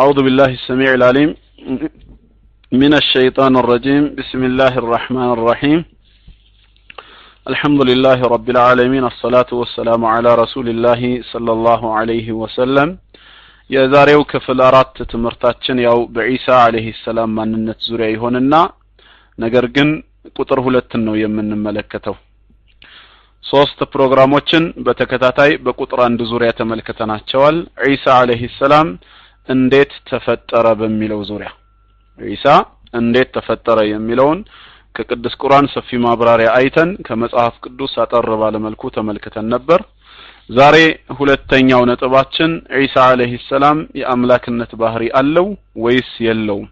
أعوذ بالله السميع العليم من الشيطان الرجيم بسم الله الرحمن الرحيم الحمد لله رب العالمين الصلاة والسلام على رسول الله صلى الله عليه وسلم የዛሬው ክፍል አራት ትምህርታችን ያው በዒሳ አለይሂ ሰላም ማንነት ዙሪያ ይሆንና ነገር ግን ቁጥር ሁለትን ነው የምንመለከተው ሶስት ፕሮግራሞችን በተከታታይ በቁጥር አንድ ዙሪያ ተመልክተናቸዋል። ዒሳ አለይሂ ሰላም እንዴት ተፈጠረ በሚለው ዙሪያ ዒሳ እንዴት ተፈጠረ የሚለውን ከቅዱስ ቁርአን ሰፊ ማብራሪያ አይተን ከመጽሐፍ ቅዱስ አጠር ባለ መልኩ ተመልክተን ነበር። ዛሬ ሁለተኛው ነጥባችን ዒሳ አለይሂ ሰላም የአምላክነት ባህሪ አለው ወይስ የለውም?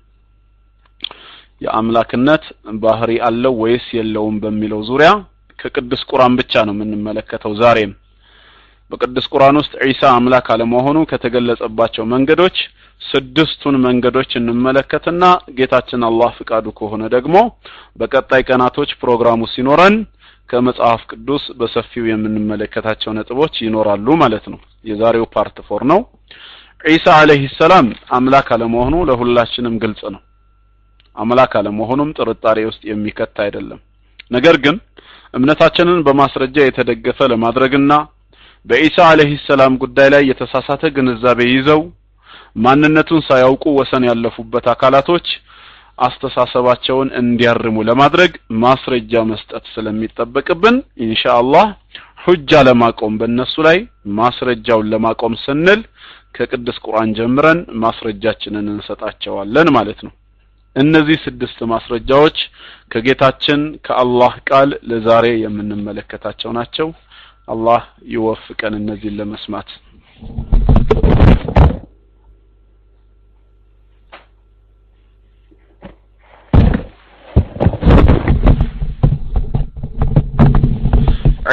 የአምላክነት ባህሪ አለው ወይስ የለውም በሚለው ዙሪያ ከቅዱስ ቁርአን ብቻ ነው የምንመለከተው ዛሬም። በቅዱስ ቁርአን ውስጥ ዒሳ አምላክ አለመሆኑ ከተገለጸባቸው መንገዶች ስድስቱን መንገዶች እንመለከትና ጌታችን አላህ ፍቃዱ ከሆነ ደግሞ በቀጣይ ቀናቶች ፕሮግራሙ ሲኖረን ከመጽሐፍ ቅዱስ በሰፊው የምንመለከታቸው ነጥቦች ይኖራሉ ማለት ነው። የዛሬው Part four ነው። ዒሳ አለይሂ ሰላም አምላክ አለመሆኑ ለሁላችንም ግልጽ ነው። አምላክ አለመሆኑም ጥርጣሬ ውስጥ የሚከት አይደለም። ነገር ግን እምነታችንን በማስረጃ የተደገፈ ለማድረግና በኢሳ አለይሂ ሰላም ጉዳይ ላይ የተሳሳተ ግንዛቤ ይዘው ማንነቱን ሳያውቁ ወሰን ያለፉበት አካላቶች አስተሳሰባቸውን እንዲያርሙ ለማድረግ ማስረጃ መስጠት ስለሚጠበቅብን ኢንሻአላህ ሁጃ ለማቆም በእነሱ ላይ ማስረጃውን ለማቆም ስንል ከቅዱስ ቁርአን ጀምረን ማስረጃችንን እንሰጣቸዋለን ማለት ነው እነዚህ ስድስት ማስረጃዎች ከጌታችን ከአላህ ቃል ለዛሬ የምንመለከታቸው ናቸው። አላህ ይወፍቀን እነዚህን ለመስማት።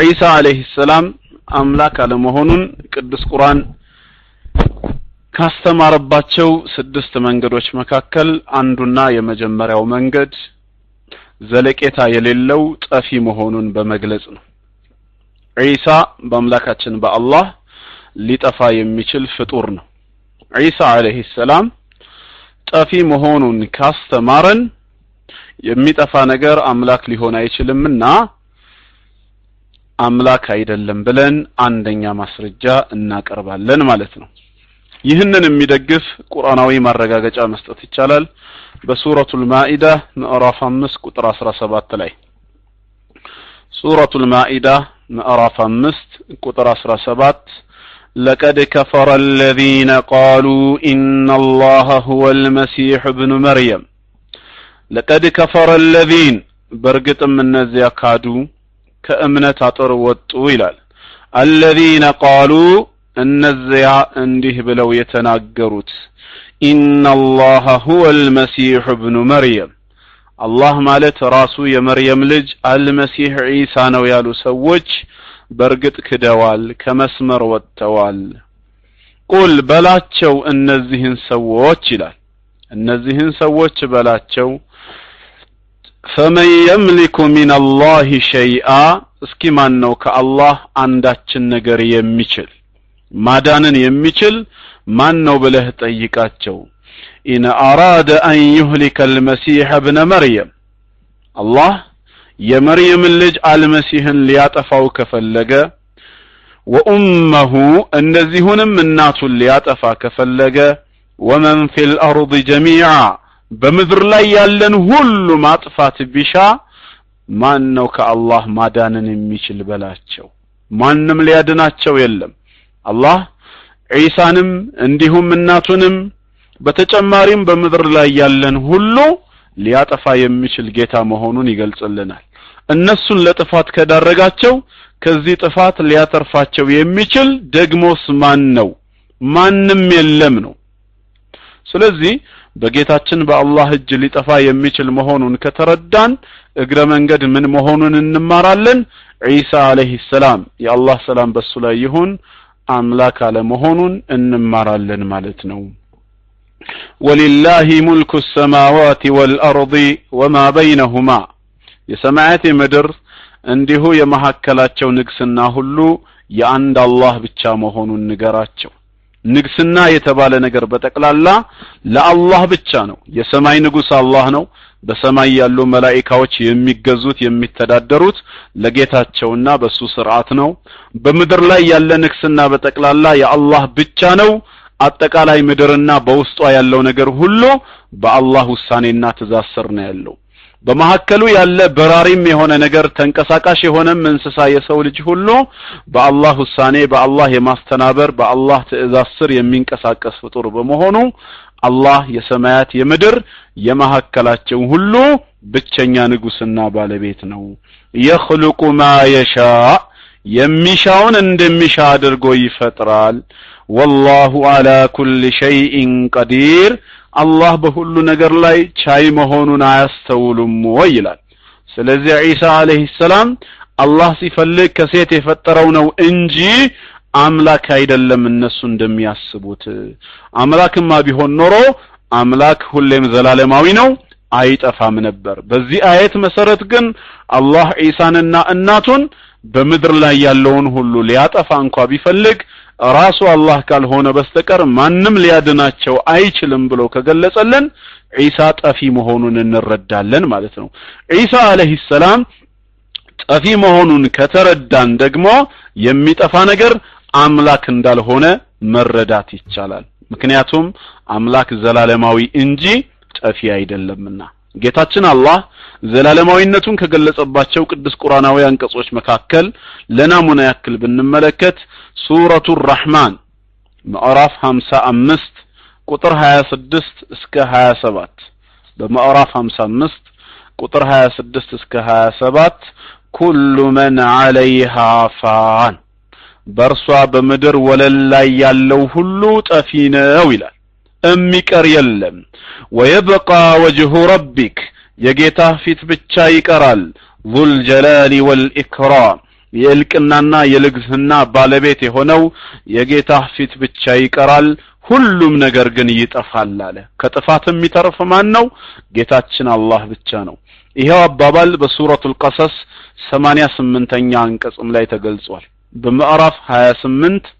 ዒሳ አለይሂ ሰላም አምላክ አለመሆኑን ቅዱስ ቁርአን ካስተማረባቸው ስድስት መንገዶች መካከል አንዱና የመጀመሪያው መንገድ ዘለቄታ የሌለው ጠፊ መሆኑን በመግለጽ ነው። ዒሳ በአምላካችን በአላህ ሊጠፋ የሚችል ፍጡር ነው። ዒሳ አለይሂ ሰላም ጠፊ መሆኑን ካስተማረን የሚጠፋ ነገር አምላክ ሊሆን አይችልምና አምላክ አይደለም ብለን አንደኛ ማስረጃ እናቀርባለን ማለት ነው ይህንን የሚደግፍ ቁርአናዊ ማረጋገጫ መስጠት ይቻላል በሱረቱል ማኢዳ ምዕራፍ 5 ቁጥር 17 ላይ ሱረቱል ማኢዳ ምዕራፍ 5 ቁጥር 17 لقد كفر الذين قالوا إن الله هو المسيح ابن مريم لقد كفر الذين برقت من نزيا كادو ከእምነት አጥር ወጡ ይላል አለዚነ ቃሉ እነዚያ እንዲህ ብለው የተናገሩት ኢነላህ ሁወ አልመሲሕ እብኑ መርየም። አላህ ማለት ራሱ የመርየም ልጅ አልመሲሕ ዒሳ ነው ያሉ ሰዎች በእርግጥ ክደዋል ከመስመር ወጥተዋል። ቁል በላቸው እነዚህን ሰዎች ይላል። እነዚህን ሰዎች በላቸው فمن يملك من الله شيئا። እስኪ ማን ነው ከአላህ አንዳችን ነገር የሚችል ማዳንን የሚችል ማን ነው ብለህ ጠይቃቸው። إن أراد أن يهلك المسيح ابن مريم አላህ የመርየምን ልጅ አልመሲህን ሊያጠፋው ከፈለገ وأمه እንደዚሁንም እናቱን ሊያጠፋ ከፈለገ ወመን ፊል አርድ ጀሚዓ በምድር ላይ ያለን ሁሉ ማጥፋት ቢሻ ማን ነው ከአላህ ማዳንን የሚችል በላቸው? ማንም ሊያድናቸው የለም አላህ ዒሳንም እንዲሁም እናቱንም በተጨማሪም በምድር ላይ ያለን ሁሉ ሊያጠፋ የሚችል ጌታ መሆኑን ይገልጽልናል። እነሱን ለጥፋት ከዳረጋቸው ከዚህ ጥፋት ሊያተርፋቸው የሚችል ደግሞስ ማን ነው? ማንም የለም ነው። ስለዚህ በጌታችን በአላህ እጅ ሊጠፋ የሚችል መሆኑን ከተረዳን እግረ መንገድ ምን መሆኑን እንማራለን? ዒሳ አለይሂ ሰላም። የአላህ ሰላም በሱ ላይ ይሁን አምላክ አለመሆኑን እንማራለን ማለት ነው። ወሊላሂ ሙልኩ ሰማዋት ወልአርض ወማ በይነሁማ። የሰማያት የምድር እንዲሁ የመካከላቸው ንግስና ሁሉ የአንድ አላህ ብቻ መሆኑን ንገራቸው። ንግስና የተባለ ነገር በጠቅላላ ለአላህ ብቻ ነው። የሰማይ ንጉስ አላህ ነው በሰማይ ያሉ መላኢካዎች የሚገዙት የሚተዳደሩት ለጌታቸውና በሱ ስርዓት ነው። በምድር ላይ ያለ ንግስና በጠቅላላ የአላህ ብቻ ነው። አጠቃላይ ምድርና በውስጧ ያለው ነገር ሁሉ በአላህ ውሳኔና ትእዛዝ ነው ያለው። በመካከሉ ያለ በራሪም የሆነ ነገር ተንቀሳቃሽ የሆነም እንስሳ የሰው ልጅ ሁሉ በአላህ ውሳኔ በአላህ የማስተናበር በአላህ ትእዛዝ ስር የሚንቀሳቀስ ፍጡር በመሆኑ አላህ የሰማያት የምድር የመካከላቸው ሁሉ ብቸኛ ንጉስና ባለቤት ነው። የኽልቁ ማ የሻ የሚሻውን እንደሚሻ አድርጎ ይፈጥራል። ወላሁ አላ ኩል ሸይኢን ቀዲር። አላህ በሁሉ ነገር ላይ ቻይ መሆኑን አያስተውሉም ወይ ይላል። ስለዚህ ዒሳ አለይሂ ሰላም አላህ ሲፈልግ ከሴት የፈጠረው ነው እንጂ አምላክ አይደለም እነሱ እንደሚያስቡት። አምላክማ ቢሆን ኖሮ አምላክ ሁሌም ዘላለማዊ ነው አይጠፋም ነበር። በዚህ አየት መሰረት ግን አላህ ዒሳንና እናቱን በምድር ላይ ያለውን ሁሉ ሊያጠፋ እንኳ ቢፈልግ ራሱ አላህ ካልሆነ በስተቀር ማንም ሊያድናቸው አይችልም ብሎ ከገለጸልን ዒሳ ጠፊ መሆኑን እንረዳለን ማለት ነው። ዒሳ አለይሂ ሰላም ጠፊ መሆኑን ከተረዳን ደግሞ የሚጠፋ ነገር አምላክ እንዳልሆነ መረዳት ይቻላል። ምክንያቱም አምላክ ዘላለማዊ እንጂ ጠፊ አይደለምና። ጌታችን አላህ ዘላለማዊነቱን ከገለጸባቸው ቅዱስ ቁርአናዊ አንቀጾች መካከል ለናሙና ያክል ብንመለከት ሱረቱ ራህማን ምዕራፍ 55 ቁጥር 26 እስከ 27 በምዕራፍ 55 ቁጥር 26 እስከ 27 ኩሉ መን ዐለይሃ ፋን በእርሷ በምድር ወለል ላይ ያለው ሁሉ ጠፊ ነው ይላል። የሚቀር የለም። ወየብቃ ወጅሁ ረቢክ የጌታ ፊት ብቻ ይቀራል። ዙል ጀላሊ ወልኢክራም የእልቅናና የልግስና ባለቤት የሆነው የጌታ ፊት ብቻ ይቀራል። ሁሉም ነገር ግን ይጠፋል አለ። ከጥፋት የሚተርፍ ማን ነው? ጌታችን አላህ ብቻ ነው። ይሄው አባባል በሱረቱል ቀሰስ 88ኛ አንቀጽም ላይ ተገልጿል በምዕራፍ 28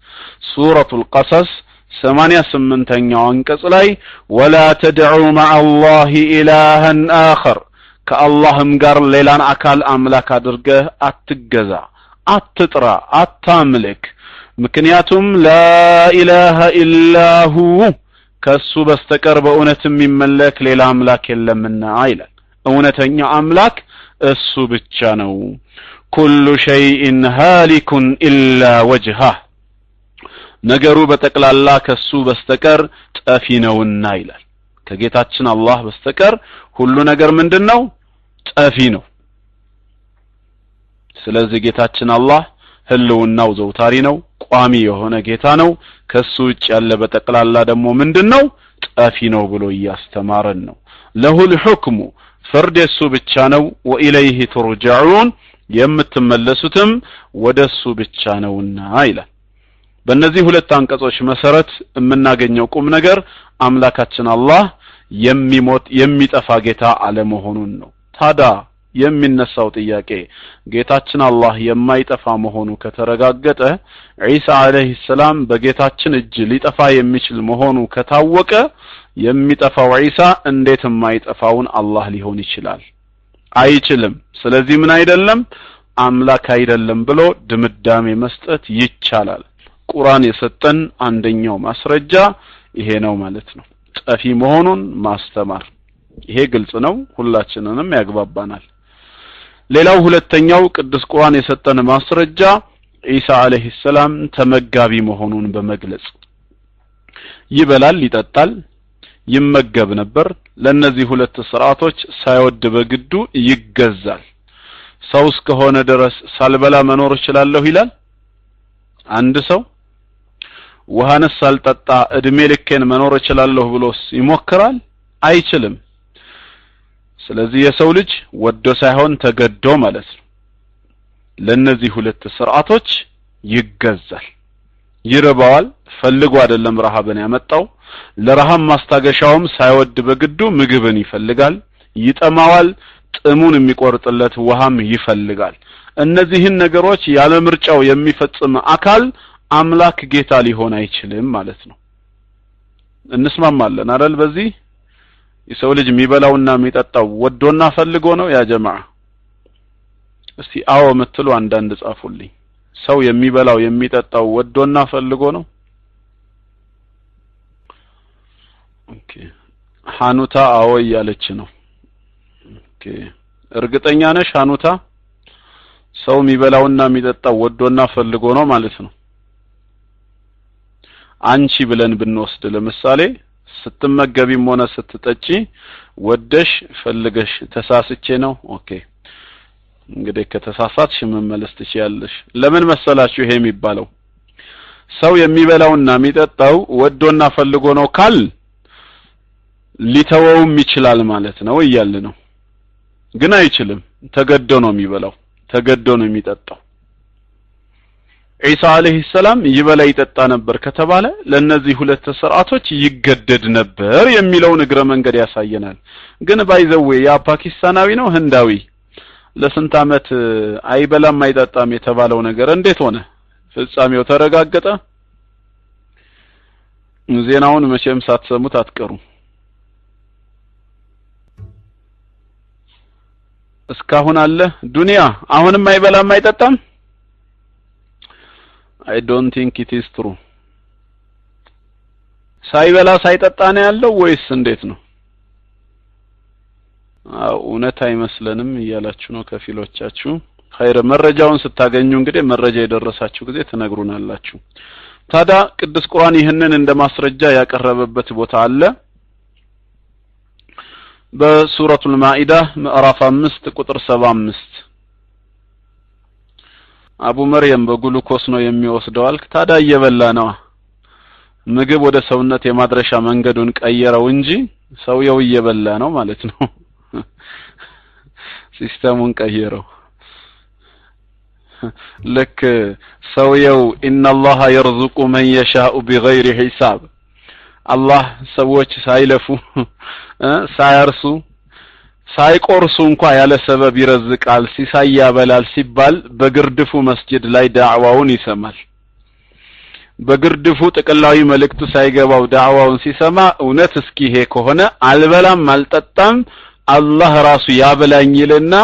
ሱረቱል ቀሰስ 88ኛው አንቀጽ ላይ ወላ ተድዑ መዐ አላህ ኢላሃን አኸር ከአላህም ጋር ሌላን አካል አምላክ አድርገህ አትገዛ አትጥራ አታምልክ። ምክንያቱም ላኢላሃ ኢላሁ ከሱ በስተቀር በእውነት የሚመለክ ሌላ አምላክ የለምና ይላል። እውነተኛ አምላክ እሱ ብቻ ነው ኩሉ ሸይኢን ሃሊኩን ኢላ ወጅሃህ ነገሩ በጠቅላላ ከሱ በስተቀር ጠፊ ነውና ይላል። ከጌታችን አላህ በስተቀር ሁሉ ነገር ምንድን ነው ጠፊ ነው። ስለዚህ ጌታችን አላህ ህልውናው ዘውታሪ ነው ቋሚ የሆነ ጌታ ነው። ከሱ ውጭ ያለ በጠቅላላ ደግሞ ምንድን ነው ጠፊ ነው ብሎ እያስተማረን ነው። ለሁል ሑክሙ ፍርድ የሱ ብቻ ነው። ወኢለይህ ቱርጃዑን የምትመለሱትም ወደሱ ብቻ ነውና ይላል። በእነዚህ ሁለት አንቀጾች መሰረት የምናገኘው ቁም ነገር አምላካችን አላህ የሚሞት የሚጠፋ ጌታ አለመሆኑን ነው። ታዳ የሚነሳው ጥያቄ ጌታችን አላህ የማይጠፋ መሆኑ ከተረጋገጠ ዒሳ አለይሂ ሰላም በጌታችን እጅ ሊጠፋ የሚችል መሆኑ ከታወቀ የሚጠፋው ዒሳ እንዴት የማይጠፋውን አላህ ሊሆን ይችላል አይችልም። ስለዚህ ምን አይደለም? አምላክ አይደለም ብሎ ድምዳሜ መስጠት ይቻላል። ቁርአን የሰጠን አንደኛው ማስረጃ ይሄ ነው ማለት ነው። ጠፊ መሆኑን ማስተማር። ይሄ ግልጽ ነው። ሁላችንንም ያግባባናል። ሌላው ሁለተኛው ቅዱስ ቁርአን የሰጠን ማስረጃ ኢሳ አለይሂ ሰላም ተመጋቢ መሆኑን በመግለጽ ይበላል ይጠጣል ይመገብ ነበር። ለነዚህ ሁለት ስርዓቶች ሳይወድ በግዱ ይገዛል። ሰው እስከሆነ ድረስ ሳልበላ መኖር እችላለሁ ይላል። አንድ ሰው ውሃንስ ሳልጠጣ እድሜ ልኬን መኖር እችላለሁ ብሎስ ይሞክራል? አይችልም። ስለዚህ የሰው ልጅ ወዶ ሳይሆን ተገዶ ማለት ነው። ለነዚህ ሁለት ስርዓቶች ይገዛል ይርባዋል ፈልጎ አይደለም ረሃብን ያመጣው ለረሃብ ማስታገሻውም ሳይወድ በግዱ ምግብን ይፈልጋል ይጠማዋል ጥሙን የሚቆርጥለት ውሃም ይፈልጋል እነዚህን ነገሮች ያለ ምርጫው የሚፈጽም አካል አምላክ ጌታ ሊሆን አይችልም ማለት ነው። እንስማማለን አይደል? በዚህ የሰው ልጅ የሚበላውና የሚጠጣው ወዶና ፈልጎ ነው ያ ጀማዓ። እስቲ አዎ የምትሉ አንዳንድ ጻፉልኝ። ሰው የሚበላው የሚጠጣው ወዶና ፈልጎ ነው? OK ሐኑታ አዎ እያለች ነው። እርግጠኛ ነሽ ሐኑታ? ሰው የሚበላውና የሚጠጣው ወዶና ፈልጎ ነው ማለት ነው። አንቺ ብለን ብንወስድ ለምሳሌ ስትመገቢም ሆነ ስትጠጪ ወደሽ ፈልገሽ ተሳስቼ ነው። OK እንግዲህ ከተሳሳትሽ መመለስ ትችያለሽ። ለምን መሰላችሁ ይሄ የሚባለው ሰው የሚበላውና የሚጠጣው ወዶና ፈልጎ ነው ካል ሊተወውም ይችላል ማለት ነው እያለ ነው። ግን አይችልም። ተገዶ ነው የሚበላው፣ ተገዶ ነው የሚጠጣው። ዒሳ አለይሂ ሰላም ይበላ ይጠጣ ነበር ከተባለ ለእነዚህ ሁለት ስርዓቶች ይገደድ ነበር የሚለውን እግረ መንገድ ያሳየናል። ግን ባይዘዌ ያ ፓኪስታናዊ ነው ህንዳዊ ለስንት ዓመት አይበላም አይጠጣም የተባለው ነገር እንዴት ሆነ? ፍጻሜው ተረጋገጠ? ዜናውን መቼም ሳትሰሙት አትቀሩ። እስካሁን አለ ዱንያ አሁንም አይበላም አይጠጣም? I don't think it is true። ሳይበላ ሳይጠጣ ነው ያለው ወይስ እንዴት ነው? እውነት አይመስለንም እያላችሁ ነው ከፊሎቻችሁ። ኸይር መረጃውን ስታገኙ እንግዲህ መረጃ የደረሳችሁ ጊዜ ትነግሩናላችሁ። ታዲያ ቅዱስ ቁርአን ይህንን እንደ ማስረጃ ያቀረበበት ቦታ አለ። በሱረቱል ማኢዳ ምዕራፍ አምስት ቁጥር ሰባ አምስት አቡ መርየም በግሉኮስ ነው የሚወስደው አልክ። ታዲያ እየበላ ነዋ። ምግብ ወደ ሰውነት የማድረሻ መንገዱን ቀየረው እንጂ ሰውየው እየበላ ነው ማለት ነው። ሲስተሙን ቀየረው። ልክ ሰውየው إن الله يرزق من يشاء بغير حساب አላህ ሰዎች ሳይለፉ ሳያርሱ ሳይቆርሱ እንኳ ያለ ሰበብ ይረዝቃል፣ ሲሳይ ያበላል ሲባል በግርድፉ መስጂድ ላይ ዳዕዋውን ይሰማል። በግርድፉ ጥቅላዊ መልእክቱ ሳይገባው ዳዕዋውን ሲሰማ እውነት እስኪ ይሄ ከሆነ አልበላም አልጠጣም አላህ ራሱ ያበላኝ ይልና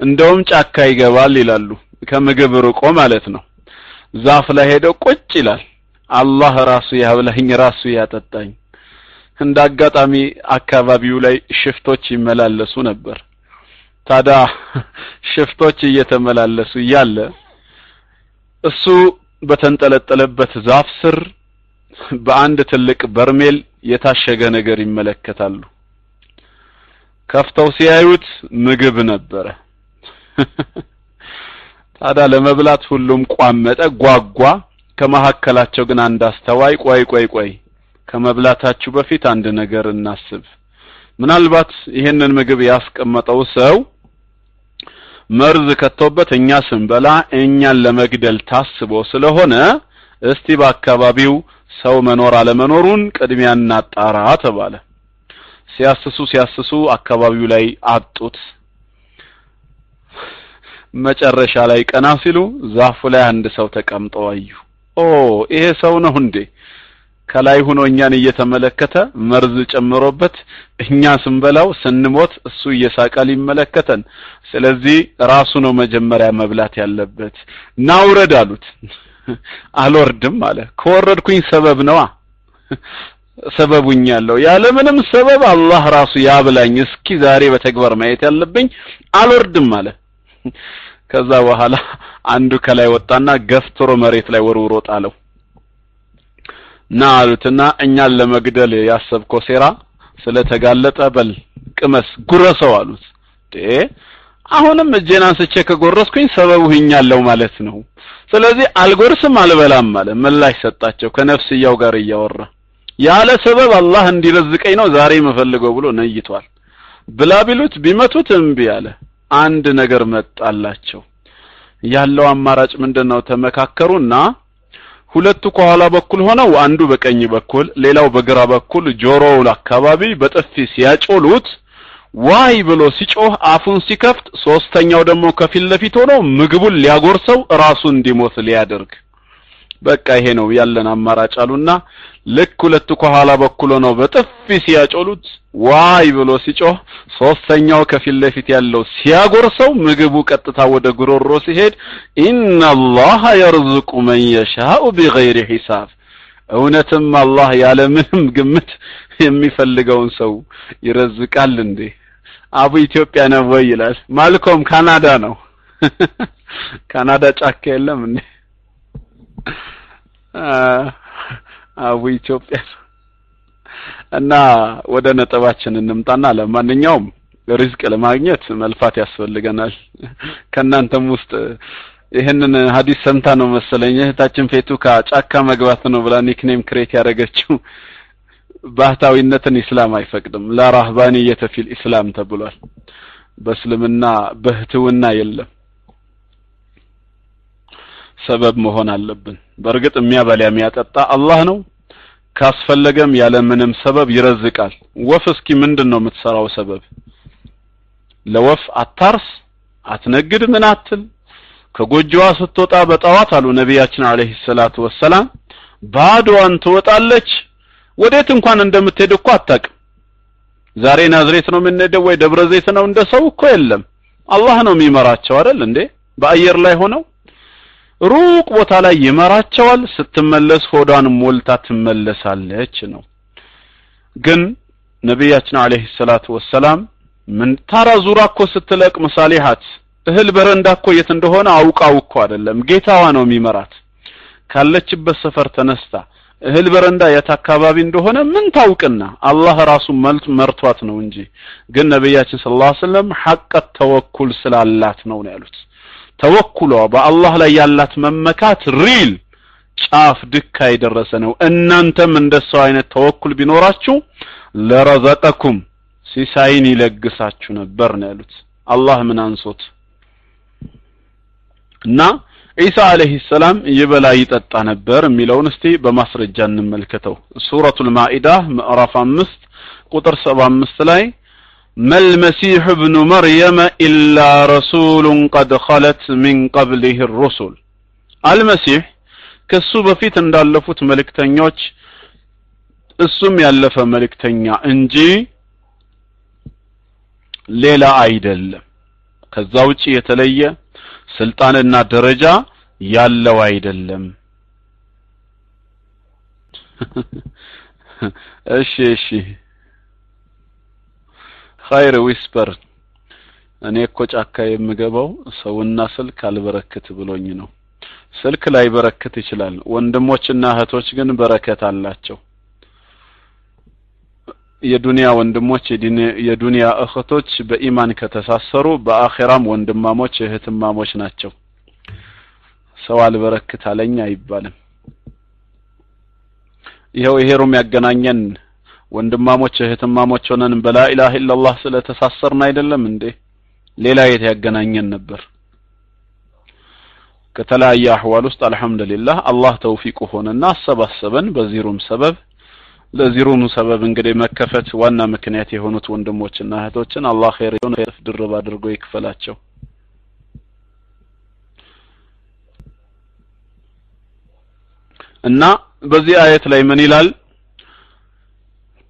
እንደውም ጫካ ይገባል ይላሉ። ከምግብ ርቆ ማለት ነው። ዛፍ ላይ ሄደው ቁጭ ይላል። አላህ ራሱ ያብላኝ ራሱ ያጠጣኝ። እንደ አጋጣሚ አካባቢው ላይ ሽፍቶች ይመላለሱ ነበር። ታዲያ ሽፍቶች እየተመላለሱ እያለ እሱ በተንጠለጠለበት ዛፍ ስር በአንድ ትልቅ በርሜል የታሸገ ነገር ይመለከታሉ። ከፍተው ሲያዩት ምግብ ነበረ። ታዲያ ለመብላት ሁሉም ቋመጠ፣ ጓጓ። ከመካከላቸው ግን አንድ አስተዋይ ቆይ ቆይ ቆይ ከመብላታችሁ በፊት አንድ ነገር እናስብ። ምናልባት ይሄንን ምግብ ያስቀመጠው ሰው መርዝ ከቶበት እኛ ስንበላ እኛን ለመግደል ታስቦ ስለሆነ እስቲ በአካባቢው ሰው መኖር አለመኖሩን ቅድሚያ እናጣራ ተባለ። ሲያስሱ ሲያስሱ አካባቢው ላይ አጡት። መጨረሻ ላይ ቀና ሲሉ ዛፉ ላይ አንድ ሰው ተቀምጦ አዩ። ኦ ይሄ ሰው ነው እንዴ? ከላይ ሆኖ እኛን እየተመለከተ መርዝ ጨምሮበት እኛ ስንበላው ስንሞት እሱ እየሳቀ ሊመለከተን። ስለዚህ ራሱ ነው መጀመሪያ መብላት ያለበት። ናውረድ አሉት። አልወርድም አለ። ከወረድኩኝ ሰበብ ነዋ ሰበቡኛለሁ ያለ ምንም ሰበብ አላህ ራሱ ያብላኝ። እስኪ ዛሬ በተግባር ማየት ያለብኝ አልወርድም አለ። ከዛ በኋላ አንዱ ከላይ ወጣና ገፍትሮ መሬት ላይ ወርውሮ ጣለው። ና አሉትና እኛን ለመግደል ያሰብከው ሴራ ስለተጋለጠ በል ቅመስ ጉረሰው አሉት። አሁንም እጄን አንስቼ ከጎረስኩኝ ሰበቡ ሆኛለሁ ማለት ነው። ስለዚህ አልጎርስም አልበላም አለ። ምላሽ ሰጣቸው ከነፍስያው ጋር እያወራ ያለ ሰበብ አላህ እንዲረዝቀኝ ነው ዛሬ የምፈልገው ብሎ ነይቷል። ብላ ቢሉት ቢመቱት እምቢ አለ። አንድ ነገር መጣላቸው። ያለው አማራጭ ምንድነው? ተመካከሩና ሁለቱ ከኋላ በኩል ሆነው አንዱ በቀኝ በኩል ሌላው በግራ በኩል ጆሮው አካባቢ በጥፊ ሲያጮሉት ዋይ ብሎ ሲጮህ አፉን ሲከፍት ሶስተኛው ደግሞ ከፊት ለፊት ሆኖ ምግቡን ሊያጎርሰው ራሱ እንዲሞት ሊያደርግ በቃ ይሄ ነው ያለን አማራጭ አሉና ልክ ሁለቱ ከኋላ በኩል ሆነው በጥፊ ሲያጮሉት ዋይ ብሎ ሲጮህ ሶስተኛው ከፊት ለፊት ያለው ሲያጎርሰው ምግቡ ቀጥታ ወደ ጉሮሮ ሲሄድ إن الله يرزق من يشاء بغير حساب እውነትም አላህ ያለ ምንም ግምት የሚፈልገውን ሰው ይረዝቃል እንዴ? አቡ ኢትዮጵያ ነው ወይ ይላል። ማልኮም ካናዳ ነው። ካናዳ ጫካ የለም እንዴ አቡ ኢትዮጵያ እና ወደ ነጥባችን እንምጣና ለማንኛውም ሪዝቅ ለማግኘት መልፋት ያስፈልገናል። ከእናንተም ውስጥ ይህንን ሀዲስ ሰምታ ነው መሰለኝ። እህታችን ፌቱካ ጫካ መግባት ነው ብላ nickname create ያደረገችው ባህታዊነትን ኢስላም አይፈቅድም። لا رهبانية في الإسلام ተብሏል። በእስልምና ብህትውና የለም ሰበብ መሆን አለብን። በእርግጥ የሚያበላ የሚያጠጣ አላህ ነው። ካስፈለገም ያለ ምንም ሰበብ ይረዝቃል። ወፍ እስኪ ምንድን ነው የምትሰራው ሰበብ? ለወፍ አታርስ አትነግድ ምን አትል? ከጎጆዋ ስትወጣ በጠዋት አሉ ነቢያችን አለይሂ ሰላቱ ወሰላም ባዶዋን ትወጣለች። ወዴት እንኳን እንደምትሄድ እኮ አታውቅም። ዛሬ ናዝሬት ነው የምንሄደው ወይ ደብረ ዘይት ነው? እንደ ሰው እኮ የለም። አላህ ነው የሚመራቸው አይደል እንዴ? በአየር ላይ ሆነው ሩቅ ቦታ ላይ ይመራቸዋል። ስትመለስ ሆዷን ሞልታ ትመለሳለች ነው። ግን ነቢያችን አለይሂ ሰላቱ ወሰላም ምን ታራ ዙራ እኮ ስትለቅ ምሳሌሃት እህል በረንዳ እኮ የት እንደሆነ አውቃው እኮ አይደለም። ጌታዋ ነው የሚመራት። ካለችበት ሰፈር ተነስታ እህል በረንዳ የት አካባቢ እንደሆነ ምን ታውቅና? አላህ ራሱ መልት መርቷት ነው እንጂ። ግን ነቢያችን ሰለላሁ ዐለይሂ ወሰለም ሐቀት ተወኩል ስላላት ነው ነው ያሉት ተወኩሏ በአላህ ላይ ያላት መመካት ሪል ጫፍ ድካ የደረሰ ነው። እናንተም እንደሰው አይነት ተወኩል ቢኖራችሁ ለረዘቀኩም ሲሳይን ይለግሳችሁ ነበር ነው ያሉት። አላህ ምን አንሶት? እና ኢሳ አለይሂ ሰላም ይበላ ይጠጣ ነበር የሚለውን እስቲ በማስረጃ እንመልከተው። ሱረቱል ማኢዳ ምዕራፍ አምስት ቁጥር ሰባ አምስት ላይ ما المسيح ابن مريم إلا رسول قد خلت من قبله الرسل المسيح ከሱ በፊት እንዳለፉት መልእክተኞች እሱም ያለፈ መልእክተኛ እንጂ ሌላ አይደለም ከዛ ውጪ የተለየ ስልጣንና ደረጃ ያለው አይደለም እሺ እሺ ኸይር ዊስፐር። እኔ እኮ ጫካ የምገባው ሰውና ስልክ አልበረክት ብሎኝ ነው። ስልክ ላይ በረክት ይችላል። ወንድሞችና እህቶች ግን በረከት አላቸው። የዱንያ ወንድሞች የዱንያ እህቶች በኢማን ከተሳሰሩ በአኼራም ወንድማሞች እህትማሞች ናቸው። ሰው አልበረክት አለኝ አይባልም። ይኸው ይሄ ያገናኘን ወንድማሞች እህትማሞች ሆነን በ لا إله إلا الله ስለተሳሰርን አይደለም እንዴ? ሌላ የት ያገናኘን ነበር? ከተለያየ አህዋል ውስጥ الحمد لله አላህ ተውፊቁ ሆነና አሰባሰበን። በዚህ room ሰበብ ለዚህ room ሰበብ እንግዲህ መከፈት ዋና ምክንያት የሆኑት ወንድሞችና እህቶችን አላህ ኸይሩን ድርብ አድርጎ ይክፈላቸው። እና በዚህ አየት ላይ ምን ይላል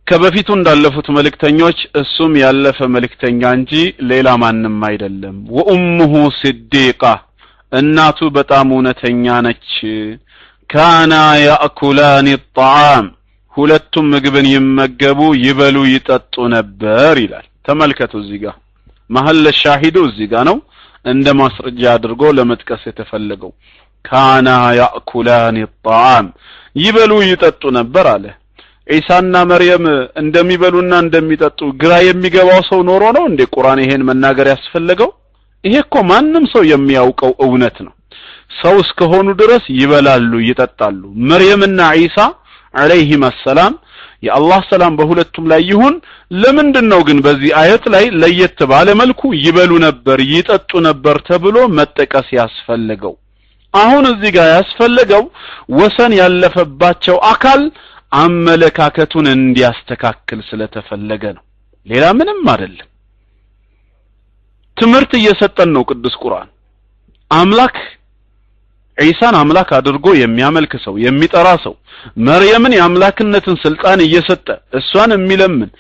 ከበፊቱ እንዳለፉት መልእክተኞች እሱም ያለፈ መልእክተኛ እንጂ ሌላ ማንም አይደለም። ወኡሙሁ ስዲቃ እናቱ በጣም እውነተኛ ነች። ካና ያእኩላን ጣዓም ሁለቱም ምግብን ይመገቡ ይበሉ ይጠጡ ነበር ይላል። ተመልከቱ እዚህ ጋር። መሀል ሻሂዱ እዚህ ጋር ነው። እንደ ማስረጃ አድርጎ ለመጥቀስ የተፈለገው። ካና ያእኩላን ጣዓም ይበሉ ይጠጡ ነበር አለ ዒሳና መርየም እንደሚበሉና እንደሚጠጡ ግራ የሚገባው ሰው ኖሮ ነው እንዴ ቁርአን ይሄን መናገር ያስፈለገው? ይሄ እኮ ማንም ሰው የሚያውቀው እውነት ነው። ሰው እስከሆኑ ድረስ ይበላሉ ይጠጣሉ። መርየምና ዒሳ አለይሂም ሰላም የአላህ ሰላም በሁለቱም ላይ ይሁን። ለምንድን ነው ግን በዚህ አየት ላይ ለየት ባለ መልኩ ይበሉ ነበር ይጠጡ ነበር ተብሎ መጠቀስ ያስፈለገው? አሁን እዚህ ጋር ያስፈለገው ወሰን ያለፈባቸው አካል አመለካከቱን እንዲያስተካክል ስለተፈለገ ነው። ሌላ ምንም አይደለም። ትምህርት እየሰጠን ነው ቅዱስ ቁርአን። አምላክ ዒሳን አምላክ አድርጎ የሚያመልክ ሰው የሚጠራ ሰው መርየምን የአምላክነትን ስልጣን እየሰጠ እሷን የሚለምን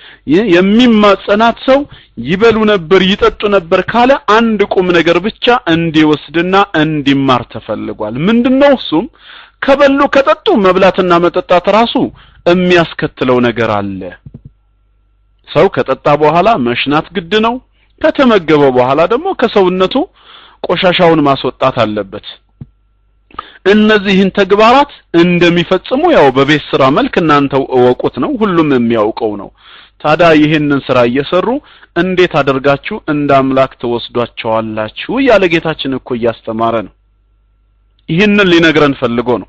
የሚማጸናት ሰው ይበሉ ነበር ይጠጡ ነበር ካለ አንድ ቁም ነገር ብቻ እንዲወስድና እንዲማር ተፈልጓል። ምንድነው እሱም ከበሉ ከጠጡ መብላትና መጠጣት ራሱ የሚያስከትለው ነገር አለ። ሰው ከጠጣ በኋላ መሽናት ግድ ነው። ከተመገበ በኋላ ደግሞ ከሰውነቱ ቆሻሻውን ማስወጣት አለበት። እነዚህን ተግባራት እንደሚፈጽሙ ያው በቤት ስራ መልክ እናንተው እወቁት ነው። ሁሉም የሚያውቀው ነው። ታዲያ ይህንን ስራ እየሰሩ እንዴት አድርጋችሁ እንደ አምላክ ትወስዷቸዋላችሁ እያለ ጌታችን እኮ እያስተማረ ነው ይህንን ሊነግረን ፈልጎ ነው።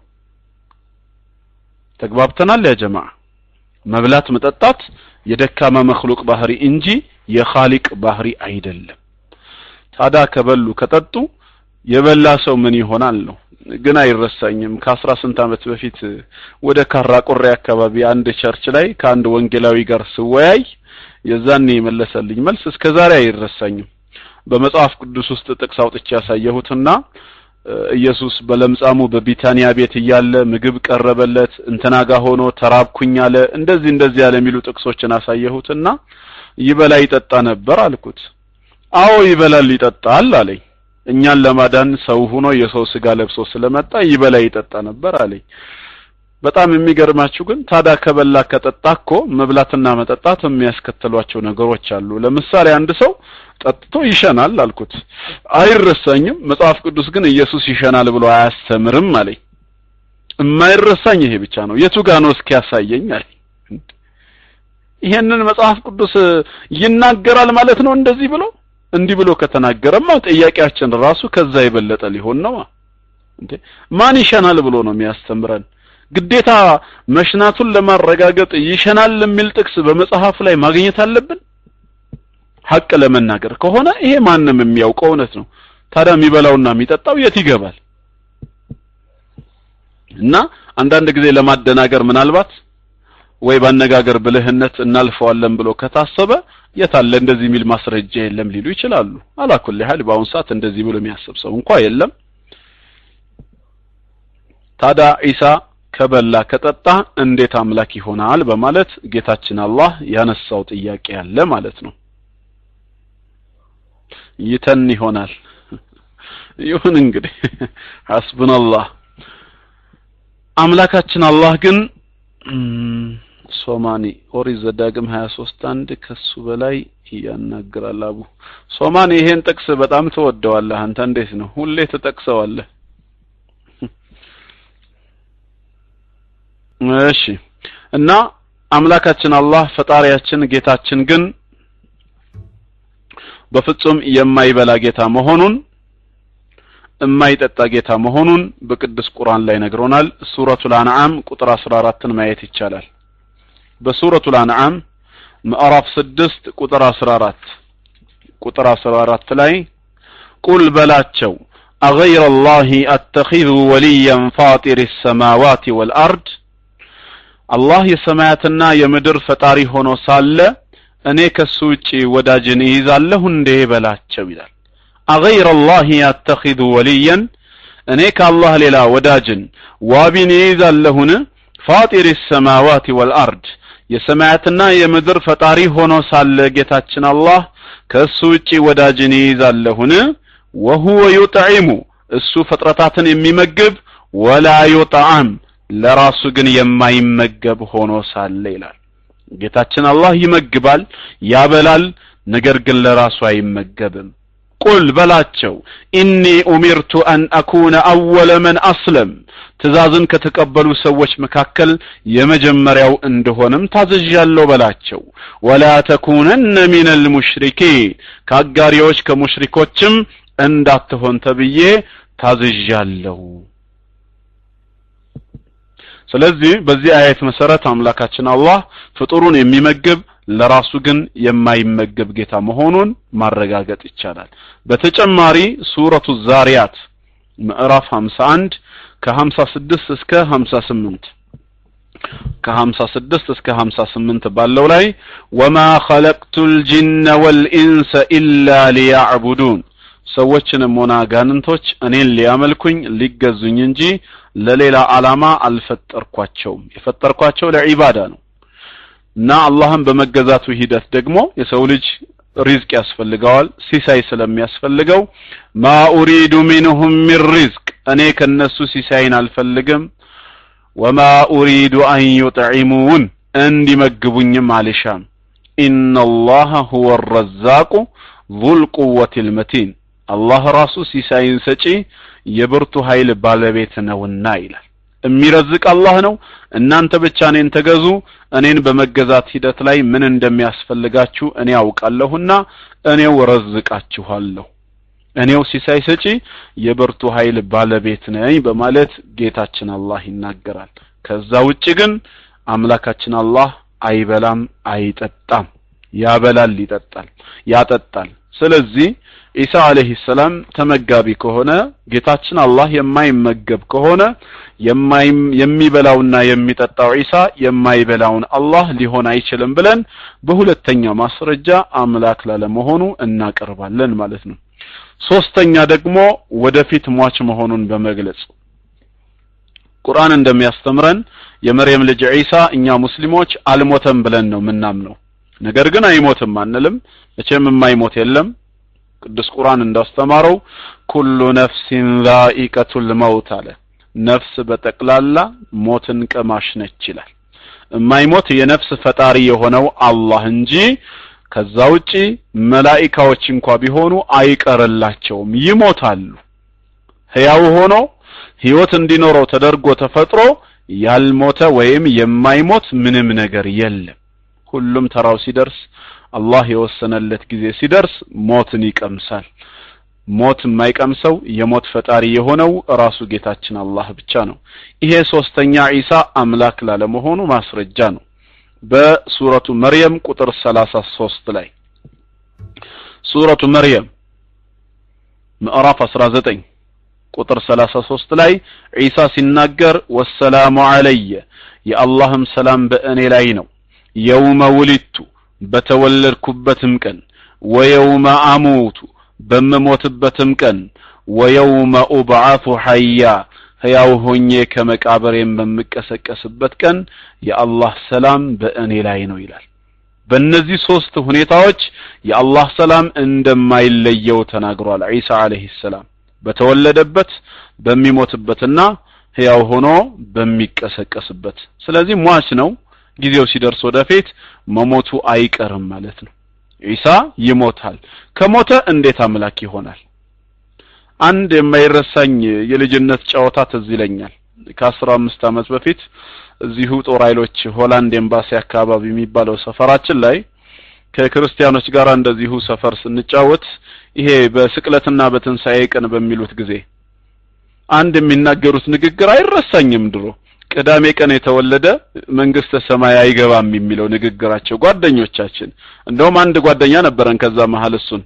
ተግባብተናል ያ ጀማዓ። መብላት መጠጣት የደካማ መክሉቅ ባህሪ እንጂ የኻሊቅ ባህሪ አይደለም። ታዲያ ከበሉ ከጠጡ የበላ ሰው ምን ይሆናል ነው? ግን አይረሳኝም። ከአስራ ስንት ዓመት በፊት ወደ ካራ ቆሬ አካባቢ አንድ church ላይ ከአንድ ወንጌላዊ ጋር ስወያይ የዛኔ የመለሰልኝ መልስ እስከ ዛሬ አይረሳኝም። በመጽሐፍ ቅዱስ ውስጥ ጥቅስ አውጥቼ ያሳየሁትና ኢየሱስ በለምጻሙ በቢታንያ ቤት እያለ ምግብ ቀረበለት እንትና ጋር ሆኖ ተራብኩኝ አለ። እንደዚህ እንደዚህ ያለ የሚሉ ጥቅሶችን አሳየሁትና ይበላ ይጠጣ ነበር አልኩት። አዎ ይበላል ይጠጣል አለኝ። እኛን ለማዳን ሰው ሆኖ የሰው ስጋ ለብሶ ስለመጣ ይበላ ይጠጣ ነበር አለኝ። በጣም የሚገርማችሁ ግን ታዳ ከበላ ከጠጣ እኮ መብላትና መጠጣት የሚያስከትሏቸው ነገሮች አሉ። ለምሳሌ አንድ ሰው ጠጥቶ ይሸናል አልኩት። አይረሳኝም መጽሐፍ ቅዱስ ግን ኢየሱስ ይሸናል ብሎ አያስተምርም አለኝ። የማይረሳኝ ይሄ ብቻ ነው የቱ ጋ ነው እስኪ ያሳየኝ አለኝ። ይሄንን መጽሐፍ ቅዱስ ይናገራል ማለት ነው እንደዚህ ብሎ? እንዲህ ብሎ ከተናገረማ ጥያቄያችን ራሱ ከዛ የበለጠ ሊሆን ነው እንዴ? ማን ይሸናል ብሎ ነው የሚያስተምረን? ግዴታ መሽናቱን ለማረጋገጥ ይሸናል የሚል ጥቅስ በመጽሐፍ ላይ ማግኘት አለብን ሐቅ ለመናገር ከሆነ ይሄ ማንም የሚያውቀው እውነት ነው። ታዲያ የሚበላውና የሚጠጣው የት ይገባል? እና አንዳንድ ጊዜ ለማደናገር ምናልባት ወይ ባነጋገር ብልህነት እናልፈዋለን ብሎ ከታሰበ የታለ እንደዚህ የሚል ማስረጃ የለም ሊሉ ይችላሉ። አላኩል ያህል በአሁን ሰዓት እንደዚህ ብሎ የሚያስብ ሰው እንኳ የለም። ታዲያ ኢሳ ከበላ ከጠጣ እንዴት አምላክ ይሆናል በማለት ጌታችን አላህ ያነሳው ጥያቄ አለ ማለት ነው ይተን ይሆናል። ይሁን እንግዲህ። ሐስቡናላህ። አምላካችን አላህ ግን ሶማኒ ኦሪት ዘዳግም 23 አንድ ከሱ በላይ ያናግራል አቡ። ሶማኒ ይሄን ጥቅስ በጣም ትወደዋለህ አንተ? እንዴት ነው? ሁሌ ትጠቅሰዋለህ? እሺ። እና አምላካችን አላህ ፈጣሪያችን ጌታችን ግን በፍጹም የማይበላ ጌታ መሆኑን የማይጠጣ ጌታ መሆኑን በቅዱስ ቁርአን ላይ ነግሮናል ሱረቱል አንዓም ቁጥር 14ን ማየት ይቻላል በሱረቱል አንዓም ምዕራፍ 6 ቁጥር 14 ቁጥር 14 ላይ ቁል በላቸው أغير الله أتخذ وليا فاطر السماوات والأرض አላህ የሰማያትና የምድር ፈጣሪ ሆኖ ሳለ እኔ ከሱ ውጪ ወዳጅን ይይዛለሁ እንዴ በላቸው ይላል። أغير الله أتخذ وليا እኔ ከአላህ ሌላ ወዳጅን ዋቢን ይይዛለሁን فاطر السماوات والأرض የሰማያትና የምድር ፈጣሪ ሆኖ ሳለ ጌታችን አላህ ከእሱ ውጪ ወዳጅን ይይዛለሁን وهو يطعم እሱ ፍጥረታትን የሚመግብ ولا يطعم ለራሱ ግን የማይመገብ ሆኖ ሳለ ይላል ጌታችን አላህ ይመግባል ያበላል ነገር ግን ለራሱ አይመገብም። ቁል በላቸው ኢኒ ኡሚርቱ አን አኩነ አወለ መን አስለም። ትእዛዝን ከተቀበሉ ሰዎች መካከል የመጀመሪያው እንደሆንም ታዝዣለሁ በላቸው። ወላ ተኩነነ ሚን አልሙሽሪኪን ከአጋሪዎች ከሙሽሪኮችም እንዳትሆን ተብዬ ታዝዣለሁ ስለዚህ በዚህ አየት መሰረት አምላካችን አላህ ፍጡሩን የሚመግብ ለራሱ ግን የማይመገብ ጌታ መሆኑን ማረጋገጥ ይቻላል። በተጨማሪ ሱረቱ ዛሪያት ምዕራፍ 51 ከ56 እስከ 58 ከ56 እስከ 58 ባለው ላይ ወማ ኸለቅቱ ልጅነ ወልኢንሰ ኢላ ሊያዕቡዱን ሰዎችንም ሆነ አጋንንቶች እኔን ሊያመልኩኝ ሊገዙኝ እንጂ ለሌላ ዓላማ አልፈጠርኳቸውም። የፈጠርኳቸው ለዒባዳ ነው። እና አላህን በመገዛቱ ሂደት ደግሞ የሰው ልጅ ሪዝቅ ያስፈልገዋል ሲሳይ ስለሚያስፈልገው ما أريد منهم من رزق እኔ ከነሱ ሲሳይን አልፈልግም። وما أريد أن يطعمون እንዲመግቡኝም አልሻም። إن الله هو الرزاق ذو القوة المتين አላህ ራሱ ሲሳይን ሰጪ የብርቱ ኃይል ባለቤት ነውና ይላል። የሚረዝቅ አላህ ነው። እናንተ ብቻ እኔን ተገዙ። እኔን በመገዛት ሂደት ላይ ምን እንደሚያስፈልጋችሁ እኔ አውቃለሁና እኔው ረዝቃችኋለሁ። እኔው ሲሳይ ሰጪ የብርቱ ኃይል ባለቤት ነኝ በማለት ጌታችን አላህ ይናገራል። ከዛ ውጭ ግን አምላካችን አላህ አይበላም አይጠጣም። ያበላል ይጠጣል ያጠጣል። ስለዚህ ኢሳ አለይሂ ሰላም ተመጋቢ ከሆነ ጌታችን አላህ የማይመገብ ከሆነ የሚበላውና የሚጠጣው ኢሳ የማይበላውን አላህ ሊሆን አይችልም ብለን በሁለተኛ ማስረጃ አምላክ ላለመሆኑ እናቀርባለን ማለት ነው። ሶስተኛ ደግሞ ወደፊት ሟች መሆኑን በመግለጽ ቁርአን እንደሚያስተምረን የመርየም ልጅ ዒሳ እኛ ሙስሊሞች አልሞተም ብለን ነው ምናምነው ነገር ግን አይሞትም አንልም። መቼም የማይሞት የለም ቅዱስ ቁርአን እንዳስተማረው ኩሉ ነፍሲን ዛኢቀቱል መውት አለ። ነፍስ በጠቅላላ ሞትን ቀማሽ ነች ይላል። የማይሞት የነፍስ ፈጣሪ የሆነው አላህ እንጂ ከዛ ውጪ መላኢካዎች እንኳ ቢሆኑ አይቀርላቸውም ይሞታሉ። ህያው ሆኖ ህይወት እንዲኖረው ተደርጎ ተፈጥሮ ያልሞተ ወይም የማይሞት ምንም ነገር የለም። ሁሉም ተራው ሲደርስ አላህ የወሰነለት ጊዜ ሲደርስ ሞትን ይቀምሳል። ሞት የማይቀምሰው የሞት ፈጣሪ የሆነው ራሱ ጌታችን አላህ ብቻ ነው። ይሄ ሶስተኛ ዒሳ አምላክ ላለመሆኑ ማስረጃ ነው። በሱረቱ መርየም ቁጥር 33 ላይ ሱረቱ መርየም ምዕራፍ 19 ቁጥር 33 ላይ ዒሳ ሲናገር ወሰላሙ አለየ የአላህም ሰላም በእኔ ላይ ነው። የውመ ውሊድቱ በተወለድኩበትም ቀን ወየውመ አሙቱ በምሞትበትም ቀን ወየውመ ኡብዓቱ ሐያ ሕያው ሆኜ ከመቃብሬም በምቀሰቀስበት ቀን የአላህ ሰላም በእኔ ላይ ነው ይላል። በእነዚህ ሶስት ሁኔታዎች የአላህ ሰላም እንደማይለየው ተናግሯል ዒሳ አለይሂ ሰላም። በተወለደበት በሚሞትበትና ሕያው ሆኖ በሚቀሰቀስበት። ስለዚህ ሟች ነው። ጊዜው ሲደርስ ወደፊት መሞቱ አይቀርም ማለት ነው። ዒሳ ይሞታል። ከሞተ እንዴት አምላክ ይሆናል? አንድ የማይረሳኝ የልጅነት ጨዋታ ትዝ ይለኛል። ከአስራ አምስት ዓመት በፊት እዚሁ ጦር ኃይሎች ሆላንድ ኤምባሲ አካባቢ የሚባለው ሰፈራችን ላይ ከክርስቲያኖች ጋር እንደዚሁ ሰፈር ስንጫወት ይሄ በስቅለትና በትንሣኤ ቀን በሚሉት ጊዜ አንድ የሚናገሩት ንግግር አይረሳኝም ድሮ ቅዳሜ ቀን የተወለደ መንግስተ ሰማይ አይገባም የሚለው ንግግራቸው ጓደኞቻችን። እንደውም አንድ ጓደኛ ነበረን ከዛ መሀል እሱን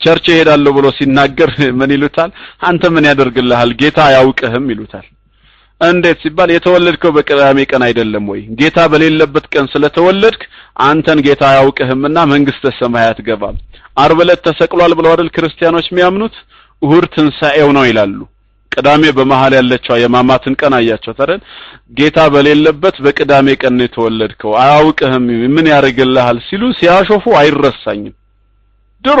church እሄዳለሁ ብሎ ሲናገር ምን ይሉታል? አንተ ምን ያደርግልሃል? ጌታ አያውቅህም ይሉታል። እንዴት ሲባል የተወለድከው በቅዳሜ ቀን አይደለም ወይ? ጌታ በሌለበት ቀን ስለተወለድክ አንተን ጌታ አያውቅህምና መንግስተ ሰማይ አትገባም። አርብ ዕለት ተሰቅሏል ብለው አይደል ክርስቲያኖች የሚያምኑት? እሁድ ትንሣኤው ነው ይላሉ ቅዳሜ በመሃል ያለችው የማማትን ቀን አያቸው ታዲያ ጌታ በሌለበት በቅዳሜ ቀን ነው የተወለድከው። አያውቅህም ምን ያደርግልሃል ሲሉ ሲያሾፉ አይረሳኝም። ድሮ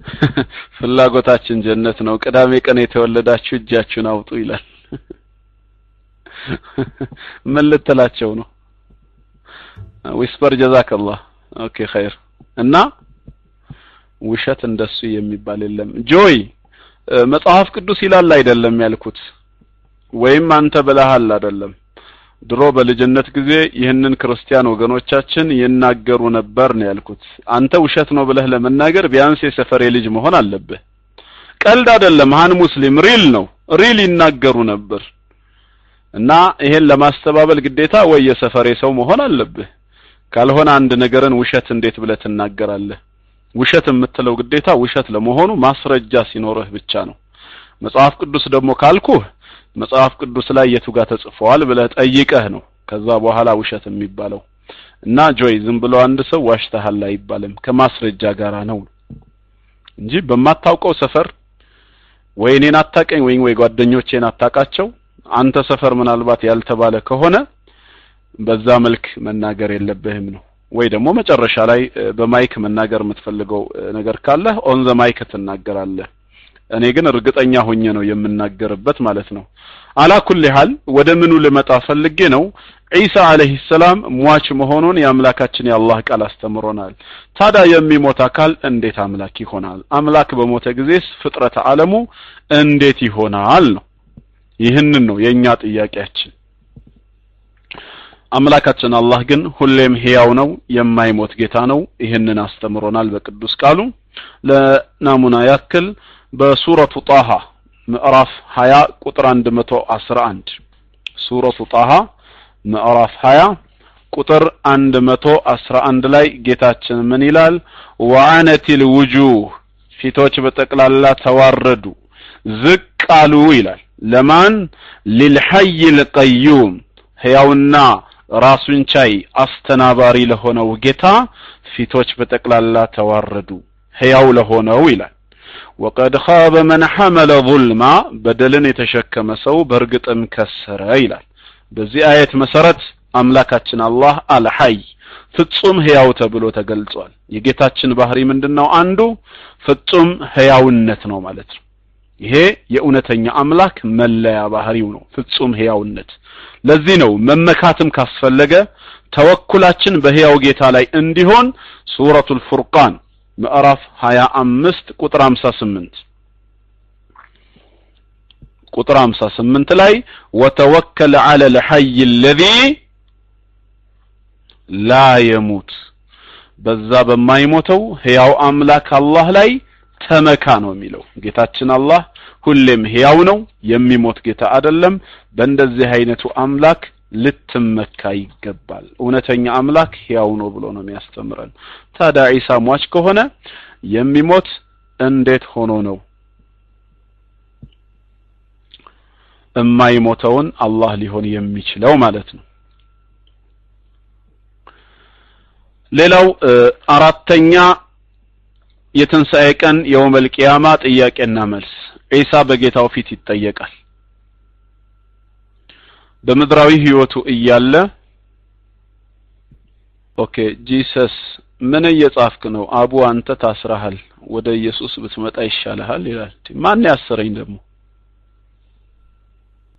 ፍላጎታችን ጀነት ነው። ቅዳሜ ቀን የተወለዳችሁ እጃችሁን አውጡ ይላል። ምን ልትላቸው ነው? whisper جزاك الله። okay خير። እና ውሸት እንደሱ የሚባል የለም። ጆይ መጽሐፍ ቅዱስ ይላል አይደለም ያልኩት? ወይም አንተ ብለሃል አይደለም? ድሮ በልጅነት ጊዜ ይህንን ክርስቲያን ወገኖቻችን ይናገሩ ነበር ነው ያልኩት። አንተ ውሸት ነው ብለህ ለመናገር ቢያንስ የሰፈሬ ልጅ መሆን አለብህ። ቀልድ አይደለም ሃን ሙስሊም real ነው። real ይናገሩ ነበር። እና ይሄን ለማስተባበል ግዴታ ወይ የሰፈሬ ሰው መሆን አለብህ። ካልሆነ አንድ ነገርን ውሸት እንዴት ብለህ ትናገራለህ ውሸት የምትለው ግዴታ ውሸት ለመሆኑ ማስረጃ ሲኖርህ ብቻ ነው። መጽሐፍ ቅዱስ ደግሞ ካልኩህ መጽሐፍ ቅዱስ ላይ የቱ ጋር ተጽፈዋል ብለህ ጠይቀህ ነው ከዛ በኋላ ውሸት የሚባለው። እና ጆይ ዝም ብሎ አንድ ሰው ዋሽተሃል አይባልም ከማስረጃ ጋራ ነው እንጂ በማታውቀው ሰፈር ወይ እኔን አታቀኝ ወይም ወይ ጓደኞቼን አታቃቸው አንተ ሰፈር ምናልባት ያልተባለ ከሆነ በዛ መልክ መናገር የለብህም ነው ወይ ደግሞ መጨረሻ ላይ በ mic መናገር የምትፈልገው ነገር ካለ on the mic ትናገራለህ። እኔ ግን እርግጠኛ ሆኜ ነው የምናገርበት ማለት ነው። አላ ኩል ሐል ወደ ምኑ ልመጣ ፈልጌ ነው? ዒሳ አለይሂ ሰላም ሟች መሆኑን የአምላካችን የአላህ ቃል አስተምሮናል። ታዲያ የሚሞት አካል እንዴት አምላክ ይሆናል? አምላክ በሞተ ጊዜስ ፍጥረተ ዓለሙ እንዴት ይሆናል ነው። ይህንን ነው የኛ ጥያቄያችን አምላካችን አላህ ግን ሁሌም ሕያው ነው የማይሞት ጌታ ነው። ይህንን አስተምሮናል በቅዱስ ቃሉ። ለናሙና ያክል በሱረቱ ጣሃ ምዕራፍ 20 ቁጥር 111 ሱረቱ ጣሃ ምዕራፍ 20 ቁጥር 111 ላይ ጌታችን ምን ይላል? ወአነቲል ውጁህ ፊቶች በጠቅላላ ተዋረዱ። ዝቅ አሉ ይላል። ለማን? ሊልሐይ ልቀዩም ሕያውና ራሱን ቻይ አስተናባሪ ለሆነው ጌታ ፊቶች በጠቅላላ ተዋረዱ ሕያው ለሆነው ይላል። ወቀድ ኻበ መን ሐመለ ظልማ በደልን የተሸከመ ሰው በእርግጥም ከሰረ ይላል። በዚህ አየት መሰረት አምላካችን አላህ አልሐይ ፍጹም ሕያው ተብሎ ተገልጿል። የጌታችን ባህሪ ምንድነው? አንዱ ፍጹም ሕያውነት ነው ማለት ነው ይሄ የእውነተኛ አምላክ መለያ ባህሪው ነው ፍጹም ሕያውነት። ለዚህ ነው መመካትም ካስፈለገ ተወኩላችን በሕያው ጌታ ላይ እንዲሆን ሱረቱል ፉርቃን ምዕራፍ 25 ቁጥር 58 ቁጥር 58 ላይ ወተወከል ዐለ ልሐይ አለዚ ላ የሙት። በዛ በማይሞተው ሕያው አምላክ አላህ ላይ ተመካ ነው የሚለው። ጌታችን አላህ ሁሌም ሕያው ነው የሚሞት ጌታ አይደለም። በእንደዚህ አይነቱ አምላክ ልትመካ ይገባል። እውነተኛ አምላክ ሕያው ነው ብሎ ነው የሚያስተምረን። ታዲያ ዒሳ ሟች ከሆነ የሚሞት እንዴት ሆኖ ነው? የማይሞተውን አላህ ሊሆን የሚችለው ማለት ነው። ሌላው አራተኛ የትንሣኤ ቀን የውመል ቂያማ ጥያቄና መልስ ዒሳ በጌታው ፊት ይጠየቃል። በምድራዊ ህይወቱ እያለ okay Jesus ምን እየጻፍክ ነው? አቡ አንተ ታስረሃል ወደ ኢየሱስ ብትመጣ ይሻልሃል ይላል። ማን ያሰረኝ ደግሞ?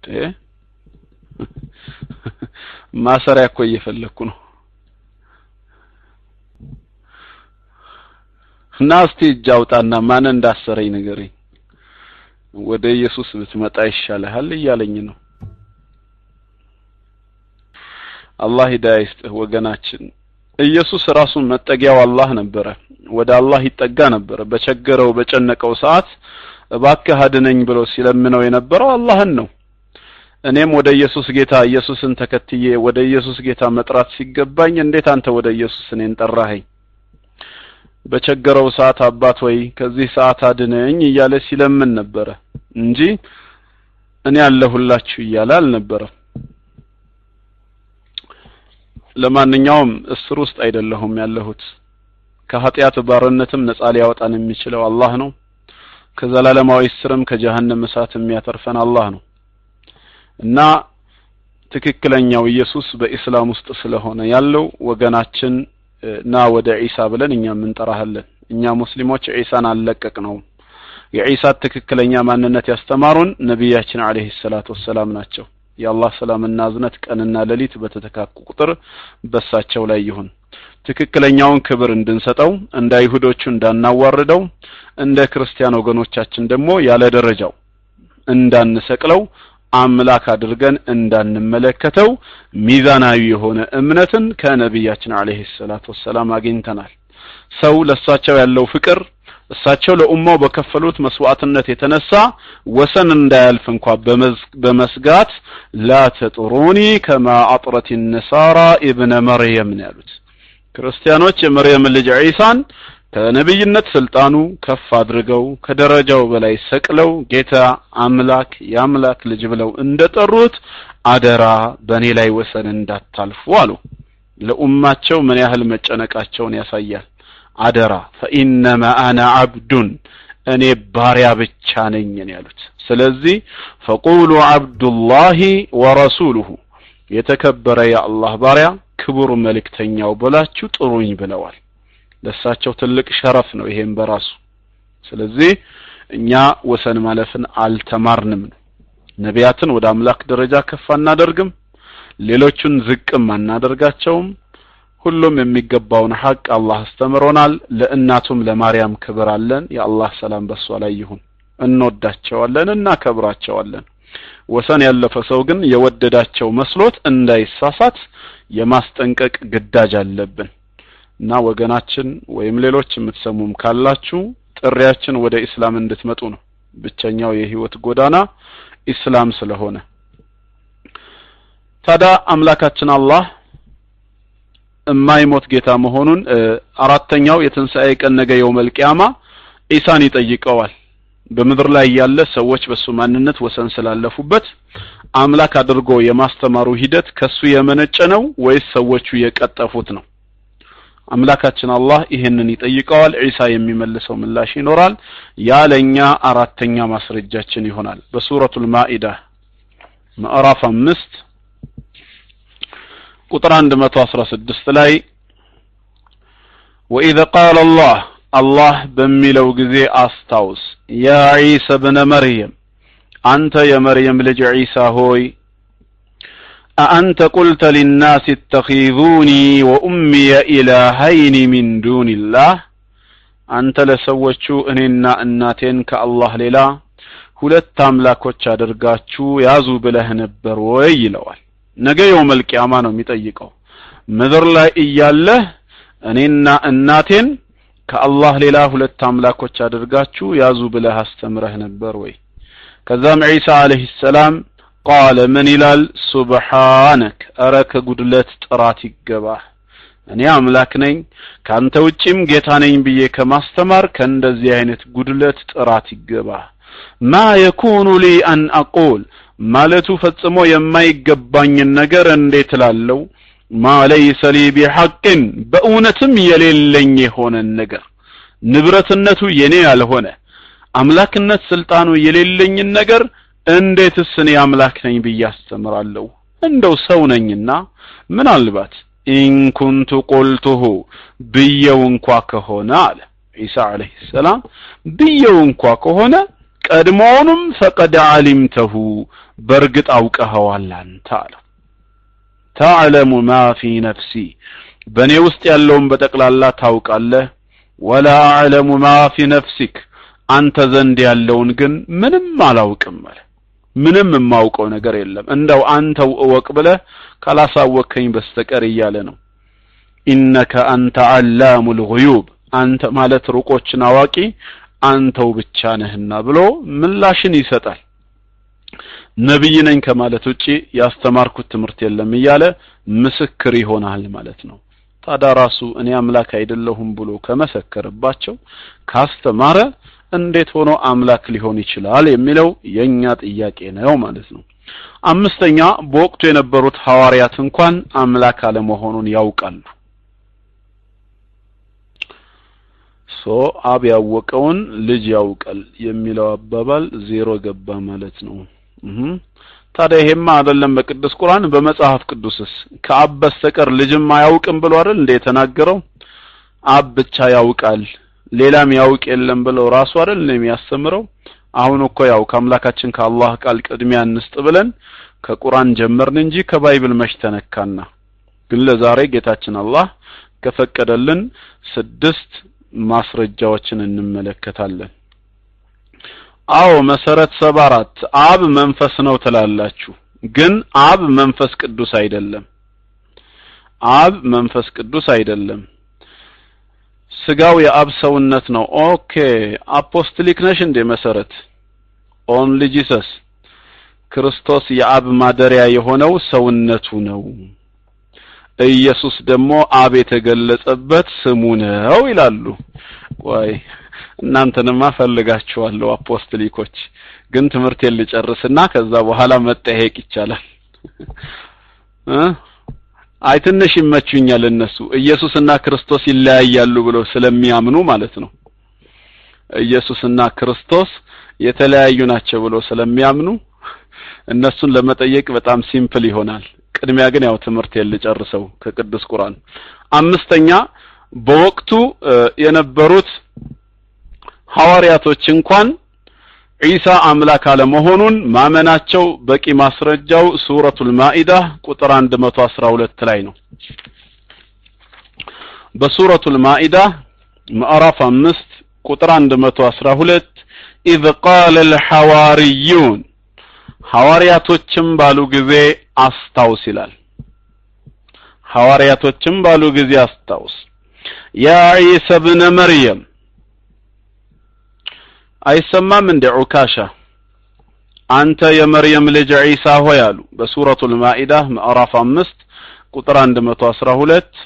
ማሰሪያ እኮ እየፈለግኩ ነው። እና እስቲ እጅ ማን እንዳሰረኝ ንገረኝ ወደ ኢየሱስ ብትመጣ ይሻልሃል እያለኝ ነው። አላህ ሂዳያ ይስጥህ ወገናችን። ኢየሱስ ራሱን መጠጊያው አላህ ነበረ። ወደ አላህ ይጠጋ ነበረ። በቸገረው በጨነቀው ሰዓት እባክህ አድነኝ ብሎ ሲለምነው የነበረው አላህን ነው። እኔም ወደ ኢየሱስ ጌታ ኢየሱስን ተከትዬ ወደ ኢየሱስ ጌታ መጥራት ሲገባኝ እንዴት አንተ ወደ ኢየሱስ እኔን ጠራኸኝ በቸገረው ሰዓት አባት ወይ ከዚህ ሰዓት አድነኝ እያለ ሲለምን ነበረ እንጂ እኔ አለሁላችሁ እያለ አልነበረም። ለማንኛውም እስር ውስጥ አይደለሁም ያለሁት። ከኃጢአት ባርነትም ነጻ ሊያወጣን የሚችለው አላህ ነው። ከዘላለማዊ እስርም ከጀሃነም እሳት የሚያተርፈን አላህ ነው። እና ትክክለኛው ኢየሱስ በኢስላም ውስጥ ስለሆነ ያለው ወገናችን ና ወደ ዒሳ ብለን እኛ እንጠራሃለን እኛ ሙስሊሞች ዒሳን አልለቀቅ ነው የዒሳ ትክክለኛ ማንነት ያስተማሩን ነቢያችን አለይሂ ሰላቱ ወሰላም ናቸው። የአላህ ሰላምና እዝነት ቀንና ሌሊት በተተካኩ ቁጥር በሳቸው ላይ ይሁን። ትክክለኛውን ክብር እንድንሰጠው እንደ አይሁዶቹ እንዳናዋርደው እንደ ክርስቲያን ወገኖቻችን ደግሞ ያለ ደረጃው እንዳንሰቅለው አምላክ አድርገን እንዳንመለከተው ሚዛናዊ የሆነ እምነትን ከነቢያችን አለይሂ ሰላቱ ወሰላም አግኝተናል። ሰው ለእሳቸው ያለው ፍቅር እሳቸው ለኡማው በከፈሉት መስዋዕትነት የተነሳ ወሰን እንዳያልፍ እንኳ በመስጋት ላ ተጥሩኒ ከማ አጥረት ነሳራ ኢብነ መርየም ያሉት። ክርስቲያኖች የመርየም ልጅ ዒሳን ከነብይነት ስልጣኑ ከፍ አድርገው ከደረጃው በላይ ሰቅለው ጌታ አምላክ የአምላክ ልጅ ብለው እንደጠሩት አደራ በእኔ ላይ ወሰን እንዳታልፉ አሉ። ለኡማቸው ምን ያህል መጨነቃቸውን ያሳያል። አደራ ፈኢነማ አና አብዱን እኔ ባሪያ ብቻ ነኝ ነው ያሉት። ስለዚህ ፈቁሉ አብዱላሂ ወረሱሉሁ የተከበረ የአላህ ባሪያ ክቡር መልእክተኛው ብላችሁ ጥሩኝ ብለዋል ለሳቸው ትልቅ ሸረፍ ነው ይሄም በራሱ። ስለዚህ እኛ ወሰን ማለፍን አልተማርንም ነው። ነቢያትን ወደ አምላክ ደረጃ ከፍ አናደርግም ሌሎቹን ዝቅም አናደርጋቸውም። ሁሉም የሚገባውን ሐቅ አላህ አስተምሮናል ለእናቱም ለማርያም ክብር አለን። የአላህ ሰላም በሷ ላይ ይሁን። እንወዳቸዋለን እናከብራቸዋለን። ወሰን ያለፈ ሰው ግን የወደዳቸው መስሎት እንዳይሳሳት የማስጠንቀቅ ግዳጅ አለብን እና ወገናችን ወይም ሌሎች የምትሰሙም ካላችሁ ጥሪያችን ወደ ኢስላም እንድትመጡ ነው። ብቸኛው የህይወት ጎዳና ኢስላም ስለሆነ። ታዲያ አምላካችን አላህ የማይሞት ጌታ መሆኑን አራተኛው የትንሣኤ ቀን ነገ የውመል ቂያማ ኢሳን ይጠይቀዋል። በምድር ላይ ያለ ሰዎች በሱ ማንነት ወሰን ስላለፉበት አምላክ አድርጎ የማስተማሩ ሂደት ከሱ የመነጨ ነው ወይስ ሰዎቹ የቀጠፉት ነው አምላካችን አላህ ይህንን ይጠይቀዋል። ዒሳ የሚመልሰው ምላሽ ይኖራል። ያ ለእኛ አራተኛ ማስረጃችን ይሆናል። በሱረቱል ማኢዳ ምዕራፍ አምስት ቁጥር 116 ላይ ወኢዘ ቃለ አላህ አላህ በሚለው ጊዜ አስታውስ። ያ ዒሳ ብነ መርየም አንተ የመርየም ልጅ ዒሳ ሆይ أأنت قلت للناس اتخذوني وأمي إلهين من دون الله أنت لسوتشو أننا እናቴን ከአላህ ሌላ ሁለት አምላኮች አድርጋችሁ ያዙ ብለህ ነበር ወይ ይለዋል ነገ የውመል ቂያማ ነው የሚጠይቀው ምድር ላይ እያለህ እኔና እናቴን ከአላህ ሌላ ሁለት አምላኮች አድርጋችሁ ያዙ ብለህ አስተምረህ ነበር ወይ ከዛም ዒሳ አለይሂ ሰላም ቃለ ምን ይላል? ሱብሓነክ። እረ ከጉድለት ጥራት ይገባህ እኔ አምላክ ነኝ ካንተ ውጪም ጌታ ነኝ ብዬ ከማስተማር ከእንደዚህ አይነት ጉድለት ጥራት ይገባህ ማ የኩኑ ሊ አን አቁል። ማለቱ ፈጽሞ የማይገባኝን ነገር እንዴት ላለው ማ ለይሰ ሊ ቢሐቅን። በእውነትም የሌለኝ የሆነን ነገር። ንብረትነቱ የኔ ያልሆነ። አምላክነት ስልጣኑ የሌለኝን ነገር እንዴትስ እኔ አምላክ ነኝ ብዬ አስተምራለሁ? እንደው ሰው ነኝና ምናልባት ኢንኩንቱ ቁልቱሁ ብየው እንኳ ከሆነ አለ ዒሳ አለይሂ ሰላም። ብየው እንኳ ከሆነ ቀድሞውንም ፈቀድ አሊምተሁ በእርግጥ አውቀኸዋል አንተ አለ። ተዕለሙ ማ ፊ ነፍሲ በእኔ ውስጥ ያለውን በጠቅላላ ታውቃለህ? ወላ አዕለሙ ማ ፊ ነፍሲክ አንተ ዘንድ ያለውን ግን ምንም አላውቅም አለ ምንም የማውቀው ነገር የለም። እንደው አንተው እወቅ ብለህ ካላሳወከኝ በስተቀር እያለ ነው። ኢነከ አንተ አላሙ ልጉዩብ አንተ ማለት ሩቆችን አዋቂ አንተው ብቻ ነህና ብሎ ምላሽን ይሰጣል። ነብይ ነኝ ከማለት ውጪ ያስተማርኩት ትምህርት የለም እያለ ምስክር ይሆናል ማለት ነው። ታዲያ ራሱ እኔ አምላክ አይደለሁም ብሎ ከመሰከረባቸው ካስተማረ እንዴት ሆኖ አምላክ ሊሆን ይችላል የሚለው የኛ ጥያቄ ነው ማለት ነው። አምስተኛ በወቅቱ የነበሩት ሐዋርያት እንኳን አምላክ አለመሆኑን ያውቃሉ። ሶ አብ ያወቀውን ልጅ ያውቃል የሚለው አባባል ዜሮ ገባ ማለት ነው። ታዲያ ይሄማ አይደለም በቅዱስ ቁርአን በመጽሐፍ ቅዱስስ ከአብ በስተቀር ልጅም አያውቅም ብሎ አይደል እንደ የተናገረው? አብ ብቻ ያውቃል ሌላም ያውቅ የለም ብለው ራሱ አይደል የሚያስተምረው? አሁን እኮ ያው ከአምላካችን ከአላህ ቃል ቅድሚያ እንስጥ ብለን ከቁርአን ጀመርን እንጂ ከባይብል መች ተነካና። ግን ለዛሬ ጌታችን አላህ ከፈቀደልን ስድስት ማስረጃዎችን እንመለከታለን። አዎ መሰረት ሰባ አራት አብ መንፈስ ነው ትላላችሁ ግን አብ መንፈስ ቅዱስ አይደለም። አብ መንፈስ ቅዱስ አይደለም ስጋው የአብ ሰውነት ነው። okay። Apostolic ነሽ እንዴ መሰረት? Only Jesus። ክርስቶስ የአብ ማደሪያ የሆነው ሰውነቱ ነው። ኢየሱስ ደግሞ አብ የተገለጸበት ስሙ ነው ይላሉ። ወይ እናንተንማ ፈልጋችኋለሁ አፖስቶሊኮች ግን ትምህርቴን ልጨርስና ከዛ በኋላ መጠየቅ ይቻላል። እ አይ ትንሽ ይመቹኛል እነሱ። ኢየሱስና ክርስቶስ ይለያያሉ ብለው ስለሚያምኑ ማለት ነው። ኢየሱስና ክርስቶስ የተለያዩ ናቸው ብለው ስለሚያምኑ እነሱን ለመጠየቅ በጣም simple ይሆናል። ቅድሚያ ግን ያው ትምህርት ልጨርሰው ከቅዱስ ቁርአን። አምስተኛ በወቅቱ የነበሩት ሐዋርያቶች እንኳን ዒሳ አምላክ አለመሆኑን ማመናቸው በቂ ማስረጃው ሱረቱል ማኢዳ ቁጥር 112 ላይ ነው። በሱረቱል ማኢዳ ምዕራፍ 5 ቁጥር 112 إذ قال الحواريون ሐዋርያቶችም ባሉ ጊዜ አስታውስ ይላል። ሐዋርያቶችም ባሉ ጊዜ አስታውስ يا عيسى ابن مريم አይሰማም እንደ ዑካሻ? አንተ የመርየም ልጅ ዒሳ ሆይ አሉ። በሱረቱል ማኢዳ ምዕራፍ 5 ቁጥር 112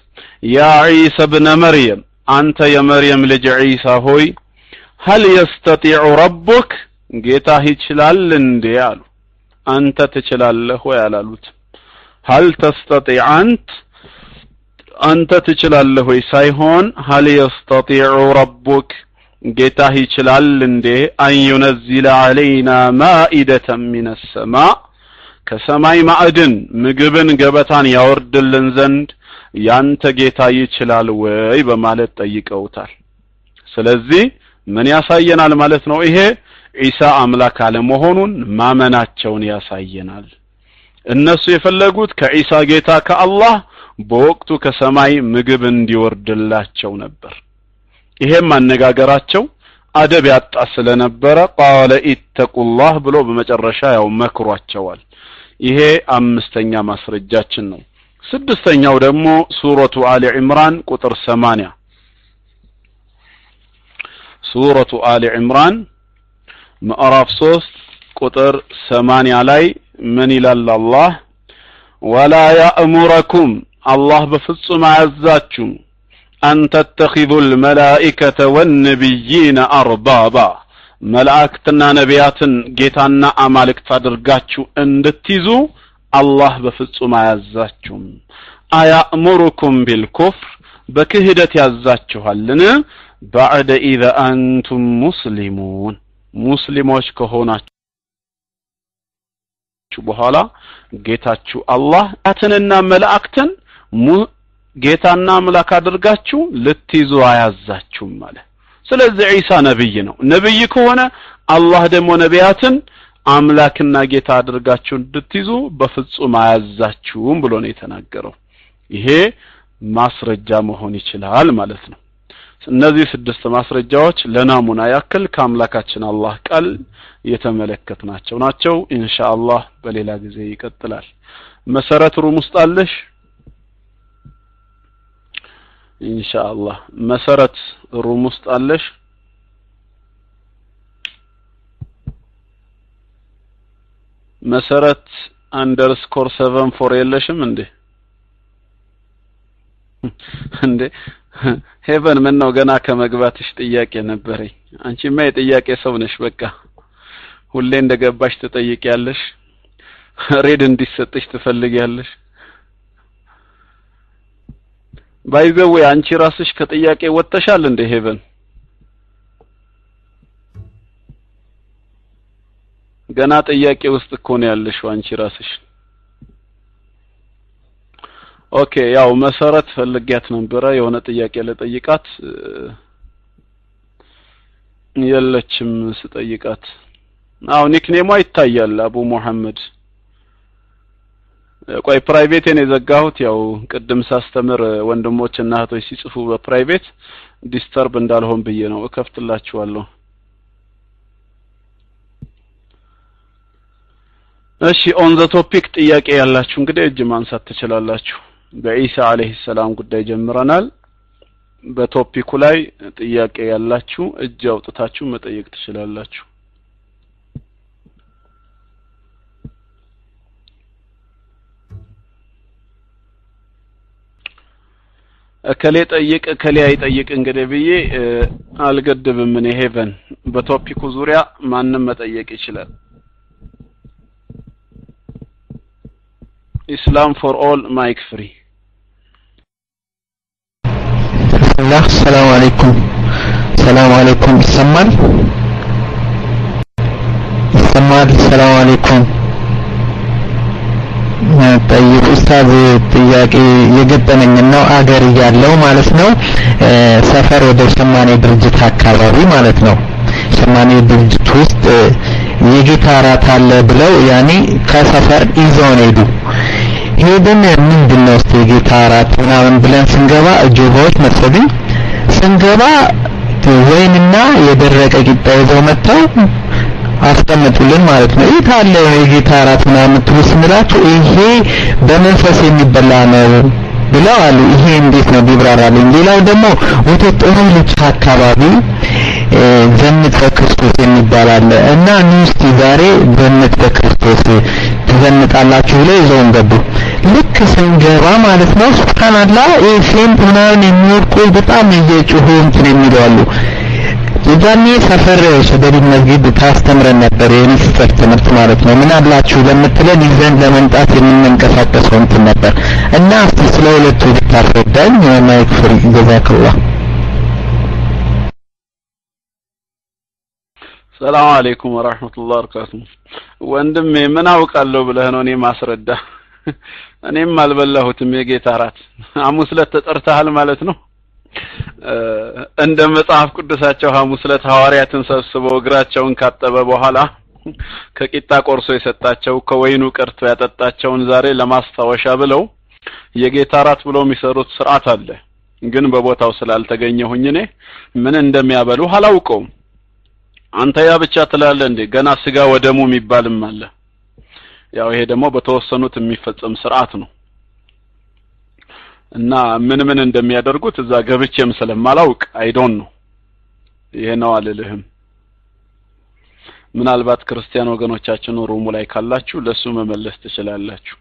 يا عيسى ابن مريم አንተ የመርየም ልጅ ዒሳ ሆይ ሀል የስተጢዑ ረቡክ? ጌታህ ይችላል እንዴ አሉ። አንተ ትችላለህ ወይ አላሉት። ሀል ተስተጢዕ አንት አንተ ትችላለህ ወይ ሳይሆን ሀል የስተጢዑ ረቡክ ጌታህ ይችላል እንዴ? አን ዩነዚለ ዐለይና ማኢደተን ሚነ ሰማ። ከሰማይ ማዕድን ምግብን ገበታን ያወርድልን ዘንድ ያንተ ጌታ ይችላል ወይ? በማለት ጠይቀውታል። ስለዚህ ምን ያሳየናል ማለት ነው ይሄ? ዒሳ አምላክ አለመሆኑን ማመናቸውን ያሳየናል። እነሱ የፈለጉት ከዒሳ ጌታ ከአላህ በወቅቱ ከሰማይ ምግብ እንዲወርድላቸው ነበር ይሄም አነጋገራቸው አደብ ያጣ ስለነበረ ቃለ ኢተቁላህ ብሎ በመጨረሻ ያው መክሯቸዋል። ይሄ አምስተኛ ማስረጃችን ነው። ስድስተኛው ደግሞ ሱረቱ አሊ ዕምራን ቁጥር ሰማንያ። ሱረቱ አሊ ዕምራን ምዕራፍ ሶስት ቁጥር ሰማንያ ላይ ምን ይላል አላህ? ወላ ያእሙረኩም አላህ በፍጹም አያዛችሁም አን ተተኪዙ ልመላኢከተ ወነቢይነ አርባባ መላእክትና ነቢያትን ጌታና አማልክት አድርጋችሁ እንድትይዙ አላህ በፍጹም አያዛችሁም አያእሙሩኩም ቢልኩፍር በክህደት ያዛችኋልን ባዕደ ኢዘ አንቱም ሙስሊሙን ሙስሊሞች ከሆናችሁ በኋላ ጌታችሁ አላህ አትንና መላእክትን ጌታና አምላክ አድርጋችሁ ልትይዙ አያዛችሁም ማለት ስለዚህ ዒሳ ነብይ ነው። ነብይ ከሆነ አላህ ደግሞ ነቢያትን አምላክና ጌታ አድርጋችሁ እንድትይዙ በፍጹም አያዛችሁም ብሎ ነው የተናገረው። ይሄ ማስረጃ መሆን ይችላል ማለት ነው። እነዚህ ስድስት ማስረጃዎች ለናሙና ያክል ከአምላካችን አላህ ቃል የተመለከትናቸው ናቸው። ኢንሻአላህ በሌላ ጊዜ ይቀጥላል። መሰረት room ውስጥ አለሽ ኢንሻአላህ። መሰረት room ውስጥ አለሽ? መሰረት underscore seven four የለሽም እንዴ? እንዴ? ሄቨን ምን ነው ገና ከመግባትሽ ጥያቄ ነበረኝ። አንቺማ የጥያቄ ሰው ነሽ በቃ። ሁሌ እንደገባሽ ትጠይቂያለሽ። red እንዲሰጥሽ ትፈልጊያለሽ by the way አንቺ ራስሽ ከጥያቄ ወጥተሻል እንደ ሄቨን? ገና ጥያቄ ውስጥ እኮ ነው ያለሽው አንቺ ራስሽ። okay ያው መሰረት ፈልጊያት ነበረ የሆነ ጥያቄ ለጠይቃት የለችም ስጠይቃት። አው nickname ዋ ይታያል አቡ ሙሐመድ ቆይ private ኤን የዘጋሁት። ያው ቅድም ሳስተምር ወንድሞችና እህቶች ሲጽፉ በ private disturb እንዳልሆን ብዬ ነው። እከፍትላችኋለሁ። እሺ on the topic ጥያቄ ያላችሁ እንግዲህ እጅ ማንሳት ትችላላችሁ። በኢሳ አለይሂ ሰላም ጉዳይ ጀምረናል። በቶፒኩ ላይ ጥያቄ ያላችሁ እጅ አውጥታችሁ መጠየቅ ትችላላችሁ እከሌ ጠይቅ እከሌ አይጠይቅ እንግዲህ ብዬ አልገድብም። እኔ ሄቨን። በቶፒኩ ዙሪያ ማንም መጠየቅ ይችላል። Islam for all mic free። ቢስሚላህ ሰላም አለይኩም። ሰላም አለይኩም። ይሰማል ይሰማል ሰላም አለይኩም። ኡስታዝ ጥያቄ የገጠመኝ ነው አገር እያለው ማለት ነው። ሰፈር ወደ ሸማኔ ድርጅት አካባቢ ማለት ነው። ሸማኔ ድርጅት ውስጥ የጌታ እራት አለ ብለው ያኔ ከሰፈር ይዘውን ሄዱ ሄደን ምንድን ነው እስቲ የጌታ እራት ምናምን ብለን ስንገባ ጆባዎች መሰሉኝ ስንገባ ወይንና የደረቀ ቂጣ ይዘው መጥተው አስቀምጡልን ማለት ነው። ይህ አለ የጌታ እራት ምናምን ስንላቸው ይሄ በመንፈስ የሚበላ ነው ብለው አሉ። ይሄ እንዴት ነው ቢብራራልኝ። ሌላው ደግሞ ወደ ጦሮሎች አካባቢ ዘምት በክርስቶስ የሚባል አለ እና ኑ ዛሬ ዘምት በክርስቶስ ትዘምጣላችሁ ብለው ይዘውን ገቡ። ልክ ስንገባ ማለት ነው ሱብሃንአላህ ይሄ ፌንት ምናምን የሚወድቁ በጣም እየጮሁ እንትን የሚሉ አሉ። የዛኔ ሰፈር ሸደሪ መስጊድ ታስተምረን ነበር የንስፈር ትምህርት ማለት ነው። ምን አላችሁ ለምትለን ይዘን ለመምጣት የምንንቀሳቀሰው እንትን ነበር እና እስቲ ስለ ሁለቱ ብታስረዳኝ mic free ጀዛክላህ። ሰላም አለይኩም ወራህመቱላሂ ወበረካቱ። ወንድሜ ምን አውቃለሁ ብለህ ነው እኔ ማስረዳ? እኔም አልበላሁትም የጌታ እራት። ሐሙስ ዕለት ተጠርተሃል ማለት ነው። እንደ መጽሐፍ ቅዱሳቸው ሐሙስ ዕለት ሐዋርያትን ሰብስበው እግራቸውን ካጠበ በኋላ ከቂጣ ቆርሶ የሰጣቸው ከወይኑ ቀርቶ ያጠጣቸውን ዛሬ ለማስታወሻ ብለው የጌታ እራት ብለው የሚሰሩት ስርዓት አለ። ግን በቦታው ስላልተገኘሁኝ እኔ ምን እንደሚያበሉ አላውቀውም። አንተ ያ ብቻ ትላለህ እንዴ? ገና ስጋ ወደሙ የሚባልም አለ። ያው ይሄ ደግሞ በተወሰኑት የሚፈጸም ስርዓት ነው። እና ምን ምን እንደሚያደርጉት እዛ ገብቼም ስለማላውቅ አይዶን ነው ይሄ ነው አልልህም። ምናልባት ክርስቲያን ወገኖቻችን ሩሙ ላይ ካላችሁ ለሱ መመለስ ትችላላችሁ።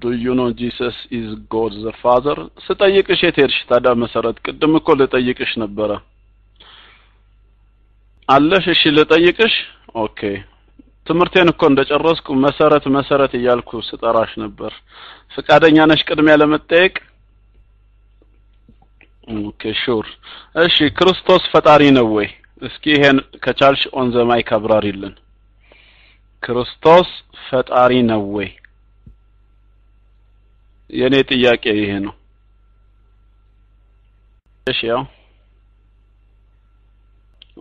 do you know Jesus is God the Father ስጠይቅሽ የት ታዲያ? መሰረት ቅድም እኮ ልጠይቅሽ ነበረ አለሽ። እሺ ልጠይቅሽ። okay ትምህርቴን እኮ እንደጨረስኩ መሰረት መሰረት እያልኩ ስጠራሽ ነበር። ፍቃደኛ ነሽ ቅድሚያ ለመጠየቅ? okay sure። እሺ ክርስቶስ ፈጣሪ ነው ወይ? እስኪ ይሄን ከቻልሽ on the mic ክርስቶስ ፈጣሪ ነው ወይ? የኔ ጥያቄ ይሄ ነው። እሺ ያው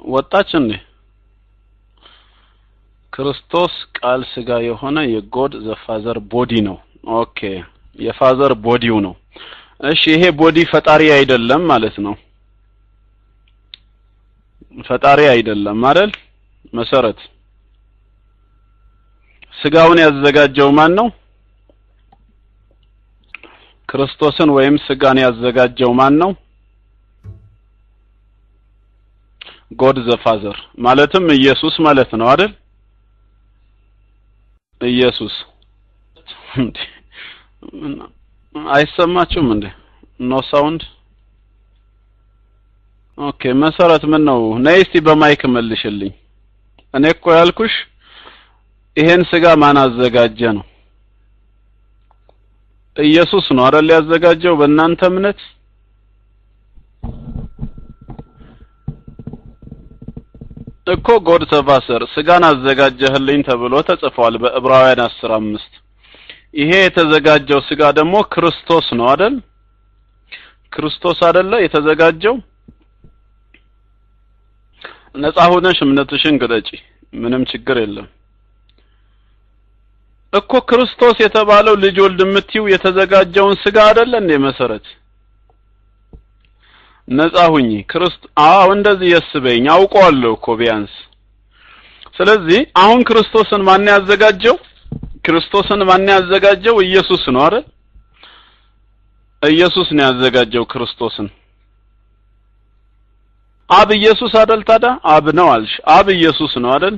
ወጣች እንዴ? ክርስቶስ ቃል ስጋ የሆነ የ God the Father body ነው። okay የ Father body ው ነው። እሺ ይሄ body ፈጣሪ አይደለም ማለት ነው። ፈጣሪ አይደለም አይደል? መሰረት ስጋውን ያዘጋጀው ማን ነው? ክርስቶስን ወይም ስጋን ያዘጋጀው ማን ነው? ጎድ ዘፋዘር ማለትም ኢየሱስ ማለት ነው አይደል? ኢየሱስ አይሰማችሁም እንዴ? no sound okay። መሰረት ምን ነው? ነይ እስቲ በ mic መልሽልኝ። እኔ እኮ ያልኩሽ ይሄን ስጋ ማን አዘጋጀ ነው? ኢየሱስ ነው አይደል ያዘጋጀው በእናንተ እምነት? እኮ God the Father ስጋን አዘጋጀህልኝ ተብሎ ተጽፏል በዕብራውያን አስር አምስት ይሄ የተዘጋጀው ስጋ ደግሞ ክርስቶስ ነው አይደል? ክርስቶስ አይደለ የተዘጋጀው? ነፃ ሆነሽ እምነትሽን ግለጪ፣ ምንም ችግር የለም። እኮ ክርስቶስ የተባለው ልጅ ወልድ የምትይው የተዘጋጀውን ስጋ አይደለ እንዴ? መሰረት ነፃ ሁኚ። ክርስት አዎ እንደዚህ የስበኝ አውቀዋለሁ እኮ ቢያንስ። ስለዚህ አሁን ክርስቶስን ማን ያዘጋጀው? ክርስቶስን ማን ያዘጋጀው? ኢየሱስ ነው አይደል? ኢየሱስ ነው ያዘጋጀው ክርስቶስን። አብ ኢየሱስ አይደል? ታዲያ አብ ነው አልሽ። አብ ኢየሱስ ነው አይደል?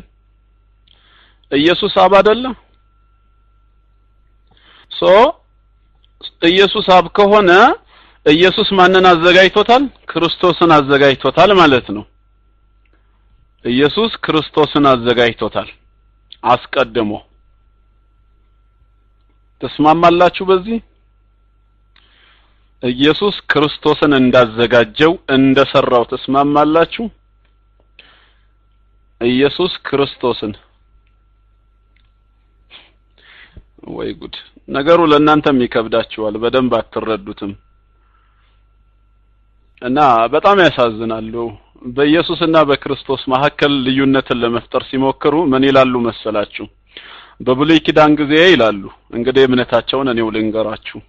ኢየሱስ አብ አይደለም? so ኢየሱስ አብ ከሆነ ኢየሱስ ማንን አዘጋጅቶታል? ክርስቶስን አዘጋጅቶታል ማለት ነው። ኢየሱስ ክርስቶስን አዘጋጅቶታል አስቀድሞ። ተስማማላችሁ በዚህ? ኢየሱስ ክርስቶስን እንዳዘጋጀው እንደሰራው ተስማማላችሁ? ኢየሱስ ክርስቶስን ወይ ጉድ! ነገሩ ለእናንተም ይከብዳችኋል፣ በደንብ አትረዱትም። እና በጣም ያሳዝናሉ። በኢየሱስና በክርስቶስ መካከል ልዩነትን ለመፍጠር ሲሞክሩ ምን ይላሉ መሰላችሁ? በብሉይ ኪዳን ጊዜ ይላሉ። እንግዲህ እምነታቸውን እኔው ልንገራችሁ።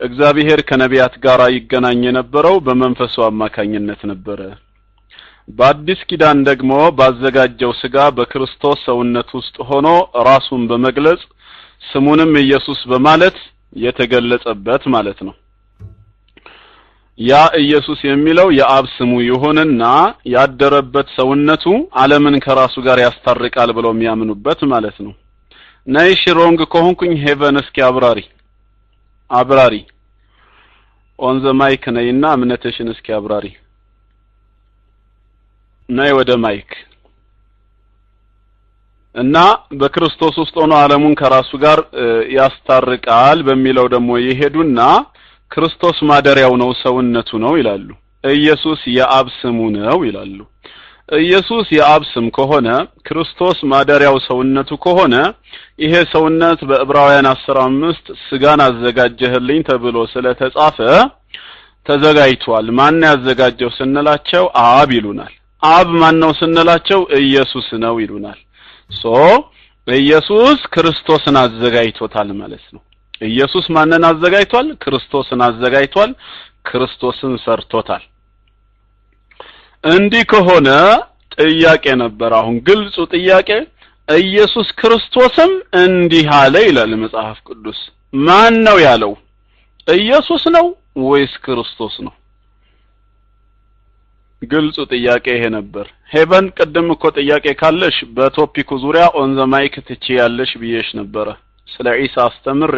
እግዚአብሔር ከነቢያት ጋር ይገናኝ የነበረው በመንፈሱ አማካኝነት ነበረ። በአዲስ ኪዳን ደግሞ ባዘጋጀው ስጋ በክርስቶስ ሰውነት ውስጥ ሆኖ ራሱን በመግለጽ ስሙንም ኢየሱስ በማለት የተገለጸበት ማለት ነው። ያ ኢየሱስ የሚለው የአብ ስሙ ይሁንና ያደረበት ሰውነቱ ዓለምን ከራሱ ጋር ያስታርቃል ብለው የሚያምኑበት ማለት ነው። ነይሽ wrong ከሆንኩኝ ሄቨን እስኪ አብራሪ አብራሪ። on the mic ነይና እምነትሽን እስኪ አብራሪ። ነይ ወደ mic። እና በክርስቶስ ውስጥ ሆኖ ዓለሙን ከራሱ ጋር ያስታርቃል በሚለው ደግሞ የሄዱና ክርስቶስ ማደሪያው ነው ሰውነቱ ነው ይላሉ። ኢየሱስ የአብ ስሙ ነው ይላሉ። ኢየሱስ የአብ ስም ከሆነ ክርስቶስ ማደሪያው ሰውነቱ ከሆነ ይሄ ሰውነት በዕብራውያን አስራ አምስት ስጋን አዘጋጀህልኝ ተብሎ ስለተጻፈ ተዘጋጅቷል። ማን ያዘጋጀው ስንላቸው አብ ይሉናል። አብ ማን ነው ስንላቸው ኢየሱስ ነው ይሉናል። so ኢየሱስ ክርስቶስን አዘጋጅቶታል ማለት ነው። ኢየሱስ ማንን አዘጋጅቷል? ክርስቶስን አዘጋጅቷል። ክርስቶስን ሰርቶታል። እንዲህ ከሆነ ጥያቄ ነበር። አሁን ግልጹ ጥያቄ ኢየሱስ ክርስቶስም እንዲህ አለ ይላል መጽሐፍ ቅዱስ። ማን ነው ያለው? ኢየሱስ ነው ወይስ ክርስቶስ ነው? ግልጹ ጥያቄ ይሄ ነበር። ሄቨን ቅድም እኮ ጥያቄ ካለሽ በ topic ኡ ዙሪያ on the mic ጥያቄ ያለሽ ብዬሽ ነበረ። ስለ ዒሳ አስተምሬ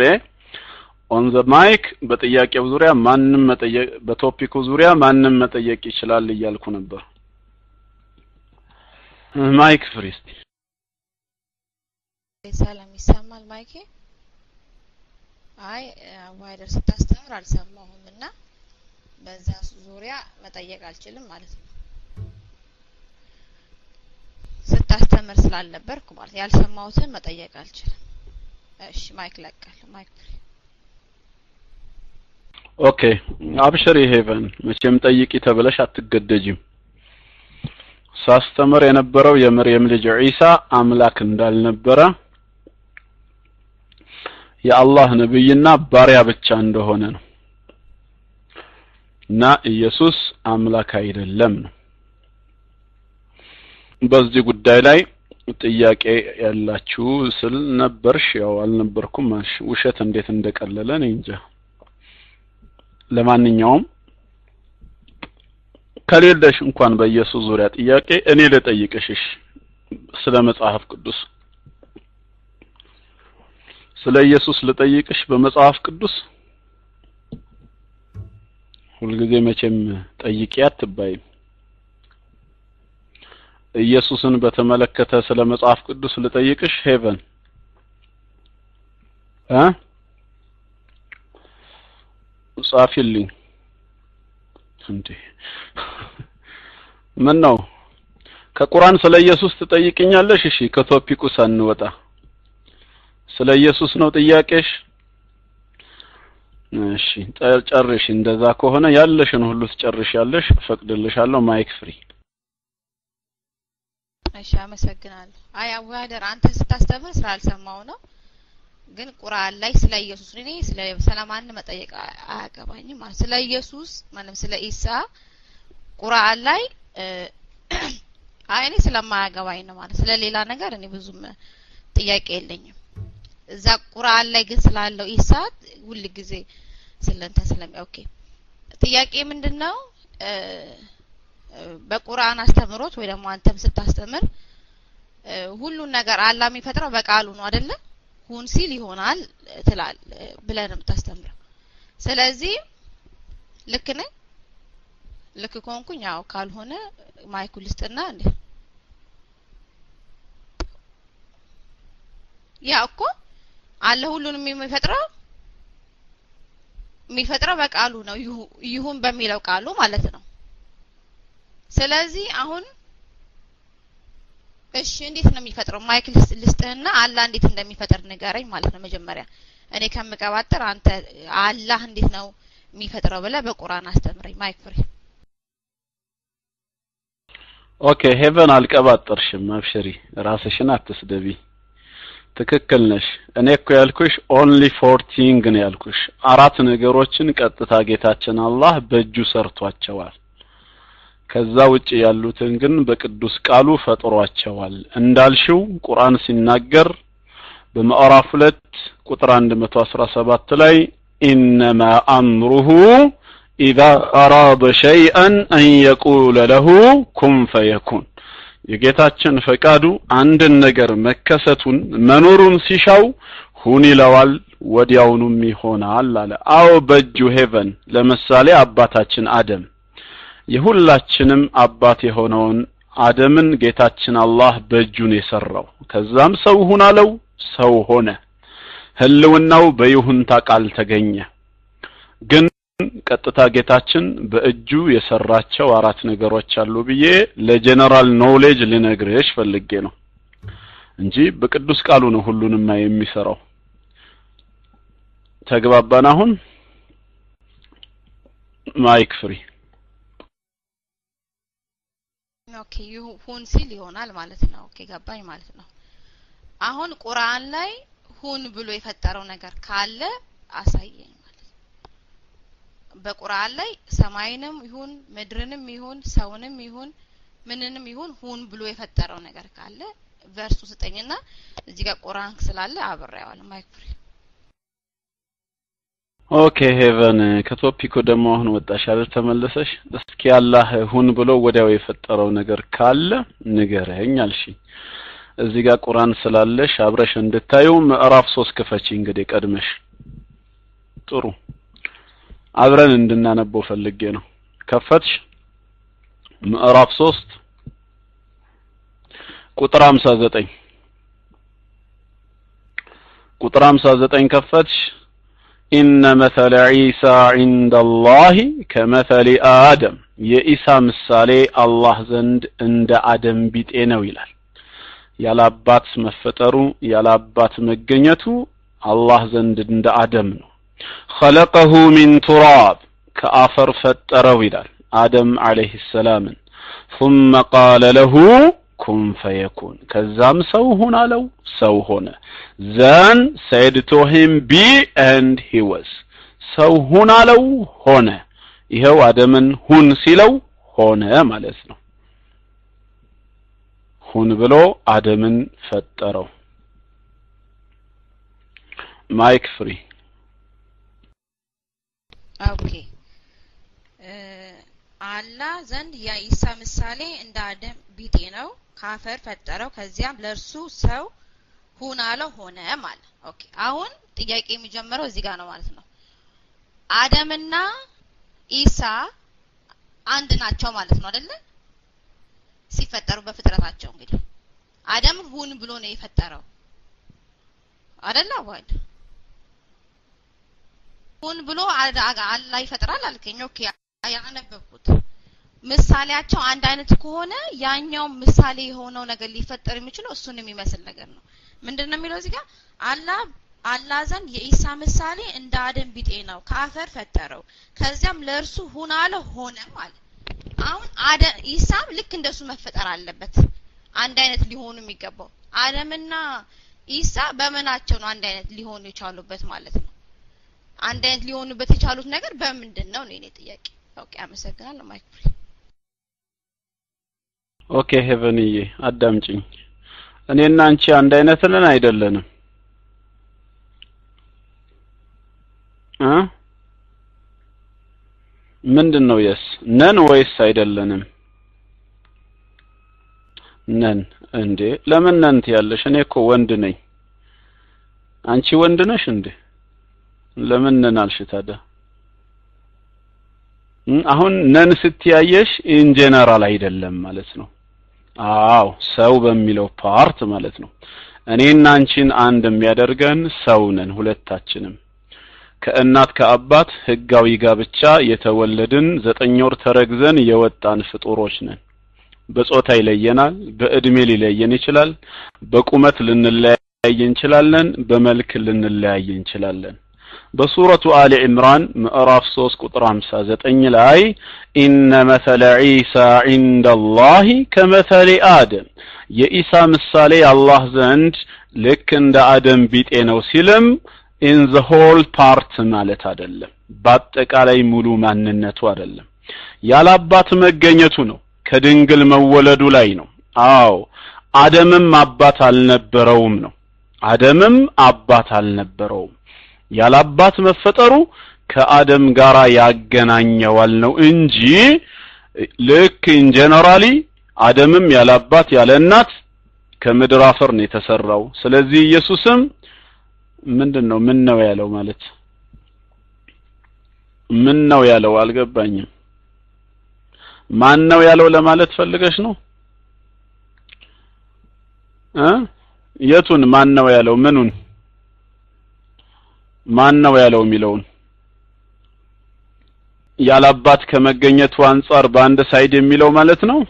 on the mic በጥያቄው ዙሪያ ማንም መጠየቅ በ topic ኡ ዙሪያ ማንም መጠየቅ ይችላል እያልኩ ነበር። mic free እስቲ። ሰላም ይሰማል mic ኤ? አይ አቡ ሀይደር ስታስተምር አልሰማሁም እና በዛ ዙሪያ መጠየቅ አልችልም ማለት ነው። ስታስተምር ስላልነበርኩ ማለት ያልሰማሁትን መጠየቅ አልችልም። እሺ mic ለቃል mic okay አብሽሪ ሄቨን፣ መቼም ጠይቂ ተብለሽ አትገደጂም። ሳስተምር የነበረው የመርየም ልጅ ዒሳ አምላክ እንዳልነበረ የአላህ ነብይና ባሪያ ብቻ እንደሆነ ነው እና ኢየሱስ አምላክ አይደለም ነው። በዚህ ጉዳይ ላይ ጥያቄ ያላችሁ ስል ነበርሽ። ያው አልነበርኩም ውሸት እንዴት እንደቀለለ እኔ እንጃ። ለማንኛውም ከሌለሽ እንኳን በኢየሱስ ዙሪያ ጥያቄ እኔ ልጠይቅሽሽ ስለ መጽሐፍ ቅዱስ ስለ ኢየሱስ ልጠይቅሽ በመጽሐፍ ቅዱስ ሁልጊዜ መቼም ጠይቄ አትባይም። ኢየሱስን በተመለከተ ስለ መጽሐፍ ቅዱስ ልጠይቅሽ ሄቨን። እ? ጻፊልኝ። እንዴ! ምን ነው ከቁርአን ስለ ኢየሱስ ትጠይቅኛለሽ? እሺ ከ topic ኡ ሳንወጣ ስለ ኢየሱስ ነው ጥያቄሽ? እሺ ጨርሽ። እንደዛ ከሆነ ያለሽን ሁሉ ትጨርሻለሽ። ፈቅድልሻለሁ mic free እሺ አመሰግናለሁ። አይ አቡ ሀይደር አንተ ስታስተምር ስላልሰማው ነው። ግን ቁርአን ላይ ስለ ኢየሱስ እኔ ስለ ስለማን መጠየቅ አያገባኝም ማለት ስለ ኢየሱስ ማለት ስለ ኢሳ ቁርአን ላይ አይ እኔ ስለማያገባኝ ነው ማለት ስለ ሌላ ነገር እኔ ብዙም ጥያቄ የለኝም። እዛ ቁርአን ላይ ግን ስላለው ኢሳ ሁል ጊዜ ስለንተ ስለሚ okay። ጥያቄ ምንድነው በቁርአን አስተምሮት ወይ ደግሞ አንተም ስታስተምር ሁሉን ነገር አላህ የሚፈጥረው በቃሉ ነው አይደለ? ሁን ሲል ይሆናል ትላል ብለህ ነው የምታስተምረው። ስለዚህ ልክ ነኝ ልክ ከሆንኩኝ ያው ካልሆነ ማይኩ ልስጥና እንዴ? ያ እኮ አለ ሁሉንም የሚፈጥረው የሚፈጥረው በቃሉ ነው ይሁን በሚለው ቃሉ ማለት ነው ስለዚህ አሁን እሺ እንዴት ነው የሚፈጥረው? mic ልስጥህና አላህ እንዴት እንደሚፈጥር ንገረኝ ማለት ነው መጀመሪያ። እኔ ከምቀባጥር አንተ አላህ እንዴት ነው የሚፈጥረው ብለህ በቁርአን አስተምረኝ mic free okay ሄቨን አልቀባጠርሽም አብሽሪ ራስሽን አትስደቢ። ትክክል ነሽ። እኔ እኮ ያልኩሽ only four thing ነው ያልኩሽ። አራት ነገሮችን ቀጥታ ጌታችን አላህ በእጁ ሰርቷቸዋል ከዛ ውጭ ያሉትን ግን በቅዱስ ቃሉ ፈጥሯቸዋል። እንዳልሽው ቁርአን ሲናገር በምዕራፍ ሁለት ቁጥር 117 ላይ ኢነማ አምሩሁ ኢዛ አራደ ሸይአን አን የቁለ ለሁ ኩን ፈየኩን። የጌታችን ፈቃዱ አንድን ነገር መከሰቱን መኖሩን ሲሻው ሁን ይለዋል ወዲያውኑም ይሆናል አለ። አዎ በእጁ ሄቨን ለምሳሌ አባታችን አደም የሁላችንም አባት የሆነውን አደምን ጌታችን አላህ በእጁን የሰራው። ከዛም ሰው ሁን አለው ሰው ሆነ። ህልውናው በይሁንታ ቃል ተገኘ። ግን ቀጥታ ጌታችን በእጁ የሰራቸው አራት ነገሮች አሉ ብዬ ለጀነራል ኖሌጅ ልነግርሽ ፈልጌ ነው እንጂ በቅዱስ ቃሉ ነው ሁሉንም የሚሰራው። ተግባባን አሁን? mic free okay ሁን ሲል ይሆናል ማለት ነው። okay ገባኝ ማለት ነው። አሁን ቁርአን ላይ ሁን ብሎ የፈጠረው ነገር ካለ አሳየኝ ማለት ነው። በቁርአን ላይ ሰማይንም ይሁን ምድርንም ይሁን ሰውንም ይሁን ምንንም ይሁን ሁን ብሎ የፈጠረው ነገር ካለ verse ኡ ስጠኝና እዚህ ጋር ቁርአን ስላለ አብሬዋለሁ። mic free okay ሄቨን ከ topic ኡ ደግሞ አሁን ወጣሽ አይደል? ተመለሰሽ? እስኪ አላህ ሁን ብሎ ወዲያው የፈጠረው ነገር ካለ ንገረኝ አልሽ። እዚህ ጋር ቁርአን ስላለሽ አብረሽ እንድታዩ ምዕራፍ ሶስት ክፈቺ እንግዲህ ቀድመሽ። ጥሩ። አብረን እንድናነበው ፈልጌ ነው። ከፈትሽ? ምዕራፍ ሶስት ቁጥር 59 ቁጥር 59 ከፈትሽ ኢነ መተለ ዒሳ ዒንደ አላህ ከመተሊ አደም የኢሳ ምሳሌ አላህ ዘንድ እንደ አደም ቢጤ ነው ይላል ያለ አባት መፈጠሩ ያለ አባት መገኘቱ አላህ ዘንድ እንደ አደም ነው ኸለቀሁ ሚን ቱራብ ከአፈር ፈጠረው ይላል አደም አለይሂ ሰላምን ثم قال له ኩን ፈየኩን። ከዛም ሰው ሁን አለው ሰው ሆነ። then to him be and he was ሰው ሁን አለው ሆነ። ይኸው አደምን ሁን ሲለው ሆነ ማለት ነው። ሁን ብሎ አደምን ፈጠረው። mic free። okay። አላህ ዘንድ የኢሳ ምሳሌ እንደ አደም ቢጤ ነው ካፈር ፈጠረው። ከዚያም ለእርሱ ሰው ሁን አለው ሆነ ማለት okay። አሁን ጥያቄ የሚጀምረው እዚህ ጋር ነው ማለት ነው። አደምና ኢሳ አንድ ናቸው ማለት ነው አይደለ? ሲፈጠሩ በፍጥረታቸው እንግዲህ አደም ሁን ብሎ ነው የፈጠረው አይደለ? አዋድ ሁን ብሎ አላህ ይፈጥራል አልከኝ? okay ያነበብኩት ምሳሌያቸው አንድ አይነት ከሆነ ያኛው ምሳሌ የሆነው ነገር ሊፈጠር የሚችለው እሱን የሚመስል ነገር ነው። ምንድነው የሚለው እዚህ ጋር? አላህ አላህ ዘንድ የኢሳ ምሳሌ እንደ አደም ቢጤ ነው ከአፈር ፈጠረው ከዚያም ለእርሱ ሁን አለ ሆነ ማለት አሁን አደ ኢሳም ልክ እንደሱ መፈጠር አለበት። አንድ አይነት ሊሆኑ የሚገባው አደምና ኢሳ በምናቸው ነው አንድ አይነት ሊሆኑ የቻሉበት ማለት ነው። አንድ አይነት ሊሆኑበት የቻሉት ነገር በምንድን ነው ነው የኔ ጥያቄ። okay አመሰግናለሁ mic okay ሄቨንዬ አዳምጭኝ እኔና አንቺ አንድ አይነት ነን? አይደለንም። እ? ምንድን ነው yes? ነን ወይስ አይደለንም? ነን። እንዴ ለምን ነን ትያለሽ? እኔ እኮ ወንድ ነኝ። አንቺ ወንድ ነሽ እንዴ? ለምን ነን አልሽ ታዲያ? አሁን ነን ስትያየሽ in general አይደለም ማለት ነው አዎ ሰው በሚለው part ማለት ነው እኔና አንቺን አንድ የሚያደርገን ሰው ነን ሁለታችንም ከእናት ከአባት ህጋዊ ጋብቻ የተወለድን ዘጠኝ ወር ተረግዘን የወጣን ፍጡሮች ነን። በጾታ ይለየናል፣ በእድሜ ሊለየን ይችላል፣ በቁመት ልንለያይ እንችላለን፣ በመልክ ልንለያይ እንችላለን። በሱረቱ አሊ ዕምራን ምዕራፍ 3 ቁጥር 59 ላይ ኢነ መሰለ ዒሳ ዒንደላሂ ከመሰሊ አደም የኢሳ ምሳሌ አላህ ዘንድ ልክ እንደ አደም ቢጤ ነው ሲልም in the whole part ማለት አይደለም፣ በአጠቃላይ ሙሉ ማንነቱ አይደለም። ያላባት መገኘቱ ነው፣ ከድንግል መወለዱ ላይ ነው። አዎ አደምም አባት አልነበረውም ነው። አደምም አባት አልነበረውም። ያላባት መፈጠሩ ከአደም ጋራ ያገናኘዋል ነው እንጂ ልክ in generally አደምም ያላባት ያለ እናት ከምድር አፈር ነው የተሰራው። ስለዚህ ኢየሱስም ምንድን ነው ምን ነው ያለው ማለት? ምን ነው ያለው? አልገባኝም። ማን ነው ያለው ለማለት ፈልገሽ ነው? እ? የቱን ማን ነው ያለው? ምኑን ማን ነው ያለው የሚለውን ያላባት ከመገኘቱ አንጻር በአንድ side የሚለው ማለት ነው።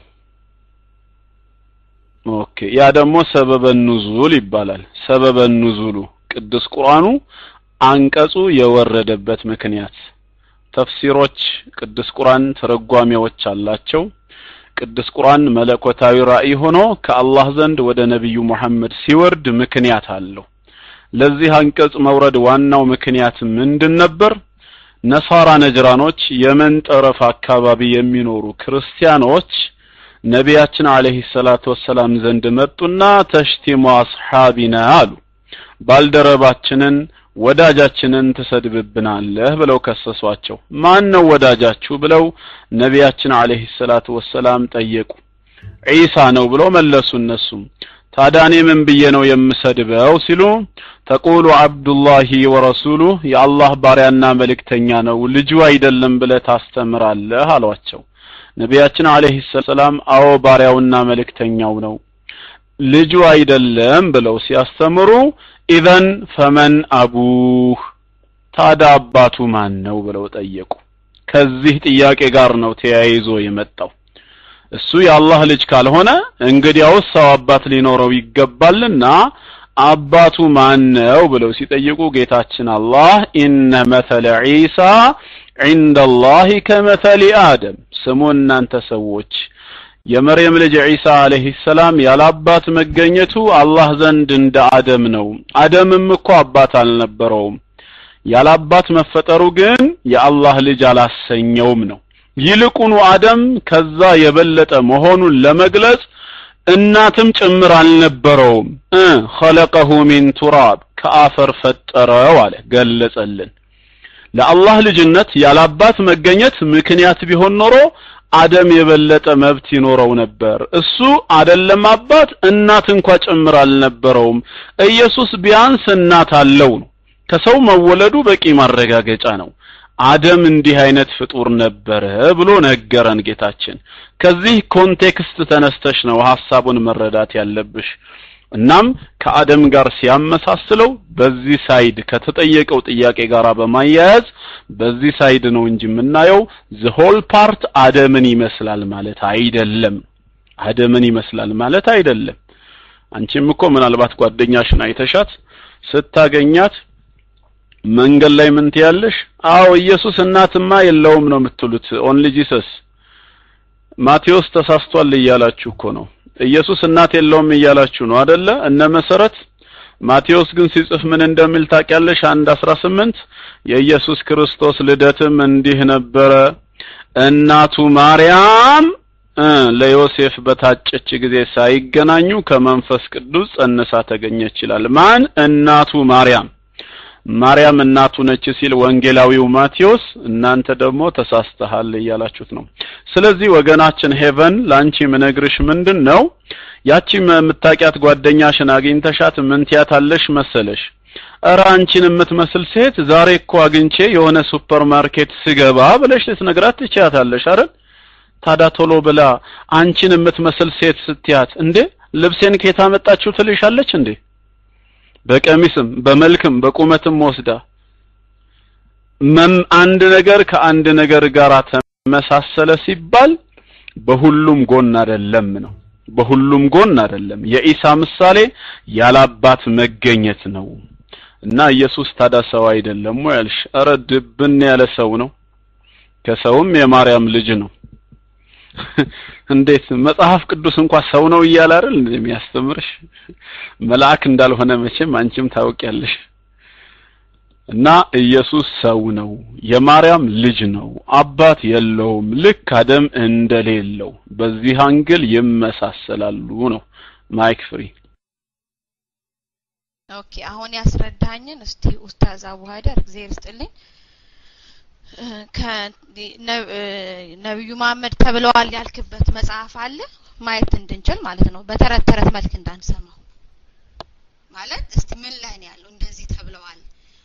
okay ያ ደግሞ سبب نزول ይባላል። سبب نزول ኡ ቅዱስ ቁርአኑ አንቀጹ የወረደበት ምክንያት ተፍሲሮች ቅዱስ ቁርአን ተረጓሚዎች አላቸው። ቅዱስ ቁርአን መለኮታዊ ራእይ ሆኖ ከአላህ ዘንድ ወደ ነቢዩ ሙሐመድ ሲወርድ ምክንያት አለው። ለዚህ አንቀጽ መውረድ ዋናው ምክንያት ምንድን ነበር? ነሳራ ነጅራኖች የመን ጠረፍ አካባቢ የሚኖሩ ክርስቲያኖች ነቢያችን አለይሂ ሰላቱ ወሰላም ዘንድ መጡና ተሽቲሙ አስሓቢና አሉ። ባልደረባችንን ወዳጃችንን ትሰድብብናለህ ብለው ከሰሷቸው። ማን ነው ወዳጃችሁ ብለው ነቢያችን አለይሂ ሰላቱ ወሰላም ጠየቁ። ዒሳ ነው ብለው መለሱ። እነሱም ታዲያ እኔ ምን ብዬ ነው የምሰድበው ሲሉ ተቁሉ አብዱላሂ ወረሱሉ የአላህ ባሪያና መልእክተኛ ነው ልጁ አይደለም ብለህ ታስተምራለህ አሏቸው። ነቢያችን አለይሂ ሰላም አዎ ባሪያውና መልእክተኛው ነው ልጁ አይደለም ብለው ሲያስተምሩ ኢዘን ፈመን አቡህ ታዲያ አባቱ ማን ነው ብለው ጠየቁ። ከዚህ ጥያቄ ጋር ነው ተያይዞ የመጣው። እሱ የአላህ ልጅ ካልሆነ እንግዲያውስ ሰው አባት ሊኖረው ይገባልና አባቱ ማን ብለው ሲጠይቁ ጌታችን አላህ ኢነ መተለ ዒሳ ዒንደላሂ ከመተሊ አደም ስሙ እናንተ ሰዎች የመርየም ልጅ ዒሳ አለይሂ ሰላም ያለ አባት መገኘቱ አላህ ዘንድ እንደ አደም ነው። አደምም እኮ አባት አልነበረውም። ያለ አባት መፈጠሩ ግን የአላህ ልጅ አላሰኘውም ነው። ይልቁኑ አደም ከዛ የበለጠ መሆኑን ለመግለጽ እናትም ጭምር አልነበረውም። ኸለቀሁ ሚን ቱራብ ከአፈር ፈጠረው አለ ገለጸልን። ለአላህ ልጅነት ያላባት መገኘት ምክንያት ቢሆን ኖሮ አደም የበለጠ መብት ይኖረው ነበር። እሱ አደለም አባት እናት እንኳ ጭምር አልነበረውም። ኢየሱስ ቢያንስ እናት አለው ነው። ከሰው መወለዱ በቂ ማረጋገጫ ነው። አደም እንዲህ አይነት ፍጡር ነበረ ብሎ ነገረን ጌታችን። ከዚህ context ተነስተሽ ነው ሐሳቡን መረዳት ያለብሽ። እናም ከአደም ጋር ሲያመሳስለው በዚህ side ከተጠየቀው ጥያቄ ጋር በማያያዝ በዚህ side ነው እንጂ የምናየው the whole part አደምን ይመስላል ማለት አይደለም። አደምን ይመስላል ማለት አይደለም። አንቺም እኮ ምናልባት ጓደኛሽን አይተሻት ስታገኛት መንገድ ላይ ምን ትያለሽ? አዎ ኢየሱስ እናትማ የለውም ነው የምትሉት። Only Jesus ማቴዎስ ተሳስቷል እያላችሁ እኮ ነው። ኢየሱስ እናት የለውም እያላችሁ ነው አይደለ? እነ መሰረት ማቴዎስ ግን ሲጽፍ ምን እንደሚል ታውቂያለሽ? አንድ አስራ ስምንት የኢየሱስ ክርስቶስ ልደትም እንዲህ ነበረ እናቱ ማርያም ለዮሴፍ በታጨች ጊዜ ሳይገናኙ ከመንፈስ ቅዱስ ጸንሳ ተገኘች ይላል። ማን? እናቱ ማርያም ማርያም እናቱ ነች ሲል ወንጌላዊው ማቴዎስ እናንተ ደግሞ ተሳስተሃል እያላችሁት ነው። ስለዚህ ወገናችን ሄቨን ላንቺ ምነግርሽ ምንድን ነው ያቺ የምታውቂያት ጓደኛሽን አግኝተሻት ምን መሰለሽ? እረ አንቺን የምትመስል ሴት ዛሬ እኮ አግኝቼ የሆነ ሱፐር ማርኬት ስገባ ብለሽ ልትነግራት ትችያታለሽ አይደል? ታዲያ ቶሎ ብላ አንቺን የምትመስል ሴት ስትያት እንዴ ልብሴን ከየት አመጣችሁ ትልሻለች እንዴ? በቀሚስም በመልክም በቁመትም ወስዳ አንድ ነገር ከአንድ ነገር ጋር ተመሳሰለ ሲባል በሁሉም ጎን አይደለም ነው። በሁሉም ጎን አይደለም። የኢሳ ምሳሌ ያላባት መገኘት ነው። እና ኢየሱስ ታዲያ ሰው አይደለም ወይ ያልሽ ኧረ ድብን ያለ ሰው ነው። ከሰውም የማርያም ልጅ ነው እንዴት መጽሐፍ ቅዱስ እንኳን ሰው ነው እያለ አይደል የሚያስተምርሽ? መልአክ እንዳልሆነ መቼም አንቺም ታውቂያለሽ። እና ኢየሱስ ሰው ነው የማርያም ልጅ ነው አባት የለውም ልክ አደም እንደሌለው በዚህ angle ይመሳሰላሉ ነው። mic free። Okay አሁን ያስረዳኝን እስቲ ኡስታዝ አቡሃደር እግዚአብሔር ይስጥልኝ ከነብዩ መሐመድ ተብለዋል ያልክበት መጽሐፍ አለ? ማየት እንድንችል ማለት ነው። በተረት ተረት መልክ እንዳንሰማው። ማለት እስቲ ምን ላይ ነው ያለው? እንደዚህ ተብለዋል።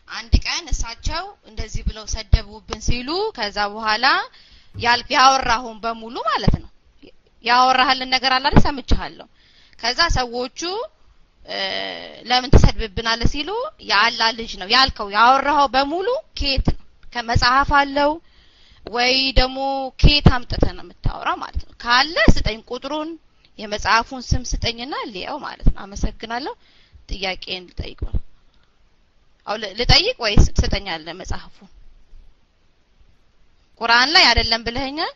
አንድ ቀን እሳቸው እንደዚህ ብለው ሰደቡብን ሲሉ ከዛ በኋላ ያወራሁን በሙሉ ማለት ነው። ያወራህልን ነገር አለ ሰምቻለሁ ከዛ ሰዎቹ ለምን ትሰድብብናለህ ሲሉ የአላ ልጅ ነው ያልከው። ያወራኸው በሙሉ ኬት ነው ከመጽሐፍ አለው ወይ ደግሞ ኬት አምጥተህ ነው የምታወራው ማለት ነው? ካለ ስጠኝ ቁጥሩን የመጽሐፉን ስም ስጠኝና ልየው ማለት ነው። አመሰግናለሁ። ጥያቄን ልጠይቅ ነው። አው ልጠይቅ ወይስ ትሰጠኛለህ መጽሐፉ? ቁርአን ላይ አይደለም ብለኸኛል?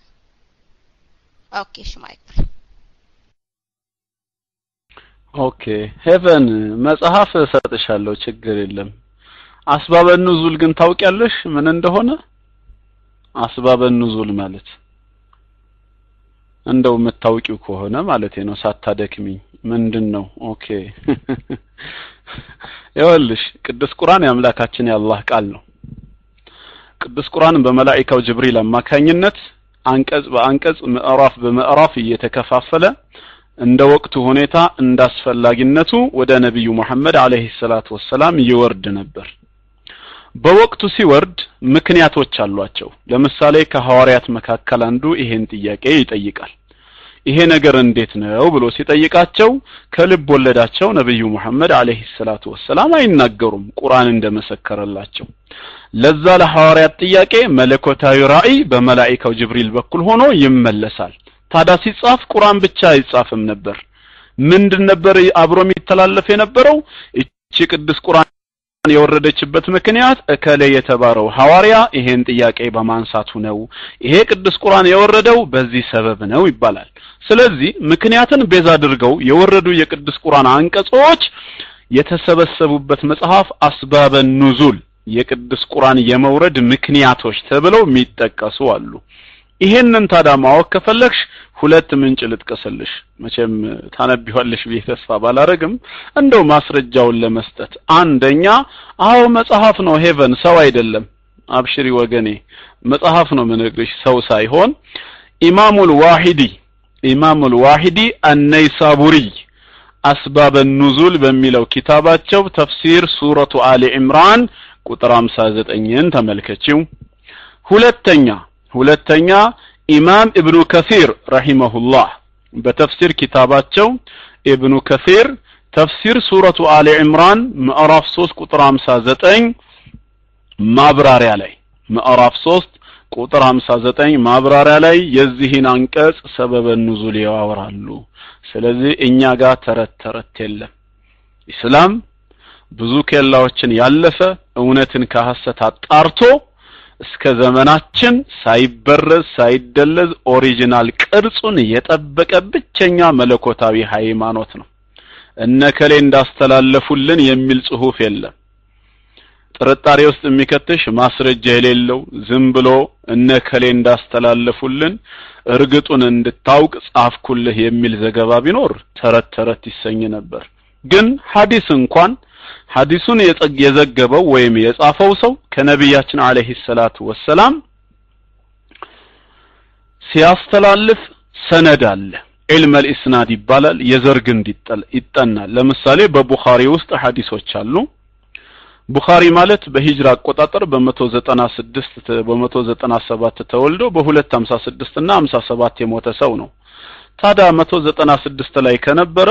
ኦኬ እሺ ማይክ ኦኬ ሄቨን መጽሐፍ እሰጥሻለሁ ችግር የለም أسباب نزول ግን ታውቂያለሽ ምን እንደሆነ? أسباب نزول ማለት እንደው የምታውቂው ከሆነ ማለቴ ነው። ሳታደክሚኝ ምንድን ነው okay። ይኸውልሽ ቅዱስ ቁርአን የአምላካችን የአላህ ቃል ነው። ቅዱስ ቁርአን በመላኢካው ጅብሪል አማካኝነት አንቀጽ በአንቀጽ ምዕራፍ በምዕራፍ እየተከፋፈለ እንደ ወቅቱ ሁኔታ እንዳስፈላጊነቱ ወደ ነቢዩ መሐመድ አለይሂ ሰላቱ ወሰላም ይወርድ ነበር በወቅቱ ሲወርድ ምክንያቶች አሏቸው። ለምሳሌ ከሐዋርያት መካከል አንዱ ይሄን ጥያቄ ይጠይቃል። ይሄ ነገር እንዴት ነው? ብሎ ሲጠይቃቸው ከልብ ወለዳቸው ነብዩ መሐመድ አለይሂ ሰላቱ ወሰላም አይናገሩም። ቁርአን እንደመሰከረላቸው። ለዛ ለሐዋርያት ጥያቄ መለኮታዊ ራእይ በመላኢካው ጅብሪል በኩል ሆኖ ይመለሳል። ታዳ ሲጻፍ ቁርአን ብቻ አይጻፍም ነበር። ምንድን ነበር አብሮ የሚተላለፍ የነበረው? እቺ ቅዱስ ቁርአን የወረደችበት ምክንያት እከለ የተባረው ሐዋርያ ይሄን ጥያቄ በማንሳቱ ነው። ይሄ ቅዱስ ቁርአን የወረደው በዚህ ሰበብ ነው ይባላል። ስለዚህ ምክንያትን ቤዛ አድርገው የወረዱ የቅዱስ ቁርአን አንቀጾች የተሰበሰቡበት መጽሐፍ አስባበ ኑዙል የቅዱስ ቁርአን የመውረድ ምክንያቶች ተብለው የሚጠቀሱ አሉ ይሄንን ታዳ ማወቅ ከፈለግሽ ሁለት ምንጭ ልጥቀስልሽ። መቼም ታነቢዋለሽ ብዬ ተስፋ ባላረግም እንደው ማስረጃውን ለመስጠት አንደኛ አዎ መጽሐፍ ነው ሄቨን ሰው አይደለም። አብሽሪ ወገኔ መጽሐፍ ነው ምነግርሽ ሰው ሳይሆን። ኢማሙል ዋሂዲ ኢማሙል ዋሂዲ አነይሳቡሪ أسباب نزول በሚለው ኪታባቸው ተፍሲር ሱረቱ አሊ ኢምራን ቁጥር 59ን ተመልከቺው። ሁለተኛ ሁለተኛ ኢማም ኢብኑ ከሲር ረሂመሁላህ በተፍሲር ኪታባቸው ኢብኑ ከሲር ተፍሲር ሱረቱ አሊ ዕምራን ምዕራፍ 3 ቁጥር 59 ማብራሪያ ላይ ምዕራፍ 3 ቁጥር 59 ማብራሪያ ላይ የዚህን አንቀጽ ሰበበ ኑዙል ያወራሉ። ስለዚህ እኛ ጋር ተረት ተረት የለም። ኢስላም ብዙ ኬላዎችን ያለፈ እውነትን ከሐሰት አጣርቶ እስከ ዘመናችን ሳይበረዝ ሳይደለዝ original ቅርጹን የጠበቀ ብቸኛ መለኮታዊ ሃይማኖት ነው። እነከሌ እንዳስተላለፉልን የሚል ጽሁፍ የለም። ጥርጣሬ ውስጥ የሚከትሽ ማስረጃ የሌለው ዝም ብሎ እነከሌ እንዳስተላለፉልን እርግጡን እንድታውቅ ጻፍኩልህ የሚል ዘገባ ቢኖር ተረት ተረት ይሰኝ ነበር። ግን ሐዲስ እንኳን ሐዲሱን የዘገበው ወይም የጻፈው ሰው ከነቢያችን አለይሂ ሰላቱ ወሰላም ሲያስተላልፍ ሰነድ አለ። ዒልም አልኢስናድ ይባላል። የዘር ግንድ ይጠናል። ለምሳሌ በቡኻሪ ውስጥ ሐዲሶች አሉ። ቡኻሪ ማለት በሂጅራ አቆጣጠር በ196 በ197 ተወልዶ በ256 እና 57 የሞተ ሰው ነው። ታዲያ 196 ላይ ከነበረ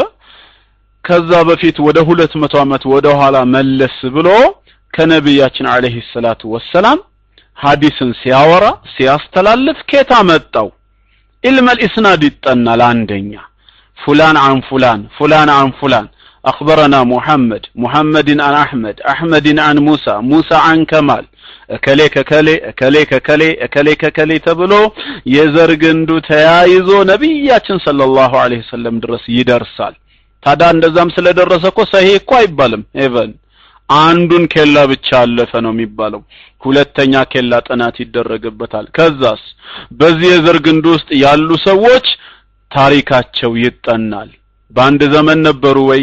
ከዛ በፊት ወደ ሁለት መቶ ዓመት ወደ ኋላ መለስ ብሎ ከነቢያችን عليه الصلاة والسلام ሀዲስን ሲያወራ ሲያስተላልፍ ኬት አመጣው? علم الإسناد ይጠናል አንደኛ። فلان عن فلان فلان عن فلان። أخبرنا ሙሐመድ ሙሐመድን عن አሕመድ አሕመድን عن ሙሳ ሙሳ عن ከማል። እከሌ ከከሌ እከሌ ከከሌ እከሌ ከከሌ ተብሎ የዘር ግንዱ ተያይዞ ነቢያችን صلى الله عليه وسلم ድረስ ይደርሳል። ታዲያ እንደዛም ስለደረሰ እኮ ሰሂህ እኮ አይባልም። ሄቨን አንዱን ኬላ ብቻ አለፈ ነው የሚባለው። ሁለተኛ ኬላ ጥናት ይደረግበታል። ከዛስ? በዚህ የዘር ግንድ ውስጥ ያሉ ሰዎች ታሪካቸው ይጠናል። በአንድ ዘመን ነበሩ ወይ?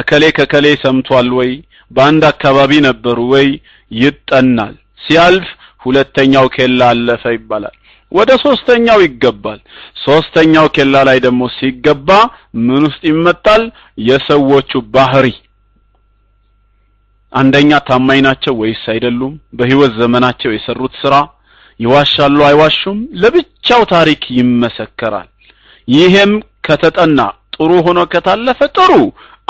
እከሌ ከከሌ ሰምቷል ወይ? በአንድ አካባቢ ነበሩ ወይ? ይጠናል። ሲያልፍ ሁለተኛው ኬላ አለፈ ይባላል ወደ ሶስተኛው ይገባል ሶስተኛው ኬላ ላይ ደግሞ ሲገባ ምን ውስጥ ይመጣል የሰዎቹ ባህሪ አንደኛ ታማኝ ናቸው ወይስ አይደሉም በህይወት ዘመናቸው የሰሩት ስራ ይዋሻሉ አይዋሹም ለብቻው ታሪክ ይመሰከራል ይሄም ከተጠና ጥሩ ሆኖ ከታለፈ ጥሩ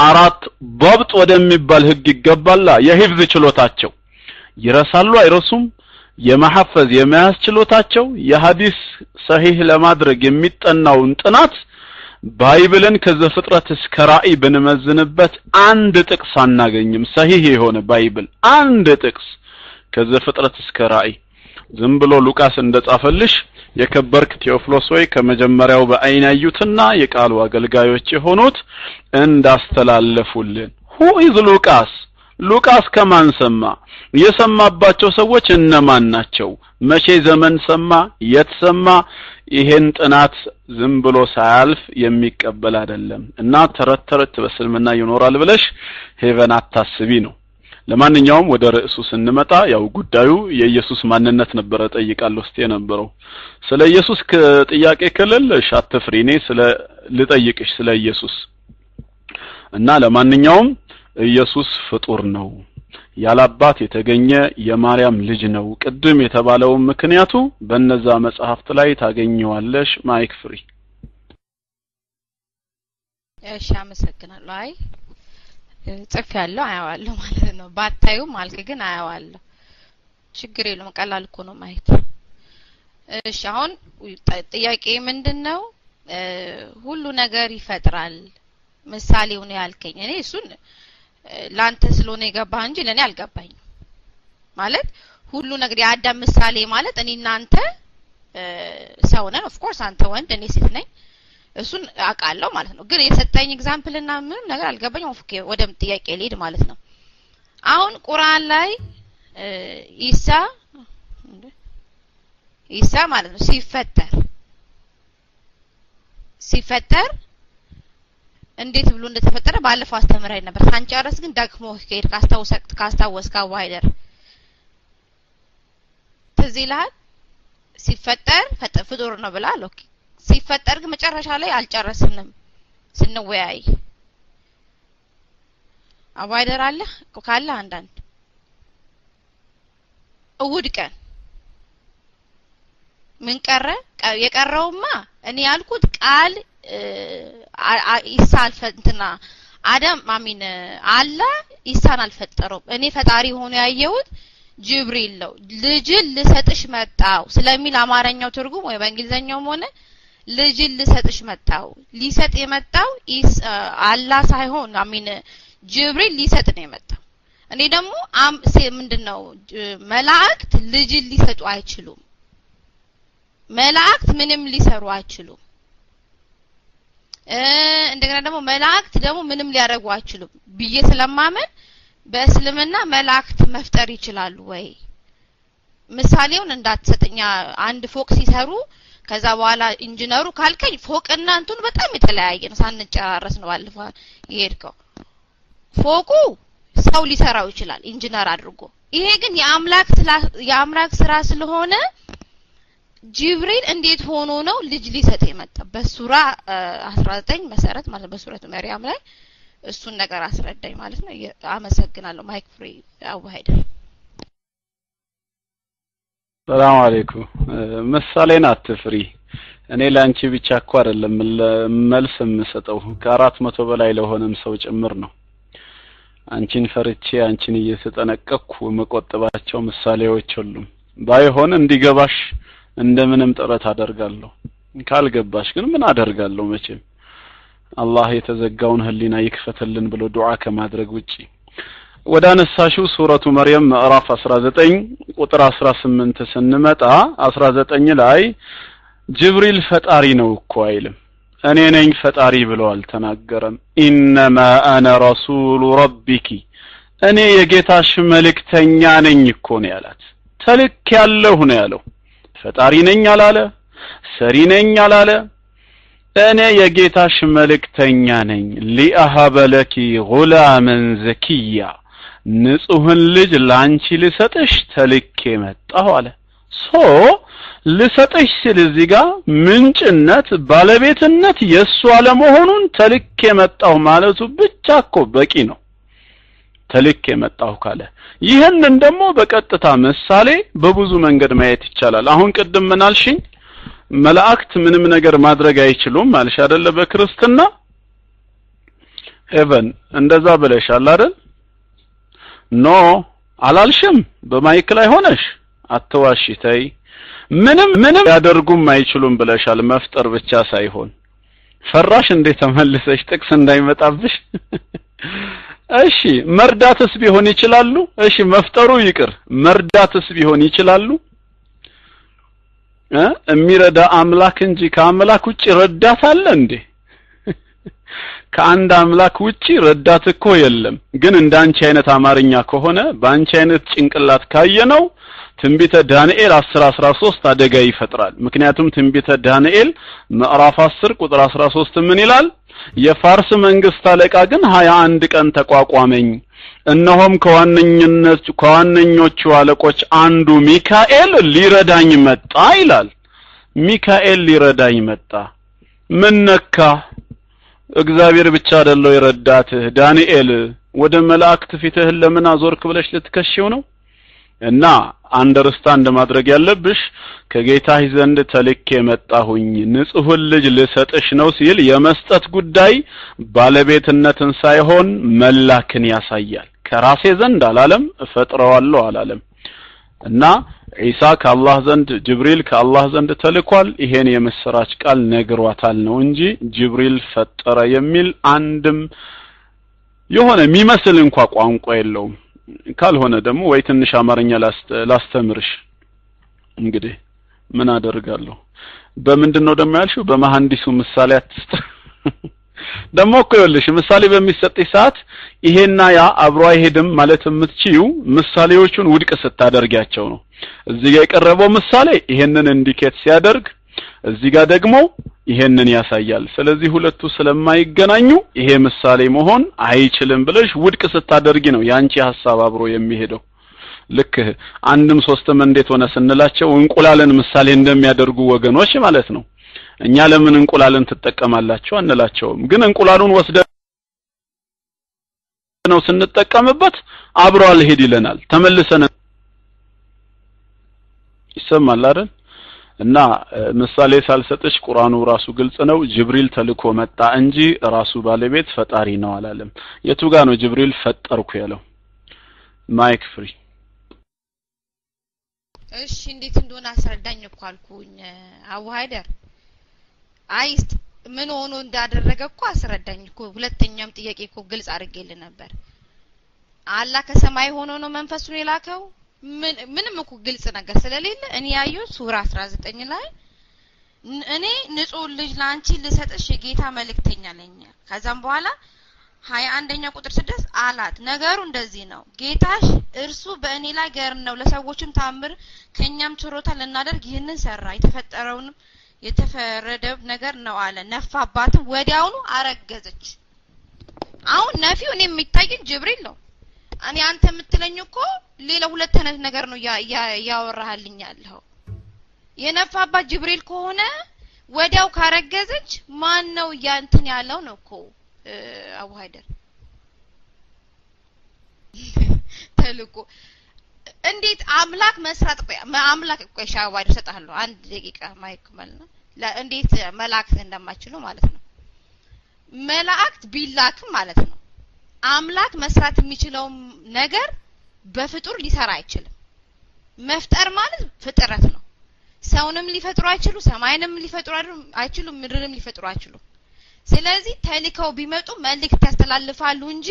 አራት ضبط ወደሚባል ህግ ይገባላ የሂፍዝ ችሎታቸው ይረሳሉ አይረሱም የመሐፈዝ የመያዝ ችሎታቸው የሐዲስ ሰሂህ ለማድረግ የሚጠናውን ጥናት ባይብልን ከዘፍጥረት እስከ ራእይ ብንመዝንበት አንድ ጥቅስ አናገኝም። ሰሂህ የሆነ ባይብል አንድ ጥቅስ ከዘፍጥረት እስከ ራእይ። ዝም ብሎ ሉቃስ እንደጻፈልሽ የከበርክ ቴዎፍሎስ ወይ ከመጀመሪያው በአይን ያዩትና የቃሉ አገልጋዮች የሆኑት እንዳስተላለፉልን። Who is ሉቃስ ሉቃስ ከማን ሰማ? የሰማባቸው ሰዎች እነማን ናቸው? መቼ ዘመን ሰማ? የት ሰማ? ይሄን ጥናት ዝም ብሎ ሳያልፍ የሚቀበል አይደለም። እና ተረት ተረት በእስልምና ይኖራል ብለሽ ሄቨን አታስቢ ነው። ለማንኛውም ወደ ርዕሱ ስንመጣ ያው ጉዳዩ የኢየሱስ ማንነት ነበረ ጠይቃለሁ እስቲ የነበረው። ስለ ኢየሱስ ጥያቄ ከሌለሽ አትፍሪ ስለ ልጠይቅሽ ስለ ኢየሱስ። እና ለማንኛውም ኢየሱስ ፍጡር ነው። ያላባት የተገኘ የማርያም ልጅ ነው። ቅድም የተባለው ምክንያቱ በነዛ መጽሐፍት ላይ ታገኘዋለሽ። Mic free። እሺ አመሰግናለሁ። መጽሐፍ ያለው አየዋለሁ ማለት ነው። ባታዩም አልክ ግን አየዋለሁ ችግር የለውም። ቀላል እኮ ነው ማየት። እሺ አሁን ጥያቄ ምንድን ነው ሁሉ ነገር ይፈጥራል። ምሳሌውን ያልከኝ እኔ እሱን ላንተ ስለሆነ የገባህ እንጂ ለእኔ አልገባኝም። ማለት ሁሉ ነገር የአዳም ምሳሌ ማለት እኔ እናንተ ሰው ነን። of course አንተ ወንድ እኔ ሴት ነኝ። እሱን አውቃለሁ ማለት ነው። ግን የሰጠኝ example እና ምንም ነገር አልገባኝም። okay ወደ ጥያቄ ልሄድ ማለት ነው። አሁን ቁርአን ላይ ኢሳ ኢሳ ማለት ነው። ሲፈጠር ሲፈጠር እንዴት ብሎ እንደተፈጠረ ባለፈው አስተምራይ ነበር። ሳንጨርስ ግን ደግሞ ከሄድ ካስታወሰ ካስታወስ ካዋይደር ትዝ ይልሃል? ሲፈጠር ፍጡር ነው ብላል ኦኬ ሲፈጠር ግን መጨረሻ ላይ አልጨረስንም ስንወያይ። አዋይደር አለ ካለ አንዳንድ እሁድ ቀን ምን ቀረ? የቀረውማ እኔ ያልኩት ቃል ኢሳ አልፈንትና አዳም አሚን አላ ኢሳን አልፈጠረውም። እኔ ፈጣሪ ሆኖ ያየሁት ጅብሪል ነው። ልጅን ልሰጥሽ መጣው ስለሚል አማርኛው ትርጉም ወይ በእንግሊዘኛውም ሆነ ልጅን ልሰጥሽ መጣው ሊሰጥ የመጣው አላ ሳይሆን አሚን ጅብሪል ሊሰጥ ነው የመጣው። እኔ ደግሞ ምንድነው መላእክት ልጅን ሊሰጡ አይችሉም። መላእክት ምንም ሊሰሩ አይችሉም እንደገና ደግሞ መላእክት ደግሞ ምንም ሊያደርጉ አይችሉም ብዬ ስለማመን በእስልምና መላእክት መፍጠር ይችላሉ ወይ? ምሳሌውን እንዳትሰጠኛ አንድ ፎቅ ሲሰሩ ከዛ በኋላ ኢንጂነሩ ካልከኝ ፎቅና እንትኑ በጣም የተለያየ ነው ሳንጨራረስ ነው ባለፈው የሄድከው። ፎቁ ሰው ሊሰራው ይችላል ኢንጂነር አድርጎ። ይሄ ግን የአምላክ ስራ ስለሆነ ጅብሪል እንዴት ሆኖ ነው ልጅ ሊሰጥ የመጣ በሱራ 19 መሰረት ማለት በሱረቱ መርያም ላይ እሱን ነገር አስረዳኝ ማለት ነው። አመሰግናለሁ። mic free አቡ ሀይደር ሰላም ዓለይኩም። ምሳሌን አትፍሪ። እኔ ለአንቺ ብቻ እኮ አይደለም መልስ የምሰጠው ከአራት መቶ በላይ ለሆነም ሰው ጭምር ነው። አንቺን ፈርቼ አንቺን እየተጠነቀቅኩ የምቆጥባቸው ምሳሌዎች ሁሉም ባይሆን እንዲገባሽ እንደምንም ጥረት አደርጋለሁ። ካልገባሽ ግን ምን አደርጋለሁ መቼም? አላህ የተዘጋውን ህሊና ይክፈትልን ብሎ ዱዓ ከማድረግ ውጪ። ወደ አነሳሽው ሱረቱ መርየም ምዕራፍ 19 ቁጥር 18 ስንመጣ 19 ላይ ጅብሪል ፈጣሪ ነው እኮ አይልም። እኔ ነኝ ፈጣሪ ብሎ አልተናገረም። ኢነማ አነ ረሱሉ ረቢኪ እኔ የጌታሽ መልእክተኛ ነኝ እኮ ነው ያላት። ተልክ ያለሁ ነው ያለው ፈጣሪ ነኝ አላለ ሰሪ ነኝ አላለ። እኔ የጌታሽ መልእክተኛ ነኝ። لأهب لك غلاما زكيا ንጹህን ልጅ ላንቺ ልሰጥሽ ተልኬ መጣሁ አለ። so ልሰጥሽ ሲል እዚህ ጋር ምንጭነት ባለቤትነት የእሱ አለመሆኑን ተልኬ መጣሁ ማለቱ ብቻ እኮ በቂ ነው ተልኬ መጣሁ ካለ። ይህንን ደግሞ በቀጥታ ምሳሌ በብዙ መንገድ ማየት ይቻላል። አሁን ቅድም ምን አልሽኝ? መላእክት ምንም ነገር ማድረግ አይችሉም አልሽ አይደለ? በክርስትና ሄቨን እንደዛ ብለሻል አይደል? no አላልሽም? በ mic ላይ ሆነሽ አትዋሺ ተይ። ምንም ምንም ማድረግም አይችሉም ብለሻል። መፍጠር ብቻ ሳይሆን። ፈራሽ እንዴ? ተመልሰሽ ጥቅስ እንዳይመጣብሽ እሺ መርዳትስ ቢሆን ይችላሉ? እሺ መፍጠሩ ይቅር። መርዳትስ ቢሆን ይችላሉ? እ? የሚረዳ አምላክ እንጂ ከአምላክ ውጪ ረዳት አለ እንዴ? ከአንድ አምላክ ውጪ ረዳት እኮ የለም። ግን እንዳንቺ አይነት አማርኛ ከሆነ በአንቺ አይነት ጭንቅላት ካየነው ትንቢተ ዳንኤል 10 13 አደጋ ይፈጥራል። ምክንያቱም ትንቢተ ዳንኤል ምዕራፍ 10 ቁጥር 13 ምን ይላል? የፋርስ መንግስት አለቃ ግን 21 ቀን ተቋቋመኝ። እነሆም ከዋነኝነት ከዋነኞቹ አለቆች አንዱ ሚካኤል ሊረዳኝ መጣ ይላል። ሚካኤል ሊረዳኝ መጣ። ምን ነካ? እግዚአብሔር ብቻ አይደለው የረዳትህ። ዳንኤል ወደ መላእክት ፊትህን ለምን አዞርክ ብለሽ ልትከሽው ነው እና አንደርስታንድ ማድረግ ያለብሽ ከጌታህ ዘንድ ተልኬ መጣሁኝ ንጹህን ልጅ ልሰጥሽ ነው ሲል የመስጠት ጉዳይ ባለቤትነትን ሳይሆን መላክን ያሳያል። ከራሴ ዘንድ አላለም እፈጥረዋለሁ አላለም። እና ዒሳ ከአላህ ዘንድ ጅብሪል ከአላህ ዘንድ ተልኳል። ይሄን የምስራች ቃል ነግሯታል ነው እንጂ ጅብሪል ፈጠረ የሚል አንድም የሆነ የሚመስል እንኳ ቋንቋ የለውም ካልሆነ ደግሞ ወይ ትንሽ አማርኛ ላስተምርሽ። እንግዲህ ምን አደርጋለሁ? በምንድን ነው ደግሞ ያልሽው? በመሐንዲሱ ምሳሌ አትስጥ። ደግሞ እኮ ይኸውልሽ ምሳሌ በሚሰጥሽ ሰዓት ይሄና ያ አብሮ አይሄድም ማለት የምትችዩ ምሳሌዎቹን ውድቅ ስታደርጊያቸው ነው። እዚህ ጋር የቀረበው ምሳሌ ይሄንን ኢንዲኬት ሲያደርግ እዚህ ጋር ደግሞ ይሄንን ያሳያል። ስለዚህ ሁለቱ ስለማይገናኙ ይሄ ምሳሌ መሆን አይችልም ብለሽ ውድቅ ስታደርጊ ነው ያንቺ ሐሳብ አብሮ የሚሄደው። ልክ አንድም ሶስትም እንዴት ሆነ ስንላቸው እንቁላልን ምሳሌ እንደሚያደርጉ ወገኖች ማለት ነው። እኛ ለምን እንቁላልን ትጠቀማላችሁ አንላቸውም። ግን እንቁላሉን ወስደ ነው ስንጠቀምበት አብሮ አልሄድ ይለናል። ተመልሰን ይሰማል አይደል እና ምሳሌ ሳልሰጥሽ ቁርአኑ ራሱ ግልጽ ነው። ጅብሪል ተልኮ መጣ እንጂ ራሱ ባለቤት ፈጣሪ ነው አላለም። የቱ ጋር ነው ጅብሪል ፈጠርኩ ያለው? mic free። እሺ እንዴት እንደሆነ አስረዳኝ እኮ አልኩኝ። አቡ ሀይደር at least ምን ሆኖ እንዳደረገ እኮ አስረዳኝ እኮ። ሁለተኛም ጥያቄ እኮ ግልጽ አድርጌልህ ነበር። አላህ ከሰማይ ሆኖ ነው መንፈሱን የላከው ምንም እኮ ግልጽ ነገር ስለሌለ እኔ ያየው ሱራ 19 ላይ እኔ ንጹህ ልጅ ላንቺ ልሰጥሽ የጌታ መልእክተኛ ነኝ። ከዛም በኋላ ሀያ አንደኛ ቁጥር ስድስት አላት። ነገሩ እንደዚህ ነው። ጌታሽ እርሱ በእኔ ላይ ገር ነው። ለሰዎችም ታምር ከኛም ችሮታ ልናደርግ ይህንን ሰራ። የተፈጠረውንም የተፈረደ ነገር ነው አለ። ነፋባትም ወዲያውኑ አረገዘች። አሁን ነፊው እኔ የሚታየኝ ጅብሪል ነው እኔ አንተ የምትለኝ እኮ ሌላ ሁለት አይነት ነገር ነው ያወራህልኝ ያለው። የነፋባት ጅብሪል ከሆነ ወዲያው ካረገዘች ማን ነው ያንትን ያለው ነው እኮ? አቡ ሀይደር ተልኮ እንዴት አምላክ መስራት አምላክ ቆይ ሻዋድ እሰጥሃለሁ። አንድ ደቂቃ ማይክ ማለት ነው። እንዴት መላእክት እንደማይችሉ ማለት ነው። መላእክት ቢላክም ማለት ነው አምላክ መስራት የሚችለው ነገር በፍጡር ሊሰራ አይችልም። መፍጠር ማለት ፍጥረት ነው። ሰውንም ሊፈጥሩ አይችሉ ሰማይንም ሊፈጥሩ አይችሉም ምድርንም ሊፈጥሩ አይችሉም ስለዚህ ተልከው ቢመጡ መልእክት ያስተላልፋሉ እንጂ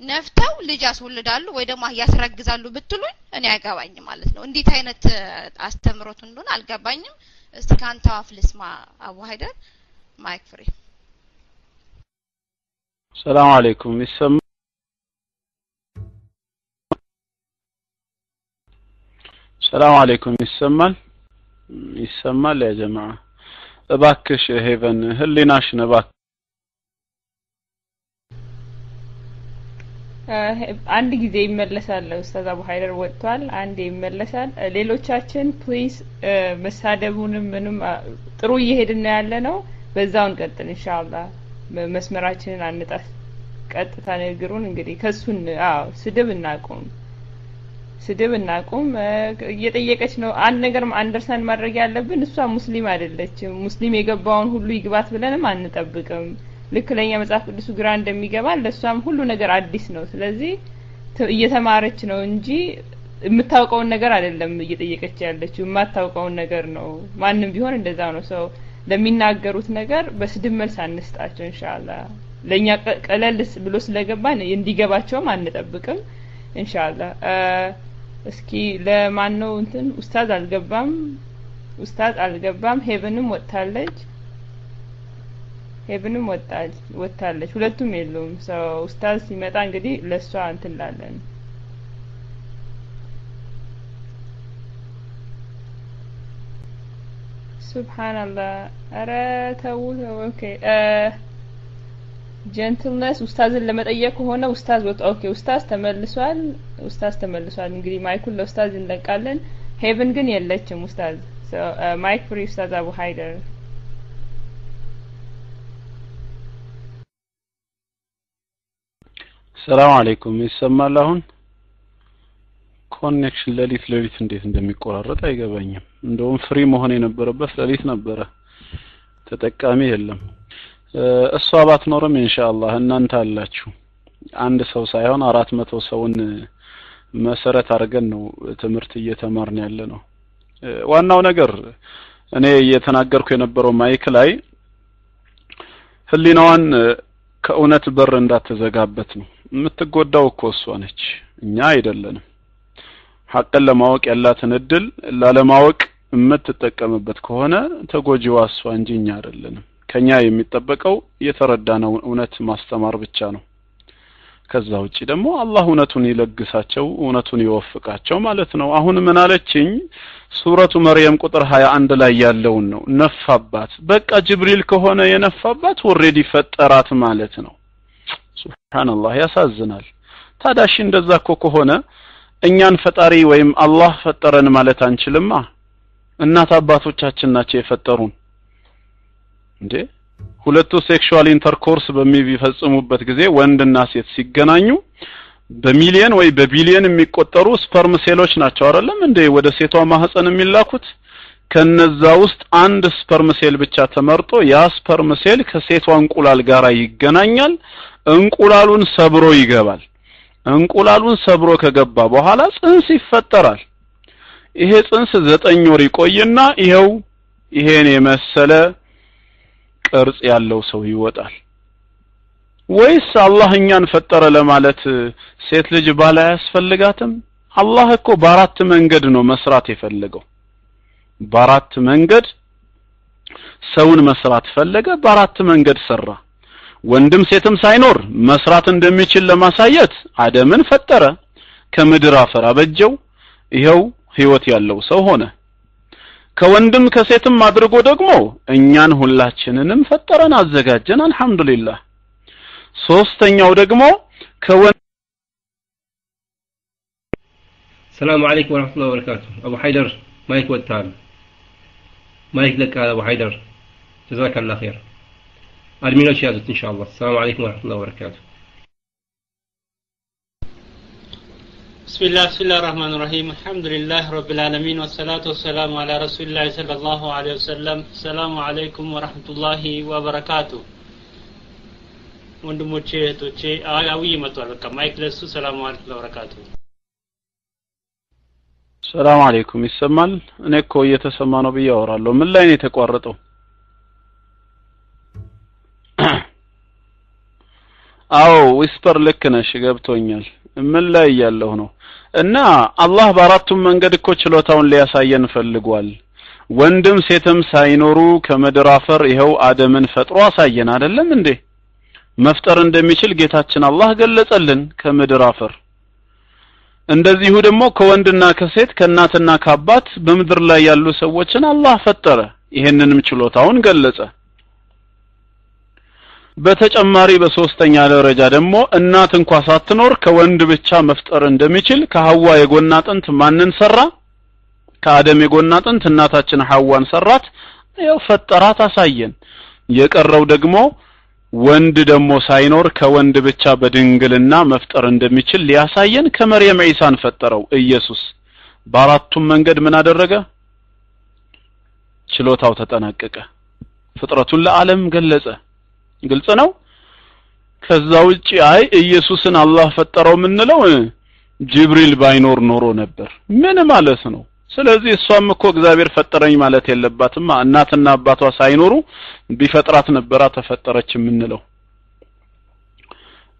ነፍተው ልጅ ያስወልዳሉ ወይ ደግሞ ያስረግዛሉ ብትሉኝ እኔ አይገባኝም ማለት ነው። እንዴት አይነት አስተምሮት እንደሆነ አልገባኝም። እስቲ ካንተ አፍ ልስማ አቡ ሀይደር። mic free ሰላም ዓለይኩም። ይሰማ ሰላም አለይኩም። ይሰማል? ይሰማል ያ ጀማ እባክሽ ሄቨን ህሊናሽን እባክሽ። አንድ ጊዜ ይመለሳል። ኡስታዝ አቡ ሀይደር ወጥቷል። አንድ ይመለሳል። ሌሎቻችን ፕሊዝ መሳደቡንም ምንም ጥሩ እየሄድን ያለ ነው በዛው እንቀጥል ኢንሻአላህ መስመራችንን አንጣስ ቀጥታ ንግግሩን እንግዲህ ከሱን አዎ ስድብ እናቁም። ስድብ እናቁም። እየጠየቀች ነው። አንድ ነገር አንደርስታንድ ማድረግ ያለብን እሷ ሙስሊም አይደለችም። ሙስሊም የገባውን ሁሉ ይግባት ብለንም አንጠብቅም። ልክ ለኛ መጽሐፍ ቅዱሱ ግራ እንደሚገባ ለእሷም ሁሉ ነገር አዲስ ነው። ስለዚህ እየተማረች ነው እንጂ የምታውቀውን ነገር አይደለም እየጠየቀች ያለችው። የማታውቀውን ነገር ነው። ማንም ቢሆን እንደዛ ነው ሰው ለሚናገሩት ነገር በስድብ መልስ አንስጣቸው እንሻላ። ለእኛ ቀለል ብሎ ስለገባን እንዲገባቸውም አንጠብቅም እንሻላ። እስኪ ለማን ነው እንትን ኡስታዝ አልገባም ኡስታዝ አልገባም። ሄቨንም ወጥታለች ሄቨንም ወጣች ወጥታለች። ሁለቱም የሉም። ሰው ኡስታዝ ሲመጣ እንግዲህ ለእሷ እንትን ላለን ሱብሃንአላህ አረ ተው ተው okay. gentleness ኡስታዝን ለመጠየቅ ከሆነ ኡስታዝ ወጣ። okay ኡስታዝ ተመልሷል። ኡስታዝ ተመልሷል። እንግዲህ mic ኡን ለኡስታዝ እንለቃለን። ሄቨን ግን የለችም ኡስታዝ። mic free ኡስታዝ አቡ ሀይደር ሰላም ዓለይኩም። ይሰማል አሁን connection ሌሊት ሌሊት እንዴት እንደሚቆራረጥ አይገባኝም። እንደውም free መሆን የነበረበት ሌሊት ነበረ። ተጠቃሚ የለም። እሷ ባትኖርም ኢንሻአላህ እናንተ አላችሁ። አንድ ሰው ሳይሆን አራት መቶ ሰውን መሰረት አድርገን ነው ትምህርት እየተማርን ያለ ነው ዋናው ነገር እኔ እየተናገርኩ የነበረው mic ላይ ህሊናዋን ከእውነት በር እንዳትዘጋበት ነው። የምትጎዳው እኮ እሷ ነች። እኛ አይደለንም ሐቅን ለማወቅ ያላትን እድል ላለማወቅ የምትጠቀምበት ከሆነ ተጎጂዋ እሷ እንጂ እኛ አይደለንም። ከኛ የሚጠበቀው የተረዳነው እውነት ማስተማር ብቻ ነው። ከዛ ውጪ ደግሞ አላህ እውነቱን ይለግሳቸው እውነቱን ይወፍቃቸው ማለት ነው። አሁን ምን አለችኝ? ሱረቱ መርየም ቁጥር 21 ላይ ያለውን ነው። ነፋባት። በቃ ጅብሪል ከሆነ የነፋባት already ፈጠራት ማለት ነው። سبحان الله ያሳዝናል። ታዳሽ እንደዛ እኮ ከሆነ እኛን ፈጣሪ ወይም አላህ ፈጠረን ማለት አንችልማ? እናት አባቶቻችን ናቸው የፈጠሩን። እንዴ? ሁለቱ sexual intercourse በሚፈጽሙበት ጊዜ ወንድና ሴት ሲገናኙ በሚሊየን ወይ በቢሊየን የሚቆጠሩ sperm ሴሎች ናቸው አይደለም እንዴ? ወደ ሴቷ ማህፀን የሚላኩት? ከነዛ ውስጥ አንድ sperm cell ብቻ ተመርጦ ያ sperm cell ከሴቷ እንቁላል ጋር ይገናኛል። እንቁላሉን ሰብሮ ይገባል እንቁላሉን ሰብሮ ከገባ በኋላ ጽንስ ይፈጠራል። ይሄ ጽንስ ዘጠኝ ወር ይቆይና ይኸው ይሄን የመሰለ ቅርጽ ያለው ሰው ይወጣል። ወይስ አላህ እኛን ፈጠረ ለማለት ሴት ልጅ ባል አያስፈልጋትም? አላህ እኮ በአራት መንገድ ነው መስራት የፈለገው። በአራት መንገድ ሰውን መስራት ፈለገ በአራት መንገድ ሰራ ወንድም ሴትም ሳይኖር መስራት እንደሚችል ለማሳየት አደምን ፈጠረ። ከምድር አፈር አበጀው። ይኸው ህይወት ያለው ሰው ሆነ። ከወንድም ከሴትም አድርጎ ደግሞ እኛን ሁላችንንም ፈጠረን አዘጋጀን። አልহামዱሊላህ ሶስተኛው ደግሞ ከወን ሰላም አለይኩም ወራህመቱላሂ ወበረካቱ። አቡ ሀይደር ማይክ ወጣል ማይክ ለቃል አቡ ሀይደር ጀዛከላህ ኸይር። الله خير أدمينو شهادة إن شاء الله السلام عليكم ورحمة الله وبركاته بسم الله بسم الله الرحمن الرحيم الحمد لله رب العالمين والصلاة والسلام على رسول الله صلى الله عليه وسلم السلام عليكم ورحمة الله وبركاته ወንድሞቼ እህቶቼ አዊ መጥቷል በቃ ማይክ ለሱ ሰላም አለይኩም ወበረካቱ ሰላም አለይኩም ይሰማል? እኔ እኮ እየተሰማ ነው ብዬ አወራለሁ። ምን ላይ ነው የተቋረጠው? አዎ ዊስፐር ልክ ነሽ፣ ገብቶኛል። ምን ላይ እያለሁ ነው? እና አላህ በአራቱም መንገድ እኮ ችሎታውን ሊያሳየን ፈልጓል። ወንድም ሴትም ሳይኖሩ ከምድር አፈር ይኸው አደምን ፈጥሮ አሳየን አይደለም እንዴ? መፍጠር እንደሚችል ጌታችን አላህ ገለጸልን ከምድር አፈር። እንደዚሁ ደግሞ ከወንድና ከሴት ከእናትና ከአባት በምድር ላይ ያሉ ሰዎችን አላህ ፈጠረ። ይሄንንም ችሎታውን ገለጸ። በተጨማሪ በሶስተኛ ደረጃ ደግሞ እናት እንኳ ሳትኖር ከወንድ ብቻ መፍጠር እንደሚችል ከሐዋ የጎን አጥንት ማንን ሰራ? ከአደም የጎን አጥንት እናታችን ሐዋን ሰራት። ያው ፈጠራት፣ አሳየን። የቀረው ደግሞ ወንድ ደግሞ ሳይኖር ከወንድ ብቻ በድንግልና መፍጠር እንደሚችል ሊያሳየን ከመርየም ዒሳን ፈጠረው ኢየሱስ። በአራቱም መንገድ ምን አደረገ? ችሎታው ተጠናቀቀ። ፍጥረቱን ለዓለም ገለጸ። ግልጽ ነው። ከዛ ውጪ አይ ኢየሱስን አላህ ፈጠረው የምንለው ጅብሪል ባይኖር ኖሮ ነበር። ምን ማለት ነው? ስለዚህ እሷም እኮ እግዚአብሔር ፈጠረኝ ማለት የለባትም። እናትና አባቷ ሳይኖሩ ቢፈጥራት ነበራ ተፈጠረች የምንለው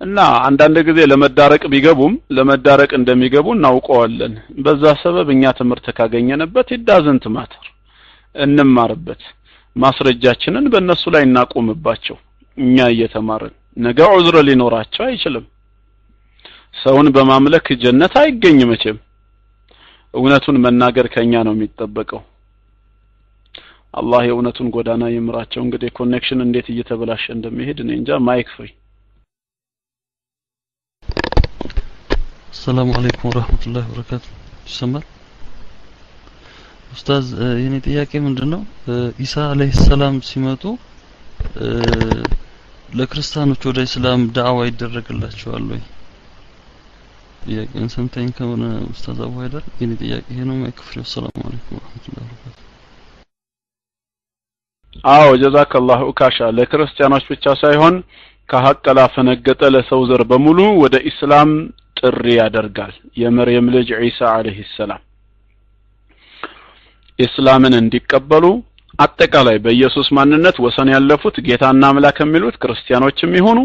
እና አንዳንድ ጊዜ ለመዳረቅ ቢገቡም ለመዳረቅ እንደሚገቡ እናውቀዋለን። በዛ ሰበብ እኛ ትምህርት ካገኘንበት it doesn't matter እንማርበት፣ ማስረጃችንን በእነሱ ላይ እናቆምባቸው። እኛ እየተማርን ነገ عذر ሊኖራቸው አይችልም። ሰውን በማምለክ ጀነት አይገኝ መቼም። እውነቱን መናገር ከኛ ነው የሚጠበቀው። አላህ የእውነቱን ጎዳና ይምራቸው። እንግዲህ connection እንዴት እየተበላሸ እንደሚሄድ እኔ እንጃ። mic free። ሰላም አለይኩም ወራህመቱላሂ ወበረካቱ። ይሰማል? ኡስታዝ የኔ ጥያቄ ምንድነው ኢሳ አለይሂ ሰላም ሲመጡ ለክርስቲያኖች ወደ እስላም ዳዕዋ ይደረግላቸዋል ወይ? ጥያቄን ሰምተኝ ከሆነ ኡስታዝ አቡ ሀይደር የኔ ጥያቄ ይሄ ነው። ማይክፍሬው ሰላም አለይኩም ወራህመቱላሂ ወበረካቱ። አዎ ጀዛከላሁ ኡካሻ ለክርስቲያኖች ብቻ ሳይሆን ከሀቅ ላፈነገጠ ለሰው ዘር በሙሉ ወደ ኢስላም ጥሪ ያደርጋል። የመርየም ልጅ ዒሳ አለይሂ ሰላም ኢስላምን እንዲቀበሉ አጠቃላይ በኢየሱስ ማንነት ወሰን ያለፉት ጌታና አምላክ የሚሉት ክርስቲያኖችም ይሆኑ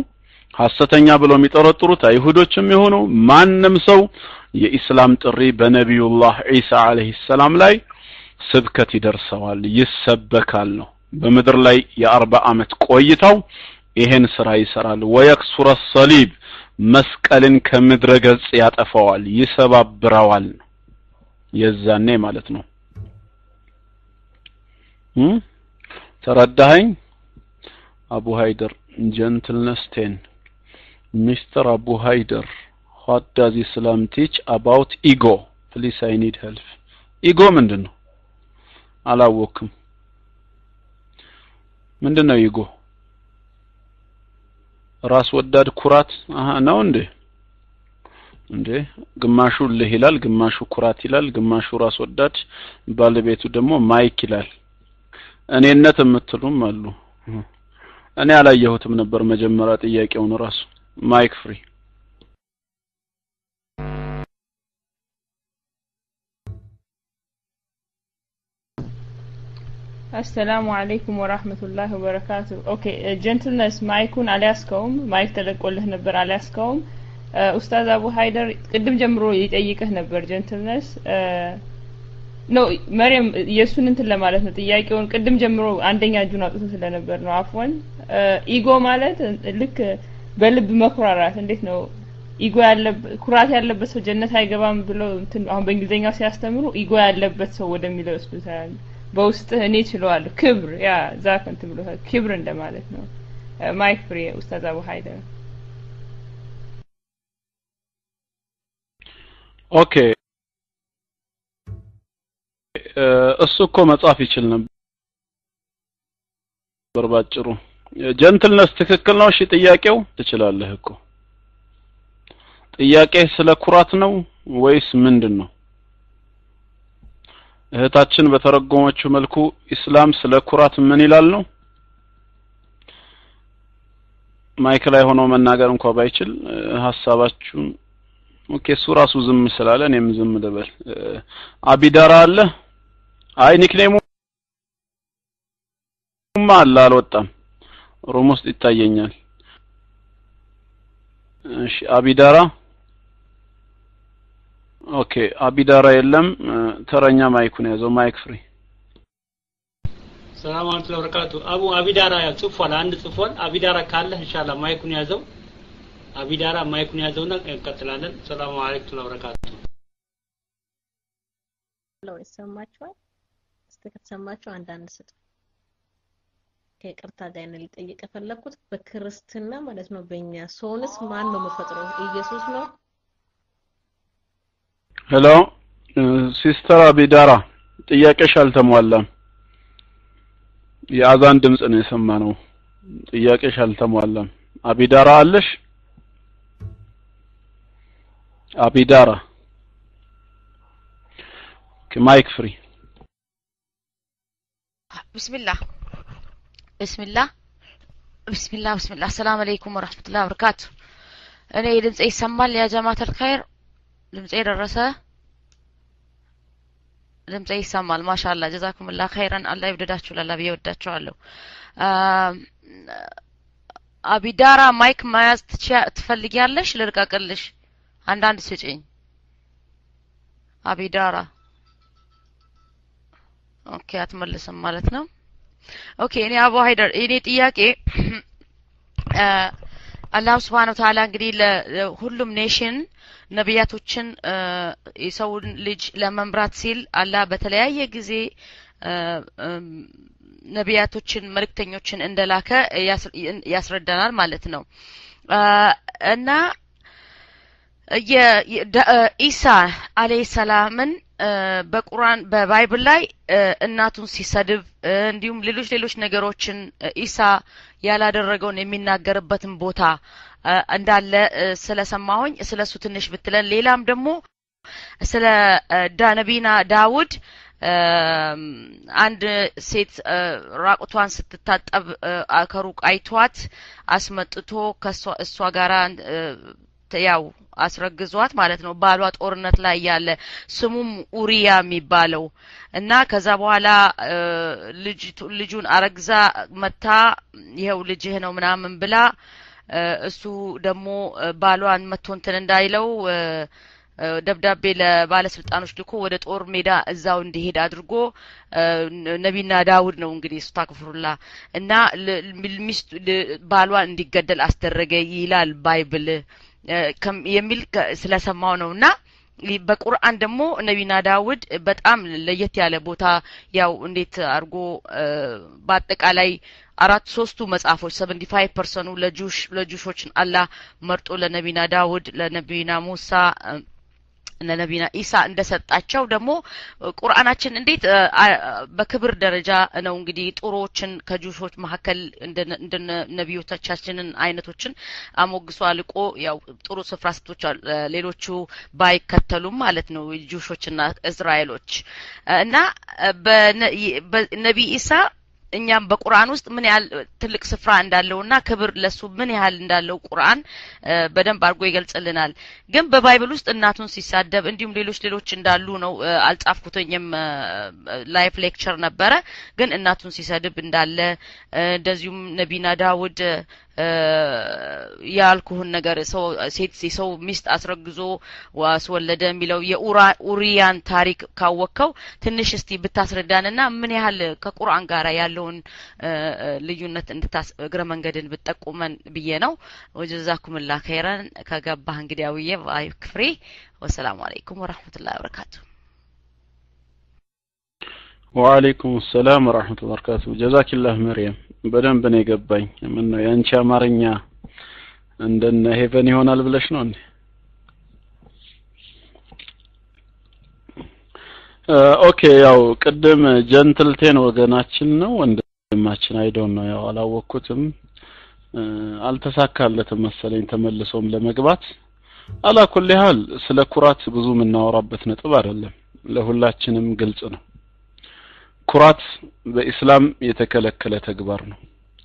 ሐሰተኛ ብለው የሚጠረጥሩት አይሁዶችም ይሆኑ ማንም ሰው የኢስላም ጥሪ በነቢዩላህ ዒሳ አለይሂ ሰላም ላይ ስብከት ይደርሰዋል፣ ይሰበካል ነው። በምድር ላይ የአርባ ዓመት ቆይታው ይሄን ስራ ይሰራል። ويكسر الصليب መስቀልን ከምድረ ገጽ ያጠፋዋል፣ ይሰባብረዋል ነው የዛኔ ማለት ነው። ተረዳኸኝ? አቡ ሃይደር Gentleness ten። mister አቡ ሃይደር what does Islam teach about ego please I need help ego ምንድን ነው አላወቅም ምንድን ነው ego? ራስ ወዳድ ኩራት? ነው እንዴ? እንዴ? ግማሹ ልህ ይላል ግማሹ ኩራት ይላል ግማሹ ራስ ወዳድ ባለቤቱ ደግሞ mic ይላል እኔነት የምትሉም አሉ። እኔ አላየሁትም ነበር መጀመሪያ ጥያቄውን ራሱ። mic free። السلام عليكم ورحمة الله وبركاته። okay Gentleness ማይኩን አልያዝከውም? mic ተለቆልህ ነበር አልያዝከውም? ኡስታዝ አቡ ሀይደር ቅድም ጀምሮ ይጠይቅህ ነበር Gentleness ነው መርየም የእሱን እንትን ለማለት ነው ጥያቄውን ቅድም ጀምሮ አንደኛ እጁን አውጥቶ ስለነበር ነው። عفوا ego ማለት ልክ በልብ መኩራራት እንዴት ነው? ego ያለበት ኩራት ያለበት ሰው ጀነት አይገባም ብለው እንትን አሁን በእንግሊዝኛው ሲያስተምሩ ego ያለበት ሰው ወደሚለው ይወስዱታል በውስጥህ እኔ ችለዋለሁ ክብር ያ ዛክ እንትን ብሎታል ክብር እንደማለት ነው። mic free ኡስታዝ አቡ ሀይደር okay እሱ እኮ መጻፍ ይችል ነበር። ባጭሩ። Gentleness ትክክል ነው? እሺ ጥያቄው ትችላለህ እኮ። ጥያቄ ስለ ኩራት ነው ወይስ ምንድን ነው? እህታችን በተረጎመችው መልኩ ኢስላም ስለ ኩራት ምን ይላል ነው? mic ላይ ሆኖ መናገር እንኳ ባይችል ሀሳባችሁን okay እሱ ራሱ ዝም ስላለ እኔም ዝም ልበል። አቢዳራ አለ አይ nickname ኡማ አለ አልወጣም። room ውስጥ ይታየኛል። እሺ አቢዳራ? okay አቢዳራ የለም። ተረኛ ማይኩን ያዘው mic free። سلام عليكم وبركاته። አቡ አቢዳራ ያው ጽፏል። አንድ ጽፏል። አቢዳራ ካለ إن شاء الله ማይኩን ያዘው አቢዳራ ማይኩን ያዘውና እንቀጥላለን። سلام عليكم وبركاته። hello ይሰማችኋል? እስቲ ከተሰማችሁ አንዳንድ ስጡ። ከይቅርታ ጋር ነው ሊጠይቅ የፈለኩት በክርስትና ማለት ነው። በእኛ ሰውንስ ማን ነው የሚፈጥረው? ኢየሱስ ነው? hello sister አቢዳራ ጥያቄሽ አልተሟላም የአዛን ድምፅ ነው የሰማነው ጥያቄሽ አልተሟላም አቢዳራ አለሽ አቢዳራ mic free ቢስሚላህ ቢስሚላህ ቢስሚላህ ቢስሚላህ ሰላም አለይኩም ወራህመቱላሂ ወበረካቱ። እኔ ድምጼ ይሰማል? يا جماعة الخير ድምጼ ደረሰ? ድምጼ ይሰማል? ما شاء الله جزاكم الله خيرا። አላህ ይወደዳችሁ ላላ ብዬ ወዳችኋለሁ አቢዳራ mic መያዝ ትፈልጊያለሽ? ልልቀቅልሽ አንዳንድ ስጪኝ። አቢዳራ okay አትመልስም ማለት ነው። okay እኔ አቡ ሀይደር የኔ ጥያቄ አላህ سبحانه وتعالى እንግዲህ ለሁሉም nation ነቢያቶችን የሰውን ልጅ ለመምራት ሲል አላህ በተለያየ ጊዜ ነቢያቶችን መልእክተኞችን እንደላከ ያስ- ያስረዳናል ማለት ነው። እና ኢሳ አለይሂ ሰላምን በቁርአን በባይብል ላይ እናቱን ሲሰድብ እንዲሁም ሌሎች ሌሎች ነገሮችን ኢሳ ያላደረገውን የሚናገርበትን ቦታ እንዳለ ስለሰማሁኝ ስለሱ ትንሽ ብትለን ሌላም ደግሞ ስለ ነቢና ዳውድ አንድ ሴት ራቁቷን ስትታጠብ ከሩቅ አይቷት አስመጥቶ ከሷ እሷ ጋራ ያው አስረግዟት ማለት ነው። ባሏ ጦርነት ላይ ያለ ስሙም ኡሪያ የሚባለው እና ከዛ በኋላ ልጁን አረግዛ መታ ይኸው ልጅህ ነው ምናምን ብላ እሱ ደግሞ ባሏን መቶ እንትን እንዳይለው ደብዳቤ ለባለስልጣኖች ልኮ ወደ ጦር ሜዳ እዛው እንዲሄድ አድርጎ ነቢና ዳውድ ነው እንግዲህ أستغفر الله እና ል- ል- ሚስቱ ባሏን እንዲገደል አስደረገ ይላል Bible የሚል ስለሰማው ነው። እና በቁርአን ደግሞ ነቢና ዳውድ በጣም ለየት ያለ ቦታ ያው እንዴት አድርጎ እ፣ በአጠቃላይ አራት ሶስቱ መጽሐፎች seventy five ለ Jewish ለ Jewish ኦችን አላህ መርጦ ለነቢና ዳውድ ለነቢና ሙሳ እ፣ ለነቢና ኢሳ እንደሰጣቸው ደግሞ ቁርአናችን እንዴት በክብር ደረጃ ነው እንግዲህ ጥሩዎችን ከጁሾች መካከል እንደነ ነቢዮቻችንን አይነቶችን አሞግሶ አልቆ ያው ጥሩ ስፍራ ስቶቻል ሌሎቹ ባይከተሉም ማለት ነው ጁሾችና እስራኤሎች። እና በነቢ ኢሳ እኛም በቁርአን ውስጥ ምን ያህል ትልቅ ስፍራ እንዳለውና ክብር ለሱ ምን ያህል እንዳለው ቁርአን በደንብ አድርጎ ይገልጽልናል። ግን በ Bible ውስጥ እናቱን ሲሳደብ እንዲሁም ሌሎች ሌሎች እንዳሉ ነው። አልጻፍኩትኝም። live lecture ነበረ። ግን እናቱን ሲሰድብ እንዳለ እንደዚሁም ነቢና ዳውድ ያልኩህን ነገር ሰው ሴት የሰው ሚስት አስረግዞ አስወለደ የሚለው የኡሪያን ታሪክ ካወቅከው ትንሽ እስቲ ብታስረዳንና ምን ያህል ከቁርአን ጋር ያለውን ልዩነት እንድታስ እግረ መንገድን ብጠቁመን ብዬ ነው። وجزاكم الله خيرا ከገባህ እንግዲህ አውዬ ባይ ክፍሬ። والسلام عليكم ورحمة الله وبركاته። وعليكم السلام ورحمة الله وبركاته جزاك الله መርየም። በደንብ ነው የገባኝ። ምን ነው የአንቺ አማርኛ እንደነ ሄቨን ይሆናል ብለሽ ነው እንዴ? OK ያው ቅድም gentleman ወገናችን ነው። ወንድማችን አይዶን ነው ያው አላወቅኩትም። አልተሳካለትም መሰለኝ ተመልሶም ለመግባት። على كل حال ስለ ኩራት ብዙ የምናወራበት ነጥብ አይደለም። ለሁላችንም ግልጽ ነው ኩራት በኢስላም የተከለከለ ተግባር ነው።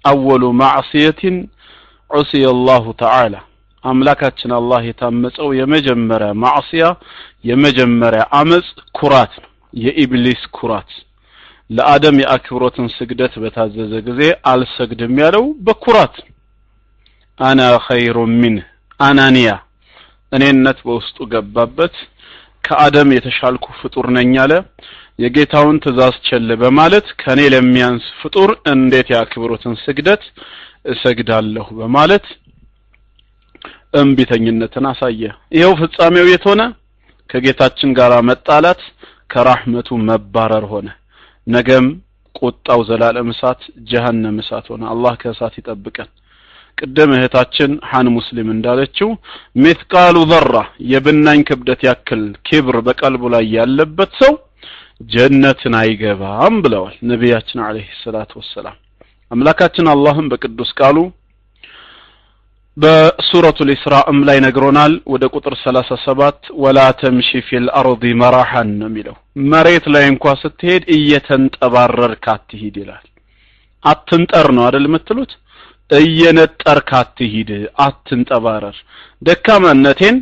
أول معصية عصي الله تعالى። አምላካችን አላህ የታመፀው የመጀመሪያ معصية የመጀመሪያ አመፅ ኩራት ነው። የኢብሊስ ኩራት። ለአደም የአክብሮትን ስግደት በታዘዘ ጊዜ አልሰግድም ያለው በኩራት አና ኸይሩ ሚንህ አናንያ። እኔነት በውስጡ ገባበት። ከአደም የተሻልኩ ፍጡር ነኝ አለ የጌታውን ትእዛዝ ቸል በማለት ከኔ ለሚያንስ ፍጡር እንዴት የአክብሮትን ስግደት እሰግዳለሁ? በማለት እምቢተኝነትን አሳየ። ይኸው ፍጻሜው የት ሆነ? ከጌታችን ጋር መጣላት ከራህመቱ መባረር ሆነ። ነገም ቁጣው ዘላለም እሳት ጀሃነም እሳት ሆነ። አላህ ከእሳት ይጠብቀን። ቅድም እህታችን ሐን ሙስሊም እንዳለችው ሚስቃሉ ዘራ የብናኝ ክብደት ያክል ኪብር በቀልቡ ላይ ያለበት ሰው ጀነትን አይገባም ብለዋል ነቢያችን አለይሂ ሰላቱ ወሰላም። አምላካችን አላህም በቅዱስ ቃሉ በሱረቱል ኢስራእም ላይ ነግሮናል። ወደ ቁጥር 37 ወላ ተምሺ ፊል አርዲ መራሐን ነው የሚለው። መሬት ላይ እንኳ ስትሄድ እየተንጠባረርክ አትሂድ ይላል። አትንጠር ነው አይደል የምትሉት? እየነጠርክ አትሂድ አትንጠባረር። ደካማነቴን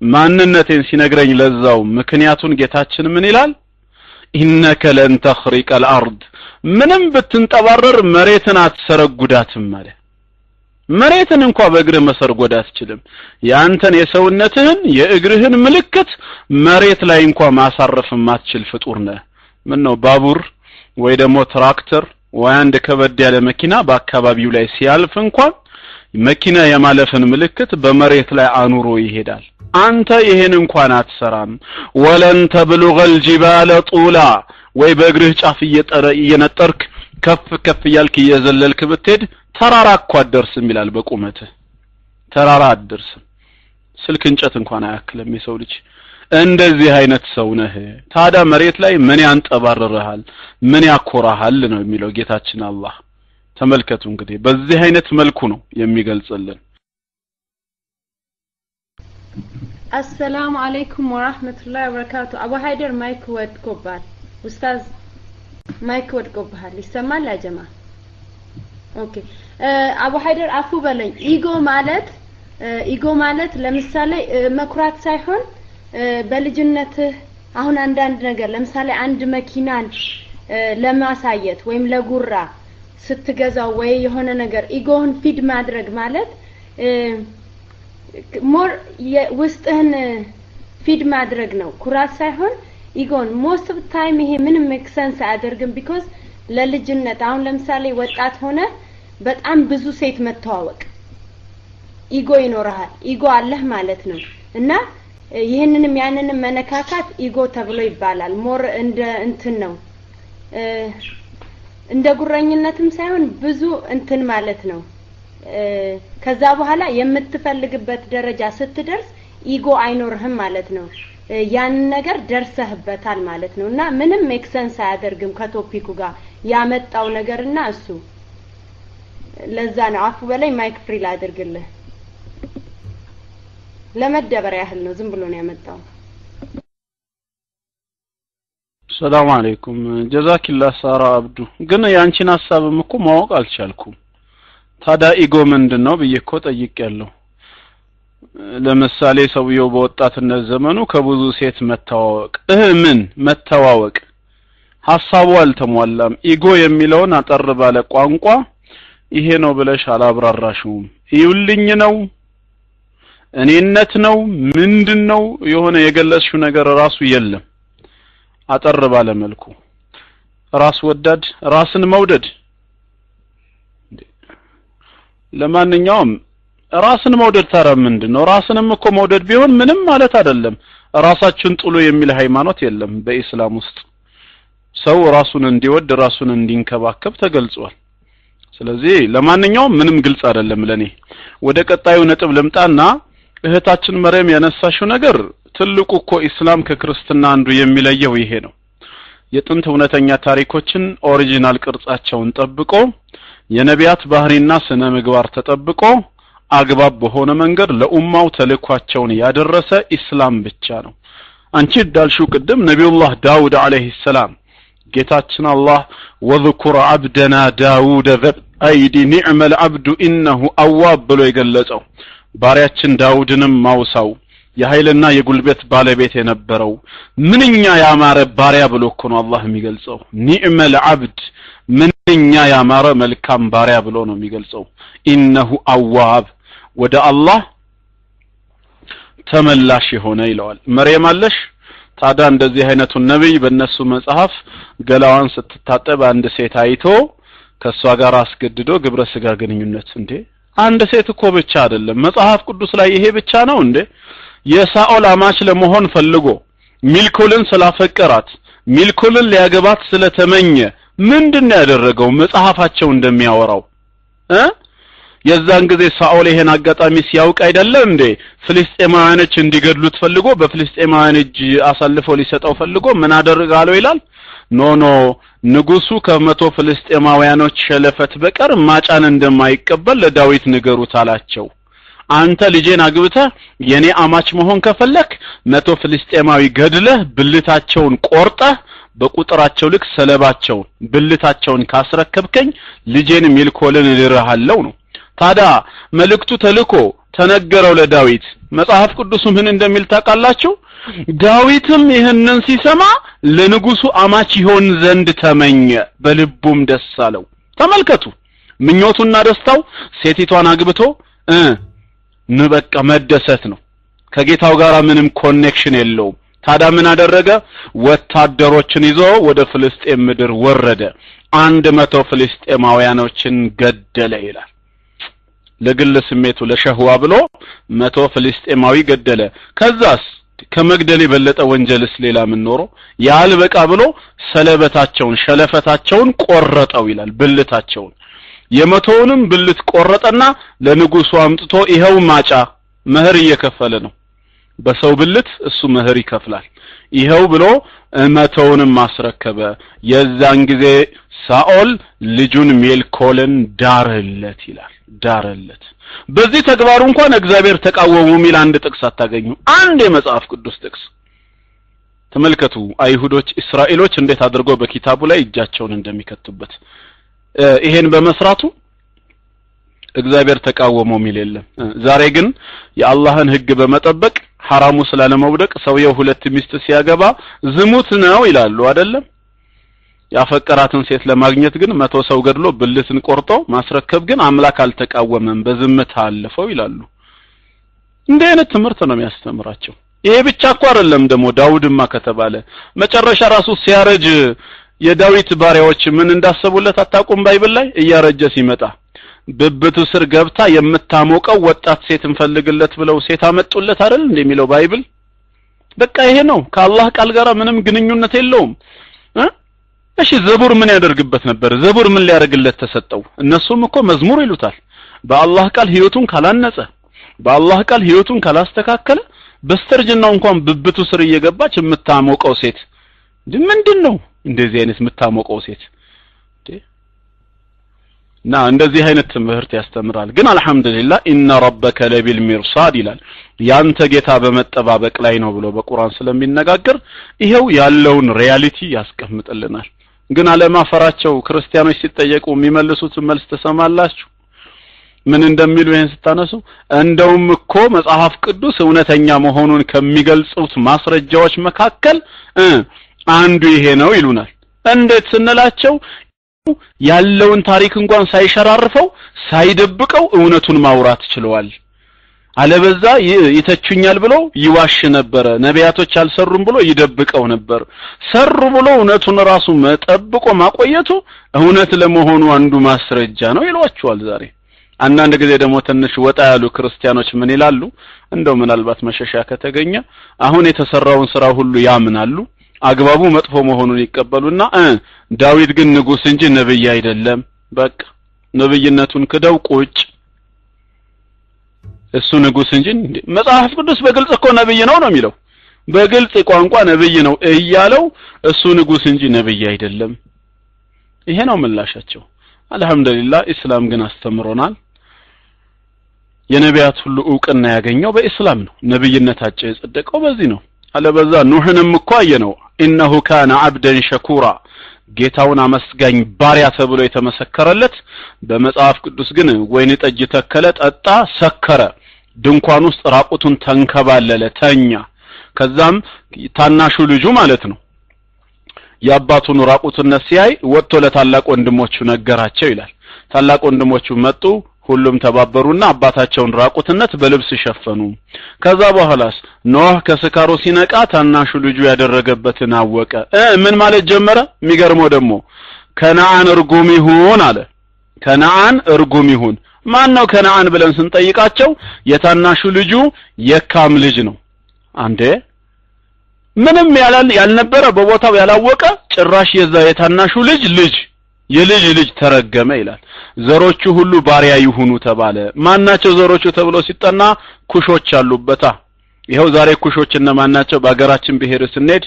ማንነቴን ሲነግረኝ ለዛው ምክንያቱን ጌታችን ምን ይላል ኢነከ ለን ተኽሪቀ አልአርድ ምንም ብትንጠባረር መሬትን አትሰረጉዳትም አለ። መሬትን እንኳ በእግርህ መሰርጎድ አትችልም። የአንተን የሰውነትህን የእግርህን ምልክት መሬት ላይ እንኳ ማሳረፍ የማትችል ፍጡር ነህ። ምን ነው ባቡር ወይ ደግሞ ትራክተር ወይ አንድ ከበድ ያለ መኪና በአካባቢው ላይ ሲያልፍ እንኳን መኪና የማለፍን ምልክት በመሬት ላይ አኑሮ ይሄዳል አንተ ይሄን እንኳን አትሰራም። ወለን ተብሉገ ልጅባለ ጡላ ወይ በእግርህ ጫፍ እየነጠርክ ከፍ ከፍ እያልክ እየዘለልክ ብትሄድ ተራራ እኮ አትደርስም ይላል በቁመትህ። ተራራ አትደርስም። ስልክ እንጨት እንኳን አያክልም የሰው ልጅ። እንደዚህ አይነት ሰው ነህ። ታዲያ መሬት ላይ ምን ያንጠባርርሃል? ምን ያኮራሃል ነው የሚለው ጌታችን አላህ። ተመልከቱ እንግዲህ በዚህ አይነት መልኩ ነው የሚገልጽልን السلام عليكم ورحمة الله وبركاته። አቡ ሀይደር mic ወድቆባል ኡስታዝ mic ወድቆብሃል ይሰማል? يا جماعة OK። አቡ ሀይደር አፉ በለኝ። ego ማለት ego ማለት ለምሳሌ መኩራት ሳይሆን በልጅነትህ አሁን አንዳንድ ነገር ለምሳሌ አንድ መኪናን ለማሳየት ወይም ለጉራ ስትገዛው ወይ የሆነ ነገር ego ህን feed ማድረግ ማለት more ውስጥህን feed ማድረግ ነው። ኩራት ሳይሆን ego ን most of time ይሄ ምንም make sense አያደርግም because ለልጅነት አሁን ለምሳሌ ወጣት ሆነ በጣም ብዙ ሴት መተዋወቅ ego ይኖርሃል ego አለህ ማለት ነው። እና ይህንንም ያንንም መነካካት ego ተብሎ ይባላል። more እንደ እንትን ነው። እንደ ጉረኝነትም ሳይሆን ብዙ እንትን ማለት ነው ከዛ በኋላ የምትፈልግበት ደረጃ ስትደርስ ego አይኖርህም ማለት ነው። ያንን ነገር ደርሰህበታል ማለት ነው። እና ምንም make sense አያደርግም ከ topic ኡ ጋር። ያመጣው ነገርና እሱ። ለዛ ነው። አፉ በለኝ mic free ላድርግልህ። ለመደበር ያህል ነው። ዝም ብሎ ነው ያመጣው። سلام عليكم። ጀዛኪላ ሳራ አብዱ። ግን የአንቺን ሀሳብም እኮ ማወቅ አልቻልኩም ታዲያ ኢጎ ምንድን ነው ብዬ እኮ ጠይቄያለሁ። ለምሳሌ ሰውየው በወጣትነት ዘመኑ ከብዙ ሴት መተዋወቅ። እህ ምን? መተዋወቅ። ሀሳቡ አልተሟላም። ኢጎ የሚለውን አጠር ባለ ቋንቋ ይሄ ነው ብለሽ አላብራራሽውም። ይውልኝ ነው? እኔነት ነው? ምንድን ነው የሆነ የገለጽሽው ነገር ራሱ የለም። አጠር ባለ መልኩ። ራስ ወዳድ ራስን መውደድ ለማንኛውም ራስን መውደድ ታረ ምንድን ነው? ራስንም እኮ መውደድ ቢሆን ምንም ማለት አይደለም። ራሳችን ጥሉ የሚል ሃይማኖት የለም በኢስላም ውስጥ። ሰው ራሱን እንዲወድ ራሱን እንዲንከባከብ ተገልጿል። ስለዚህ ለማንኛውም ምንም ግልጽ አይደለም ለኔ። ወደ ቀጣዩ ነጥብ ልምጣና እህታችን መርየም ያነሳሽው ነገር ትልቁ እኮ ኢስላም ከክርስትና አንዱ የሚለየው ይሄ ነው። የጥንት እውነተኛ ታሪኮችን original ቅርጻቸውን ጠብቆ የነቢያት ባህሪና ስነ ምግባር ተጠብቆ አግባብ በሆነ መንገድ ለኡማው ተልኳቸውን ያደረሰ ኢስላም ብቻ ነው። አንቺ እንዳልሽው ቅድም ነቢዩላህ ዳውድ عليه السلام ጌታችን አላህ واذكر عبدنا داود ذا الأيد نعم العبد إنه أواب ብሎ የገለጸው ባሪያችን ዳውድንም ማውሳው የኃይልና የጉልበት ባለቤት የነበረው ምንኛ ያማረ ባሪያ ብሎ እኮ ነው አላህ የሚገልጸው። نعم العبد ምንኛ ያማረ መልካም ባሪያ ብሎ ነው የሚገልጸው። إنه أواب ወደ አላህ ተመላሽ የሆነ ይለዋል። መርየም አለሽ? ታዲያ እንደዚህ አይነቱን ነብይ በእነሱ መጽሐፍ ገላዋን ስትታጠብ አንድ ሴት አይቶ ከእሷ ጋር አስገድዶ ግብረ ስጋ ግንኙነት እንዴ? አንድ ሴት እኮ ብቻ አይደለም። መጽሐፍ ቅዱስ ላይ ይሄ ብቻ ነው እንዴ? የሳኦል አማች ለመሆን ፈልጎ ሚልኮልን ስላፈቀራት ሚልኮልን ሊያገባት ስለተመኘ ምንድን ያደረገው? መጽሐፋቸው እንደሚያወራው። እ? የዛን ጊዜ ሳኦል ይሄን አጋጣሚ ሲያውቅ አይደለም እንዴ? ፍልስጤማውያኖች እንዲገድሉት ፈልጎ በፍልስጤማውያን እጅ አሳልፎ ሊሰጠው ፈልጎ ምን አደረጋለው ይላል? no no ንጉሱ ከመቶ ፍልስጤማውያኖች ሸለፈት በቀር ማጫን እንደማይቀበል ለዳዊት ንገሩት አላቸው። አንተ ልጄን አግብተህ የኔ አማች መሆን ከፈለክ መቶ ፍልስጤማዊ ገድለህ ብልታቸውን ቆርጠህ በቁጥራቸው ልክ ሰለባቸውን ብልታቸውን ካስረከብከኝ ልጄን ሚልኮልን እድርሃለሁ ነው። ታዲያ መልእክቱ ተልኮ ተነገረው ለዳዊት መጽሐፍ ቅዱሱ ምን እንደሚል ታውቃላችሁ? ዳዊትም ይህንን ሲሰማ ለንጉሱ አማች ይሆን ዘንድ ተመኘ በልቡም ደስ አለው። ተመልከቱ ምኞቱና ደስታው ሴቲቷን አግብቶ እ ንበቃ መደሰት ነው። ከጌታው ጋር ምንም connection የለውም ታዲያ ምን አደረገ? ወታደሮችን ይዞ ወደ ፍልስጤም ምድር ወረደ። አንድ መቶ ፍልስጤማውያኖችን ገደለ ይላል። ለግል ስሜቱ ለሸህዋ ብሎ መቶ ፍልስጤማዊ ገደለ። ከዛስ ከመግደል የበለጠ ወንጀልስ ሌላ ምን ኖሮ? ያልበቃ ብሎ ሰለበታቸውን ሸለፈታቸውን ቆረጠው ይላል ብልታቸውን። የመቶውንም ብልት ቆረጠና ለንጉሱ አምጥቶ ይኸው ማጫ መህር እየከፈለ ነው በሰው ብልት እሱ መህር ይከፍላል። ይኸው ብሎ መተውንም ማስረከበ የዛን ጊዜ ሳኦል ልጁን ሜልኮልን ዳረለት ይላል። ዳረለት። በዚህ ተግባሩ እንኳን እግዚአብሔር ተቃወሙ የሚል አንድ ጥቅስ አታገኙ። አንድ የመጽሐፍ ቅዱስ ጥቅስ። ተመልከቱ አይሁዶች እስራኤሎች እንዴት አድርጎ በኪታቡ ላይ እጃቸውን እንደሚከቱበት። ይሄን በመስራቱ እግዚአብሔር ተቃወመው የሚል የለም። ዛሬ ግን የአላህን ህግ በመጠበቅ ሐራሙ ስላለመውደቅ ሰውየው ሁለት ሚስት ሲያገባ ዝሙት ነው ይላሉ አይደለም? ያፈቀራትን ሴት ለማግኘት ግን መቶ ሰው ገድሎ ብልትን ቆርጦ ማስረከብ ግን አምላክ አልተቃወመም በዝምታ አለፈው ይላሉ። እንዲህ አይነት ትምህርት ነው የሚያስተምራቸው። ይሄ ብቻ እኮ አይደለም ደግሞ ዳውድማ ከተባለ መጨረሻ ራሱ ሲያረጅ የዳዊት ባሪያዎች ምን እንዳሰቡለት አታውቁም Bible ላይ? እያረጀ ሲመጣ ብብቱ ስር ገብታ የምታሞቀው ወጣት ሴት እንፈልግለት ብለው ሴት አመጡለት አይደል እንደሚለው Bible? በቃ ይሄ ነው። ከአላህ ቃል ጋር ምንም ግንኙነት የለውም። እሺ ዘቡር ምን ያደርግበት ነበር? ዘቡር ምን ሊያደርግለት ተሰጠው? እነሱም እኮ መዝሙር ይሉታል። በአላህ ቃል ህይወቱን ካላነጸ በአላህ ቃል ህይወቱን ካላስተካከለ በስተርጅናው እንኳን ብብቱ ስር እየገባች የምታሞቀው ሴት። ምንድን ነው እንደዚህ አይነት የምታሞቀው ሴት እና እንደዚህ አይነት ትምህርት ያስተምራል። ግን አልহামዱሊላህ ኢነ ረበከ ለቢል ሚርሳድ ይላል። ያንተ ጌታ በመጠባበቅ ላይ ነው ብሎ በቁርአን ስለሚነጋገር ይሄው ያለውን reality ያስቀምጥልናል። ግን አለማፈራቸው ክርስቲያኖች ሲጠየቁ የሚመልሱት መልስ ትሰማላችሁ? ምን እንደሚሉ ይህን ስታነሱ እንደውም እኮ መጽሐፍ ቅዱስ እውነተኛ መሆኑን ከሚገልጹት ማስረጃዎች መካከል አንዱ ይሄ ነው ይሉናል። እንዴት ስንላቸው ያለውን ታሪክ እንኳን ሳይሸራርፈው ሳይደብቀው እውነቱን ማውራት ችለዋል። አለበዛ ይተቹኛል ብሎ ይዋሽ ነበረ። ነቢያቶች አልሰሩም ብሎ ይደብቀው ነበር። ሰሩ ብሎ እውነቱን ራሱ መጠብቆ ማቆየቱ እውነት ለመሆኑ አንዱ ማስረጃ ነው ይሏቸዋል ዛሬ። አንዳንድ ጊዜ ደግሞ ትንሽ ወጣ ያሉ ክርስቲያኖች ምን ይላሉ? እንደው ምናልባት መሸሻ ከተገኘ አሁን የተሰራውን ስራ ሁሉ ያምናሉ አግባቡ መጥፎ መሆኑን ይቀበሉና ዳዊት ግን ንጉስ እንጂ ነብይ አይደለም። በቃ ነብይነቱን ክደው ቁጭ። እሱ ንጉስ እንጂ መጽሐፍ ቅዱስ በግልጽ እኮ ነብይ ነው ነው የሚለው። በግልጽ ቋንቋ ነብይ ነው እያለው እሱ ንጉስ እንጂ ነብይ አይደለም። ይሄ ነው ምላሻቸው። አልহামዱሊላህ ኢስላም ግን አስተምሮናል። የነቢያት ሁሉ እውቅና ያገኘው በኢስላም ነው። ነብይነታቸው የጸደቀው በዚህ ነው አለበዛ ኑህንም እኮ አየነው። ኢነሁ ካነ አብደን ሸኩራ ጌታውን አመስጋኝ ባሪያ ተብሎ የተመሰከረለት በመጽሐፍ ቅዱስ ግን ወይን ጠጅ ተከለ ጠጣ ሰከረ ድንኳን ውስጥ ራቁቱን ተንከባለለ ተኛ። ከዛም ታናሹ ልጁ ማለት ነው የአባቱን ራቁትነት ሲያይ ወጥቶ ለታላቅ ወንድሞቹ ነገራቸው ይላል። ታላቅ ወንድሞቹ መጡ ሁሉም ተባበሩና አባታቸውን ራቁትነት በልብስ ሸፈኑ። ከዛ በኋላስ ኖህ ከስካሩ ሲነቃ ታናሹ ልጁ ያደረገበትን አወቀ። ምን ማለት ጀመረ? የሚገርመው ደግሞ ከነአን እርጉም ይሁን አለ። ከነአን እርጉም ይሁን። ማን ነው ከነአን ብለን ስንጠይቃቸው የታናሹ ልጁ የካም ልጅ ነው። አንዴ ምንም ያልነበረ በቦታው ያላወቀ ጭራሽ የዛ የታናሹ ልጅ ልጅ የልጅ ልጅ ተረገመ ይላል። ዘሮቹ ሁሉ ባሪያ ይሁኑ ተባለ። ማናቸው ዘሮቹ ተብሎ ሲጠና? ኩሾች አሉበታ። ይኸው ዛሬ ኩሾች እነማን ናቸው? በሀገራችን ብሔር ስንሄድ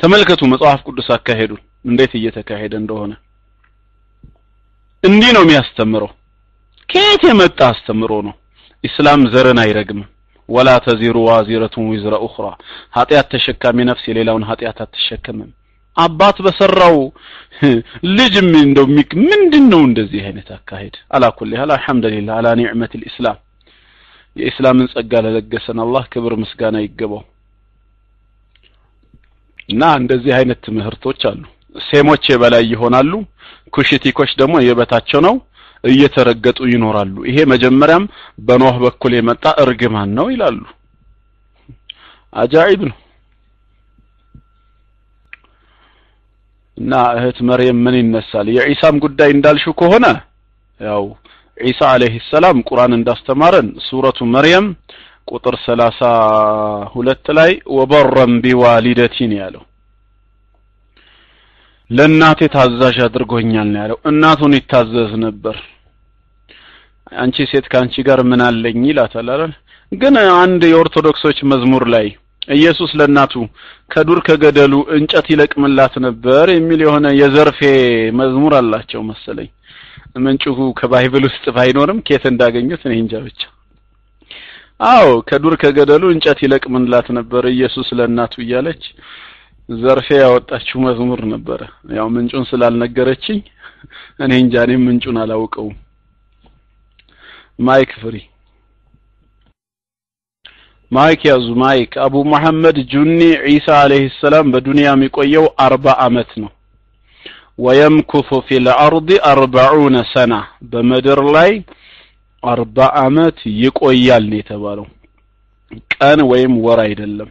ተመልከቱ መጽሐፍ ቅዱስ አካሄዱን እንዴት እየተካሄደ እንደሆነ። እንዲህ ነው የሚያስተምረው። ከየት የመጣ አስተምሮ ነው? ኢስላም ዘርን አይረግምም። ወላ ተዚሩ ዋዚረቱን ዊዝረ ኡኽራ። ኃጢአት ተሸካሚ ነፍስ የሌላውን ኃጢአት አትሸከምም አባት በሰራው ልጅ እንደው ምንድን ነው እንደዚህ አይነት አካሄድ? አላኩል ያህል አልሐምዱሊላህ አላ ኒዕመት ልእስላም የኢስላምን ጸጋ ለለገሰን አላህ ክብር ምስጋና ይገባው። እና እንደዚህ አይነት ትምህርቶች አሉ። ሴሞች የበላይ ይሆናሉ ኩሽቲኮች ደግሞ የበታቸው ነው እየተረገጡ ይኖራሉ። ይሄ መጀመሪያም በኖህ በኩል የመጣ እርግማን ነው ይላሉ። አጃኢብ ነው እና እህት መርየም ምን ይነሳል? የዒሳም ጉዳይ እንዳልሽው ከሆነ ያው ዒሳ አለይሂ ሰላም ቁርአን እንዳስተማረን ሱረቱ መርየም ቁጥር ሰላሳ ሁለት ላይ ወበረም ቢዋሊደቲን ያለው ለእናቴ ታዛዥ አድርጎኛል ነው ያለው። እናቱን ይታዘዝ ነበር። አንቺ ሴት ከአንቺ ጋር ምን አለኝ ይላታል አይደል? ግን አንድ የኦርቶዶክሶች መዝሙር ላይ ኢየሱስ ለእናቱ ከዱር ከገደሉ እንጨት ይለቅምላት ነበር የሚል የሆነ የዘርፌ መዝሙር አላቸው መሰለኝ። ምንጩ ከባይብል ውስጥ ባይኖርም ኬት እንዳገኙት እኔ እንጃ ብቻ። አዎ ከዱር ከገደሉ እንጨት ይለቅምላት ነበር ኢየሱስ ለእናቱ እያለች ዘርፌ ያወጣችው መዝሙር ነበረ። ያው ምንጩን ስላልነገረችኝ እኔ እንጃ እኔም ምንጩን አላውቀውም። mic free mic ያዙ mic። አቡ መሐመድ ጁኒ ዒሳ አለይሂ ሰላም በዱንያ የሚቆየው አርባ አመት ነው። ويمكث في الأرض أربعون سنة በምድር ላይ አርባ አመት ይቆያል ነው የተባለው። ቀን ወይም ወር አይደለም።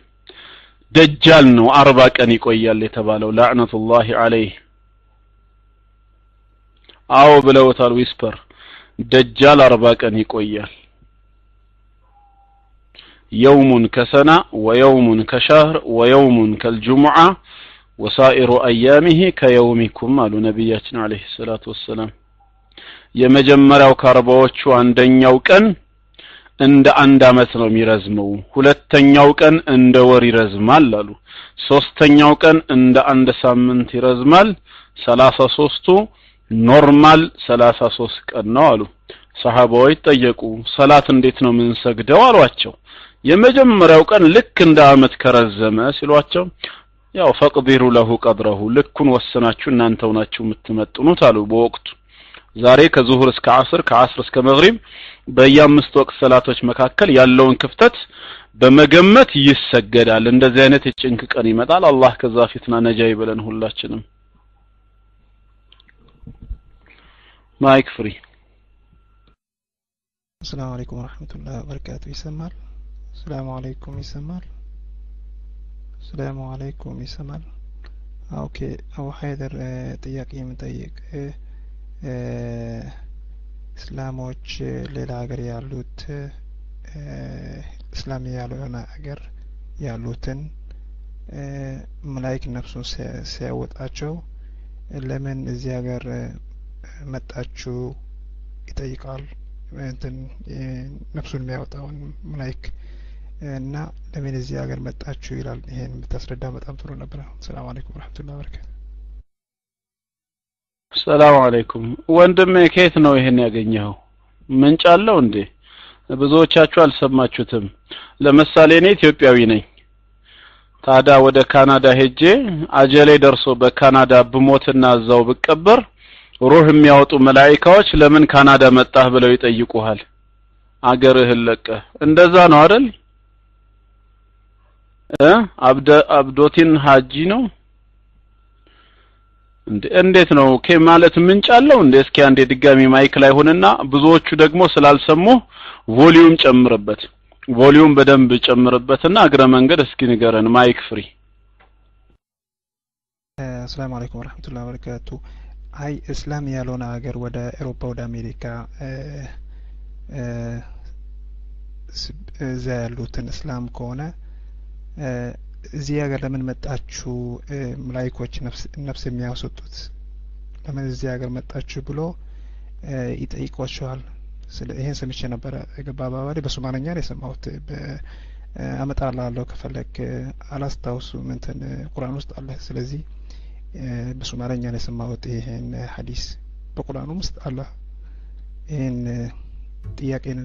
ደጃል ነው አርባ ቀን ይቆያል የተባለው። لعنة الله عليه። አዎ ብለውታል whisper። ደጃል አርባ ቀን ይቆያል يوم كسنة ويوم كشهر ويوم كجمعة وسائر أيامه كأيامكم አሉ ነቢያችን አለይሂ ሰላቱ ወሰላም የመጀመሪያው ከአርባዎቹ አንደኛው ቀን እንደ አንድ አመት ነው የሚረዝመው። ሁለተኛው ቀን እንደ ወር ይረዝማል አሉ። ሶስተኛው ቀን እንደ አንድ ሳምንት ይረዝማል። ሰላሳ ሶስቱ normal ሰላሳ ሶስት ቀን ነው አሉ። ሰሃባዎች ጠየቁ ሰላት እንዴት ነው የምንሰግደው አሏቸው የመጀመሪያው ቀን ልክ እንደ አመት ከረዘመ ሲሏቸው ያው فاقدروا له قدره ልኩን ወሰናችሁ እናንተው ናችሁ የምትመጥኑት አሉ በወቅቱ። ዛሬ ከዙሁር እስከ አስር ከአስር እስከ መግሪብ በየአምስት ወቅት ሰላቶች መካከል ያለውን ክፍተት በመገመት ይሰገዳል። እንደዚህ አይነት የጭንቅ ቀን ይመጣል። አላህ ከዛ ፊትና ነጃ ይበለን ሁላችንም። mic free። ሰላም አለይኩም ወራህመቱላሂ ወበረካቱ ይሰማል? ሰላም አለይኩም ይሰማል? ሰላም አለይኩም ይሰማል? okay waxay dar ጥያቄ የምጠይቅ እስላሞች ሌላ ሀገር ያሉት እስላም ያልሆነ ሀገር ያሉትን መላይክ ነፍሱን ሲያወጣቸው ለምን እዚህ ሀገር መጣችሁ ይጠይቃል። እንትን ነፍሱን የሚያወጣውን መላይክ እና ለምን እዚህ ሀገር መጣችሁ ይላል። ይሄን ብታስረዳ በጣም ጥሩ ነበር። ሰላም አለይኩም ወረህመቱላሂ ወበረካቱ። ሰላም አለይኩም። ወንድሜ ከየት ነው ይሄን ያገኘኸው? ምንጭ አለው እንዴ? ብዙዎቻችሁ አልሰማችሁትም። ለምሳሌ እኔ ኢትዮጵያዊ ነኝ። ታዳ ወደ ካናዳ ሄጄ አጀሌ ደርሶ በካናዳ ብሞትና እዛው ብቀበር ሩህ የሚያወጡ መላኢካዎች ለምን ካናዳ መጣህ ብለው ይጠይቁሃል? አገርህን ለቀህ። እንደዛ ነው አይደል አብዶቲን ሀጂ ነው? እንዴ እንዴት ነው? ኬ ማለት ምንጭ አለው? እንዴ እስኪ አንዴ ድጋሚ ማይክ ላይ ሆንና ብዙዎቹ ደግሞ ስላልሰሙ volume ጨምርበት። volume በደንብ ጨምርበትና እግረ መንገድ እስኪ ንገረን። mic free። አሰላሙ አለይኩም ወረህመቱላሂ ወበረካቱ። አይ እስላም ያልሆነ ሀገር ወደ ኤሮፓ ወደ አሜሪካ እዛ ያሉትን እስላም ከሆነ እዚህ ሀገር ለምን መጣችሁ? መላይኮች ነፍስ የሚያስወጡት ለምን እዚህ ሀገር መጣችሁ ብሎ ይጠይቋቸዋል። ይሄን ሰምቼ ነበረ ገባ አባባሌ በሶማለኛ ነው የሰማሁት። አመጣላለሁ ከፈለግ አላስታውሱም እንትን ቁርአን ውስጥ አለ። ስለዚህ በሶማለኛ ነው የሰማሁት ይሄን ሀዲስ በቁርአኑም ውስጥ አለ። ይሄን ጥያቄን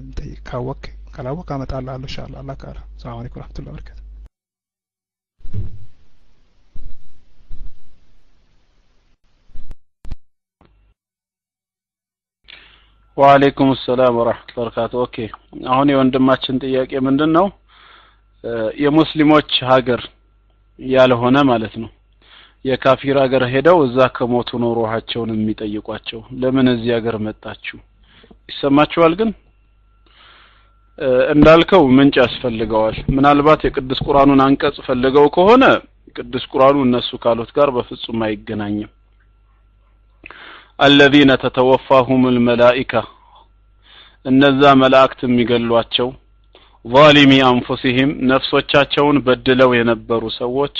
ካወቅ ካላወቅ አመጣላለሁ ኢንሻአላህ። አላህ ካለ ሰላም አለይኩም ወራህመቱላሂ ወበረካቱ ወአለይኩም ሰላም ወራህመቱላሂ ወበረካቱ። okay አሁን የወንድማችን ጥያቄ ምንድን ነው የሙስሊሞች ሀገር ያልሆነ ማለት ነው። የካፊር ሀገር ሄደው እዛ ከሞቱ ነው የሚጠይቋቸው። ለምን እዚህ ሀገር መጣችሁ? ይሰማችኋል ግን እንዳልከው ምንጭ ያስፈልገዋል። ምናልባት የቅዱስ ቁርአኑን አንቀጽ ፈልገው ከሆነ ቅዱስ ቁርአኑ እነሱ ካሉት ጋር በፍጹም አይገናኝም። አለዚነ ተተወፋሁም ልመላኢካ እነዛ መላእክት የሚገሏቸው ዛሊሚ አንፉሲህም ነፍሶቻቸውን በድለው የነበሩ ሰዎች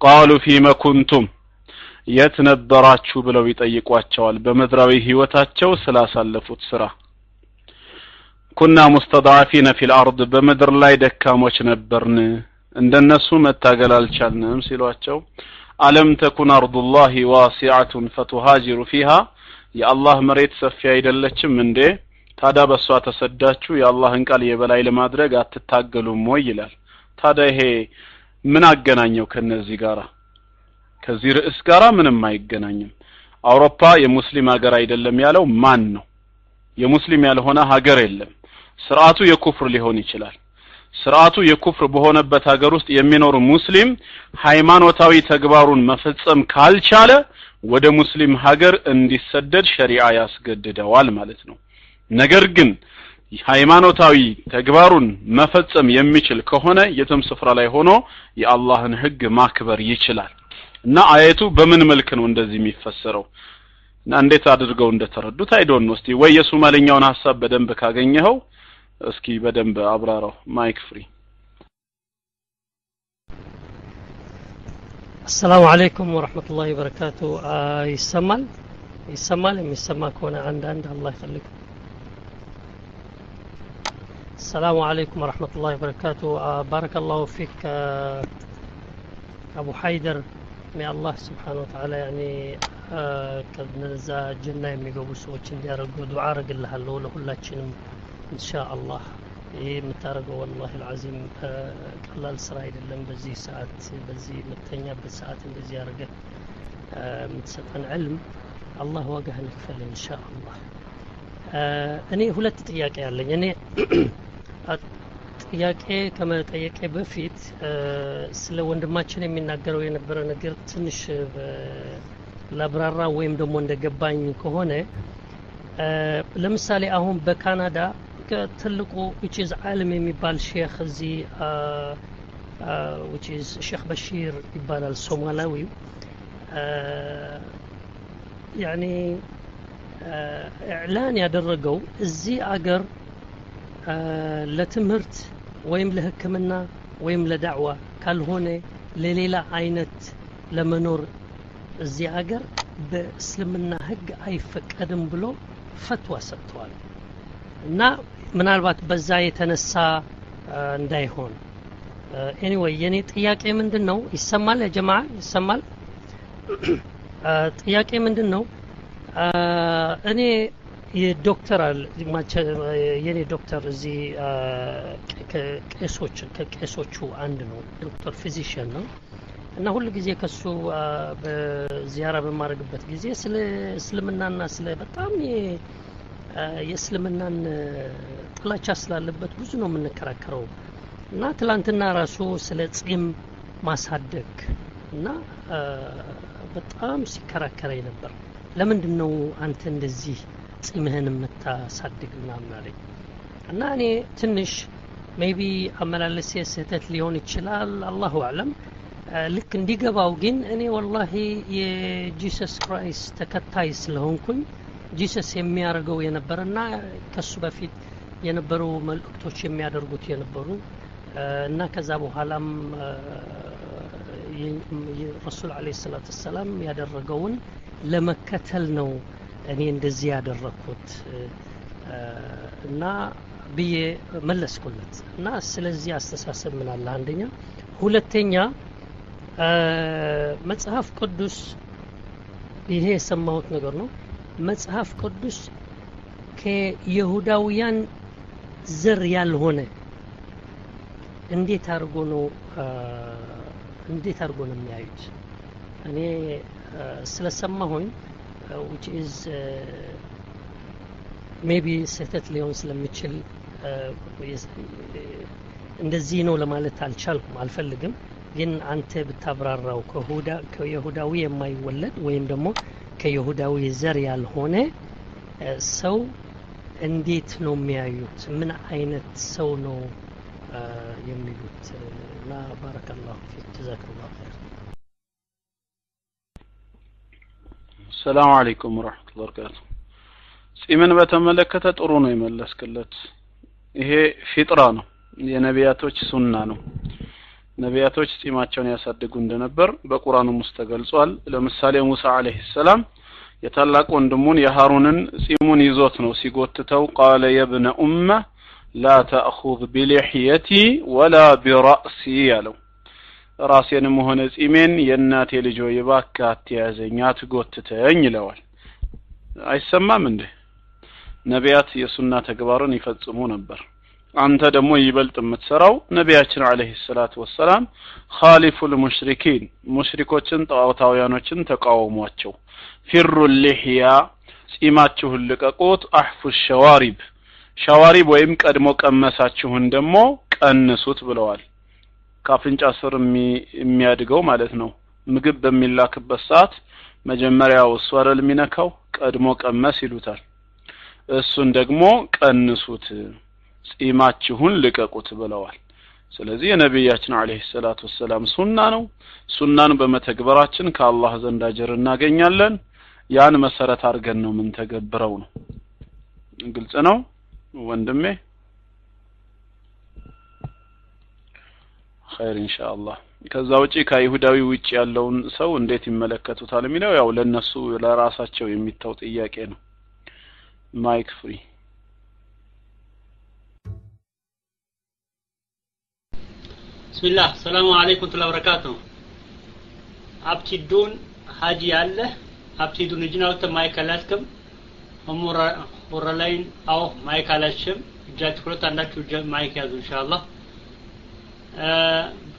ቃሉ ፊመ ኩንቱም የት ነበራችሁ ብለው ይጠይቋቸዋል። በምድራዊ ህይወታቸው ስላሳለፉት ስራ ኩና ሙስተድዓፊነ ፊል አርድ በምድር ላይ ደካሞች ነበርን እንደነሱ መታገል አልቻልንም ሲሏቸው አለም ተኩን አርዱላሂ ዋሲዐቱን ፈቱሃጅሩ ፊሃ የአላህ መሬት ሰፊ አይደለችም እንዴ? ታዲያ በእሷ ተሰዳችሁ የአላህን ቃል የበላይ ለማድረግ አትታገሉም ወይ ይላል። ታዲያ ይሄ ምን አገናኘው ከነዚህ ጋራ? ከዚህ ርዕስ ጋራ ምንም አይገናኝም። አውሮፓ የሙስሊም ሀገር አይደለም ያለው ማን ነው? የሙስሊም ያልሆነ ሀገር የለም ስርዓቱ የኩፍር ሊሆን ይችላል። ስርዓቱ የኩፍር በሆነበት ሀገር ውስጥ የሚኖር ሙስሊም ሃይማኖታዊ ተግባሩን መፈጸም ካልቻለ ወደ ሙስሊም ሀገር እንዲሰደድ ሸሪዓ ያስገድደዋል ማለት ነው። ነገር ግን ሃይማኖታዊ ተግባሩን መፈጸም የሚችል ከሆነ የትም ስፍራ ላይ ሆኖ የአላህን ህግ ማክበር ይችላል። እና አየቱ በምን መልክ ነው እንደዚህ የሚፈሰረው? እና እንዴት አድርገው እንደተረዱት አይዶን እስቲ ወይ የሶማሌኛውን ሀሳብ በደንብ ካገኘኸው እስኪ በደንብ አብራራው ማይክ ፍሪ አሰላሙ አለይኩም ወረህመቱላሂ ወበረካቱ ይሰማል ይሰማል የሚሰማ ከሆነ አንዳንድ አላህ ይፈልግ السلام عليكم ورحمة الله وبركاته uh, بارك الله فيك uh, أبو حيدر may Allah سبحانه وتعالى يعني ከነዛ ጀና የሚገቡ ሰዎች እንዲያደርጉ ዱዓ አረግልሃለሁ ለሁላችንም ኢንሻ አላህ ይህ የምታደርገው ወላሂ አልዓዚም ቀላል ስራ አይደለም። በዚህ ሰዓት በዚህ የምተኛበት ሰዓት እንደዚህ ያደርገ የምትሰጠን ዕልም አላህ ዋጋህን ይክፈል ኢንሻ አላህ እኔ ሁለት ጥያቄ አለኝ። እኔ ጥያቄ ከመጠየቄ በፊት ስለ ወንድማችን የሚናገረው የነበረ ነገር ትንሽ ላብራራ ወይም ደግሞ እንደገባኝ ከሆነ ለምሳሌ አሁን በካናዳ ትልቁ is ዓለም የሚባል ሼክ እዚህ which is ሼክ በሺር ይባላል ሶማላዊው ያኔ ኢዕላን ያደረገው እዚህ አገር ለትምህርት ወይም ለህክምና ወይም ለዳዕዋ ካልሆነ ለሌላ አይነት ለመኖር እዚህ ሀገር በእስልምና ህግ አይፈቀድም ብሎ ፈትዋ ሰጥተዋል እና ምናልባት በዛ የተነሳ እንዳይሆን። ኤኒዌይ የኔ ጥያቄ ምንድን ነው ይሰማል የጀማ ይሰማል? ጥያቄ ምንድን ነው እኔ የዶክተር የኔ ዶክተር እዚህ ከቄሶች ከቄሶቹ አንድ ነው። ዶክተር ፊዚሽን ነው። እና ሁል ጊዜ ከሱ በዚያራ በማድረግበት ጊዜ ስለ እስልምናና ስለ በጣም የእስልምናን ጥላቻ ስላለበት ብዙ ነው የምንከራከረው እና ትላንትና ራሱ ስለ ጺም ማሳደግ እና በጣም ሲከራከረኝ ነበር። ለምንድን ነው አንተ እንደዚህ ጺምህን የምታሳድግ ምናምን አለኝ እና እኔ ትንሽ maybe አመላለሴ ስህተት ሊሆን ይችላል፣ الله أعلم። ልክ እንዲገባው ግን እኔ ወላሂ የ Jesus Christ ተከታይ ስለሆንኩኝ Jesus የሚያደርገው የነበረና ከሱ በፊት የነበሩ መልእክቶች የሚያደርጉት የነበሩ እና ከዛ በኋላም ረሱል አለ ሰላት ወሰላም ያደረገውን ለመከተል ነው እኔ እንደዚህ ያደረግኩት እና ብዬ መለስኩለት። እና ስለዚህ አስተሳሰብ ምን አለ? አንደኛ። ሁለተኛ መጽሐፍ ቅዱስ ይሄ የሰማሁት ነገር ነው መጽሐፍ ቅዱስ ከይሁዳውያን ዘር ያልሆነ እንዴት አድርጎ ነው እንዴት አድርጎ ነው የሚያዩት? እኔ ስለሰማሁኝ which is maybe ስህተት ሊሆን ስለሚችል እንደዚህ ነው ለማለት አልቻልኩም አልፈልግም። ግን አንተ ብታብራራው ከይሁዳዊ የማይወለድ ወይም ደግሞ ከይሁዳዊ ዘር ያልሆነ ሰው እንዴት ነው የሚያዩት? ምን አይነት ሰው ነው? የሚሉት። እና ባረከላሁ ፊክ። ጀዛከላሁ ኸይር። ሰላም አለይኩም ወራህመቱላሂ ወበረካቱ። ጺምን በተመለከተ ጥሩ ነው የመለስክለት። ይሄ ፊጥራ ነው። የነቢያቶች ሱና ነው ነቢያቶች ጺማቸውን ያሳድጉ እንደነበር በቁርአኑም ውስጥ ተገልጿል። ለምሳሌ ሙሳ አለይሂ ሰላም የታላቅ ወንድሙን የሃሩንን ጺሙን ይዞት ነው ሲጎትተው ቃለ የብነ ኡመ ላ ተእኹዝ ቢልሕየቲ ወላ ቢራእሲ ያለው። ራሴንም ሆነ ጺሜን የእናቴ ሆይ እባክህ አትያዘኝ አትጎትተኝ ይለዋል። አይሰማም እንዴ? ነቢያት የሱና ተግባርን ይፈጽሙ ነበር አንተ ደግሞ ይበልጥ የምትሰራው ነቢያችን አለህ ሰላት ወሰላም ካሊፉል ሙሽሪኪን ሙሽሪኮችን ጣዖታውያኖችን ተቃወሟቸው። ፊሩ ሊሕያ ጺማችሁን ልቀቁት። አሕፉ ሸዋሪብ ሸዋሪብ ወይም ቀድሞ ቀመሳችሁን ደግሞ ቀንሱት ብለዋል። ከአፍንጫ ስር የሚያድገው ማለት ነው። ምግብ በሚላክበት ሰዓት መጀመሪያው እሱ አይደል የሚነካው? ቀድሞ ቀመስ ይሉታል። እሱን ደግሞ ቀንሱት ጺማችሁን ልቀቁት ብለዋል። ስለዚህ የነቢያችን አለህ ሰላት ወሰላም ሱና ነው። ሱናን በመተግበራችን ከአላህ ዘንድ አጀር እናገኛለን። ያን መሰረት አድርገን ነው የምንተገብረው ነው። ግልጽ ነው ወንድሜ? ኸይር ኢንሻአላህ። ከዛ ውጪ ከይሁዳዊ ውጭ ያለውን ሰው እንዴት ይመለከቱታል የሚለው ያው ለነሱ ለራሳቸው የሚመጣው ጥያቄ ነው። mic free ብስሚላህ ሰላሙ አለይኩም ትላ በረካቱ አብቲዱን ሀጂ አለ። አብቲዱን እጅን አውጥተህ ማይክ አላስክም ሁረላይን አዎ ማይክ አላሽም እጃችሁ ሁለት አንዳችሁ ማይክ ያዙ ኢንሻአላህ።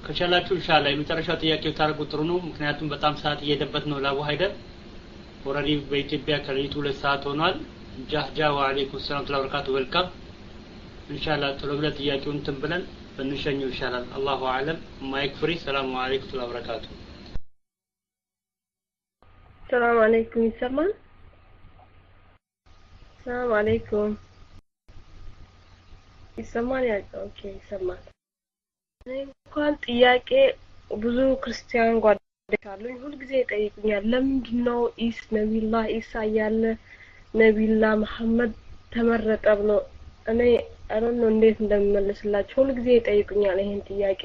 ከቻላችሁ ኢንሻአላ የመጨረሻው ጥያቄ ብታደርጉ ጥሩ ነው። ምክንያቱም በጣም ሰዓት እየሄደበት ነው ለአቡ ሀይደር። ኦልሬዲ በኢትዮጵያ ከሌሊቱ ሁለት ሰዓት ሆኗል። ጃህጃ ወአለይኩም ሰላም ተላ በረካቱ ወልካም ኢንሻአላ ቶሎ ብለን ጥያቄውን እንትን ብለን ብንሸኘው ይሻላል። الله أعلم mic free። السلام عليكم تعالى وبركاته سلام عليكم። ይሰማል? سلام عليكم። ይሰማል? yeah okay ይሰማል። እኔ እንኳን ጥያቄ ብዙ ክርስቲያን ጓደኞች አሉኝ። ሁልጊዜ ይጠይቁኛል ለምንድን ነው ኢስ ነቢላህ ኢሳ እያለ ነቢላ መሐመድ ተመረጠ ብሎ? እኔ አሁን እንዴት እንደምመልስላቸው ሁልጊዜ ይጠይቁኛል ይሄን ጥያቄ።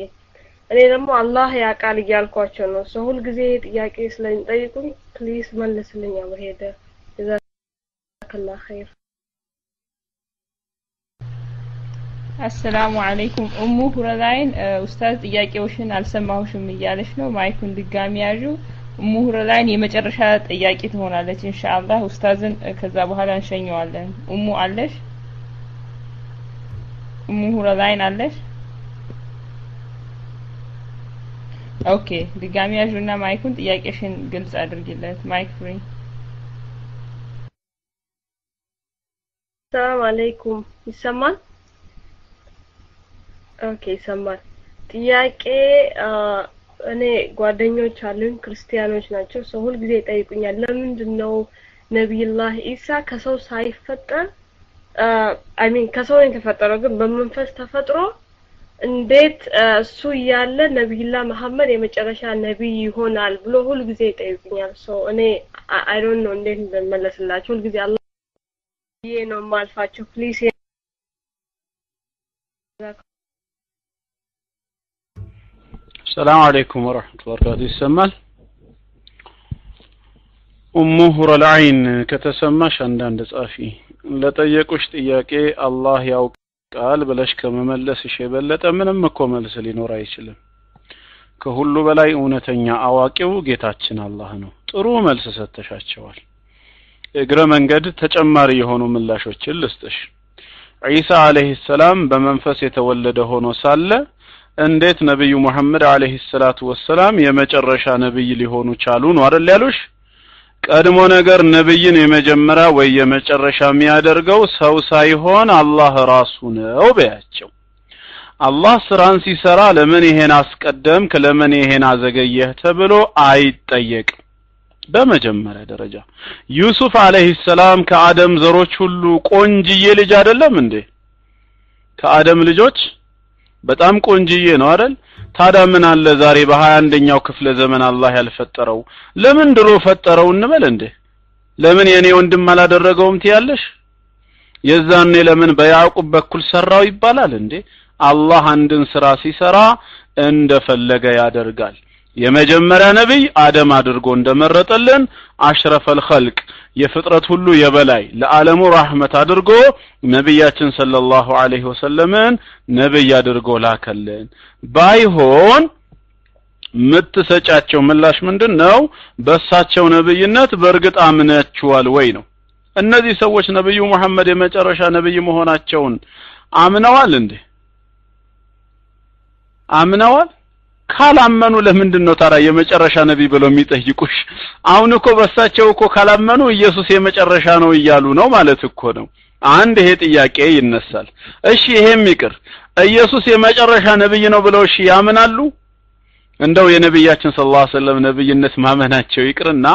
እኔ ደግሞ አላህ ያውቃል እያልኳቸው ነው። ሰው ሁልጊዜ ጥያቄ ስለሚጠይቁኝ please መልስልኝ አቡ ሀይደር። جزاك الله خير። السلام عليكم። እሙ ሁረላይን ኡስታዝ ጥያቄዎሽን አልሰማሁሽም እያለች ነው። mic ኩን ድጋሚ ያዡ። እሙ ሁረላይን የመጨረሻ ጥያቄ ትሆናለች ኢንሻአላህ። ኡስታዝን ከዛ በኋላ እንሸኘዋለን። እሙ አለሽ ሁረላይን አለሽ okay ድጋሚ ያዡና mic ኡን ጥያቄሽን ግልጽ አድርጊለት mic free سلام عليكم ይሰማል? okay ይሰማል። ጥያቄ እኔ ጓደኞች አሉኝ ክርስቲያኖች ናቸው። ሰው ሁልጊዜ ይጠይቁኛል ለምንድን ነው ነቢይላህ ኢሳ ከሰው ሳይፈጠር I mean ከሰው ነው የተፈጠረው ግን በመንፈስ ተፈጥሮ እንዴት እሱ እያለ ነቢይላህ መሐመድ የመጨረሻ ነቢይ ይሆናል ብሎ ሁልጊዜ ይጠይቁኛል። so እኔ I don't know እንዴት እንደመለስላቸው ሁልጊዜ አላህ ብዬ ነው የማልፋቸው። please ሰላም አለይኩም ወረህመቱላሂ ወበረካቱ ይሰማል ኡሙ ሁረል ዐይን ከተሰማሽ አንዳንድ ጻፊ ለጠየቁሽ ጥያቄ አላህ ያውቃል ብለሽ ከመመለስሽ የበለጠ ምንም እኮ መልስ ሊኖር አይችልም። ከሁሉ በላይ እውነተኛ አዋቂው ጌታችን አላህ ነው። ጥሩ መልስ ሰጥተሻቸዋል። እግረ መንገድ ተጨማሪ የሆኑ ምላሾችን ልስጥሽ። ዒሳ አለይሂ ሰላም በመንፈስ የተወለደ ሆኖ ሳለ እንዴት ነብዩ መሐመድ አለይሂ ሰላቱ ወሰላም የመጨረሻ ነብይ ሊሆኑ ቻሉ ነው አይደል ያሉሽ ቀድሞ ነገር ነብይን የመጀመሪያ ወይ የመጨረሻ የሚያደርገው ሰው ሳይሆን አላህ ራሱ ነው በያቸው። አላህ ስራን ሲሰራ ለምን ይሄን አስቀደምክ? ለምን ይሄን አዘገየህ? ተብሎ አይጠየቅም። በመጀመሪያ ደረጃ ዩሱፍ አለይሂ ሰላም ከአደም ዘሮች ሁሉ ቆንጅዬ ልጅ አይደለም እንዴ? ከአደም ልጆች? በጣም ቆንጅዬ ነው አይደል ታዲያ ምን አለ ዛሬ በሀያ አንደኛው ክፍለ ዘመን አላህ ያልፈጠረው? ለምን ድሮ ፈጠረው እንበል እንዴ? ለምን የኔ ወንድም አላደረገውም ትያለሽ? የዛኔ ለምን በያዕቁብ በኩል ሰራው ይባላል እንዴ? አላህ አንድን ስራ ሲሰራ እንደፈለገ ያደርጋል። የመጀመሪያ ነብይ አደም አድርጎ እንደመረጠልን አሽረፈል ኸልቅ የፍጥረት ሁሉ የበላይ ለዓለሙ rahመት አድርጎ ነብያችን ሰለላሁ ዐለይሂ ወሰለምን ነብይ አድርጎ ላከልን። ባይሆን ምትሰጫቸው ምላሽ ምንድን ነው በእሳቸው ነብይነት በእርግጥ አምናችኋል ወይ ነው። እነዚህ ሰዎች ነብዩ መሐመድ የመጨረሻ ነብይ መሆናቸውን አምነዋል እንዴ? አምነዋል ካላመኑ ለምንድን ነው ታዲያ የመጨረሻ ነቢይ ብለው የሚጠይቁሽ? አሁን እኮ በሳቸው እኮ ካላመኑ ኢየሱስ የመጨረሻ ነው እያሉ ነው ማለት እኮ ነው። አንድ ይሄ ጥያቄ ይነሳል። እሺ ይሄም ይቅር። ኢየሱስ የመጨረሻ ነብይ ነው ብለው እሺ ያምናሉ? እንደው የነብያችን ሰለላሁ ዐለይሂ ወሰለም ነብይነት ማመናቸው ይቅርና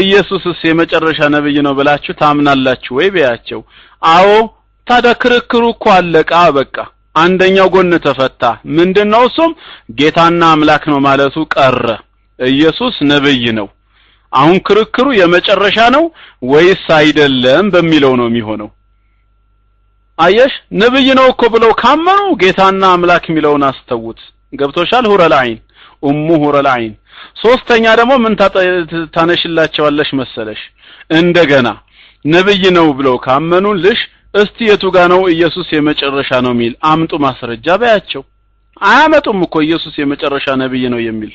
ኢየሱስስ የመጨረሻ ነብይ ነው ብላችሁ ታምናላችሁ ወይ? በያቸው። አዎ ታዲያ ክርክሩ እኮ አለቃ በቃ አንደኛው ጎን ተፈታ። ምንድነው እሱም? ጌታና አምላክ ነው ማለቱ ቀረ። ኢየሱስ ነብይ ነው። አሁን ክርክሩ የመጨረሻ ነው ወይስ አይደለም በሚለው ነው የሚሆነው። አየሽ? ነብይ ነው እኮ ብለው ካመኑ ጌታና አምላክ የሚለውን አስተውት ገብቶሻል? ሁረል አይን ኡሙ ሁረል አይን ሶስተኛ ደግሞ ምን ታነሽላቸዋለሽ መሰለሽ? እንደገና ነብይ ነው ብለው ካመኑልሽ እስቲ የቱ ጋ ነው? ኢየሱስ የመጨረሻ ነው የሚል አምጡ ማስረጃ በያቸው። አያመጡም እኮ ኢየሱስ የመጨረሻ ነብይ ነው የሚል።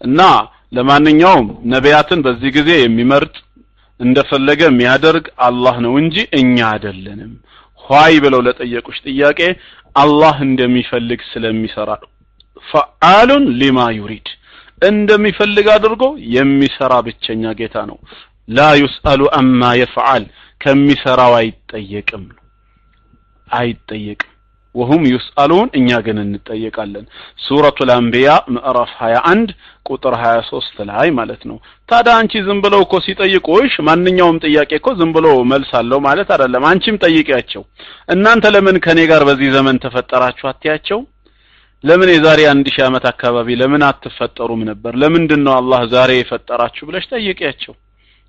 እና ለማንኛውም ነቢያትን በዚህ ጊዜ የሚመርጥ እንደፈለገ የሚያደርግ አላህ ነው እንጂ እኛ አይደለንም። ኋይ ብለው ለጠየቁሽ ጥያቄ አላህ እንደሚፈልግ ስለሚሰራ ፈዓሉን ሊማ ዩሪድ እንደሚፈልግ አድርጎ የሚሰራ ብቸኛ ጌታ ነው። ላ ዩስአሉ አማ የፍዓል ከሚሰራው አይጠየቅም አይጠየቅም። ወሁም ዩስአሉን እኛ ግን እንጠየቃለን። ሱረቱል አንቢያ ምዕራፍ 21 ቁጥር 23 ላይ ማለት ነው። ታዲያ አንቺ ዝም ብለው እኮ ሲጠይቁሽ ማንኛውም ጥያቄ እኮ ዝም ብሎ መልስ አለው ማለት አይደለም። አንቺም ጠይቂያቸው። እናንተ ለምን ከኔ ጋር በዚህ ዘመን ተፈጠራችሁ አትያቸው? ለምን የዛሬ አንድ ሺህ ዓመት አካባቢ ለምን አትፈጠሩም ነበር? ለምንድን ነው አላህ ዛሬ የፈጠራችሁ ብለሽ ጠይቂያቸው?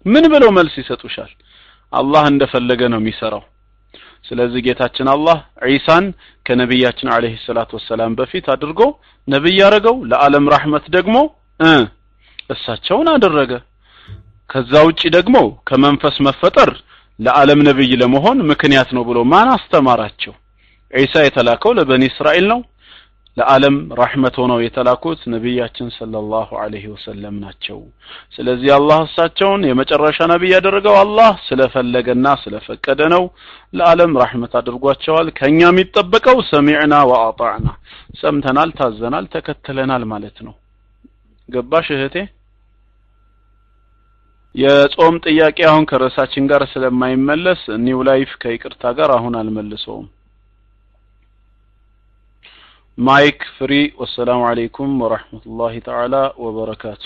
ምን ብለው መልስ ይሰጡሻል አላህ እንደፈለገ ነው የሚሰራው። ስለዚህ ጌታችን አላህ ዒሳን ከነቢያችን አለይሂ ሰላቱ ወሰላም በፊት አድርጎ ነብይ ያደረገው ለዓለም rahመት ደግሞ እሳቸውን አደረገ። ከዛ ውጪ ደግሞ ከመንፈስ መፈጠር ለዓለም ነብይ ለመሆን ምክንያት ነው ብሎ ማን አስተማራቸው? ዒሳ የተላከው ለበኒ እስራኤል ነው ለዓለም rahመት ሆነው የተላኩት ነቢያችን ሰለላሁ ዐለይሂ ወሰለም ናቸው። ስለዚህ አላህ እሳቸውን የመጨረሻ ነቢይ ያደረገው አላህ ስለፈለገና ስለፈቀደ ነው። ለዓለም ራህመት አድርጓቸዋል። ከኛ የሚጠበቀው سمعنا وأطعنا ሰምተናል ታዘናል ተከትለናል ማለት ነው። ገባሽ እህቴ? የጾም ጥያቄ አሁን ከርዕሳችን ጋር ስለማይመለስ ኒው ላይፍ ከይቅርታ ጋር አሁን አልመልሰውም mic free والسلام عليكم ورحمة الله تعالى وبركاته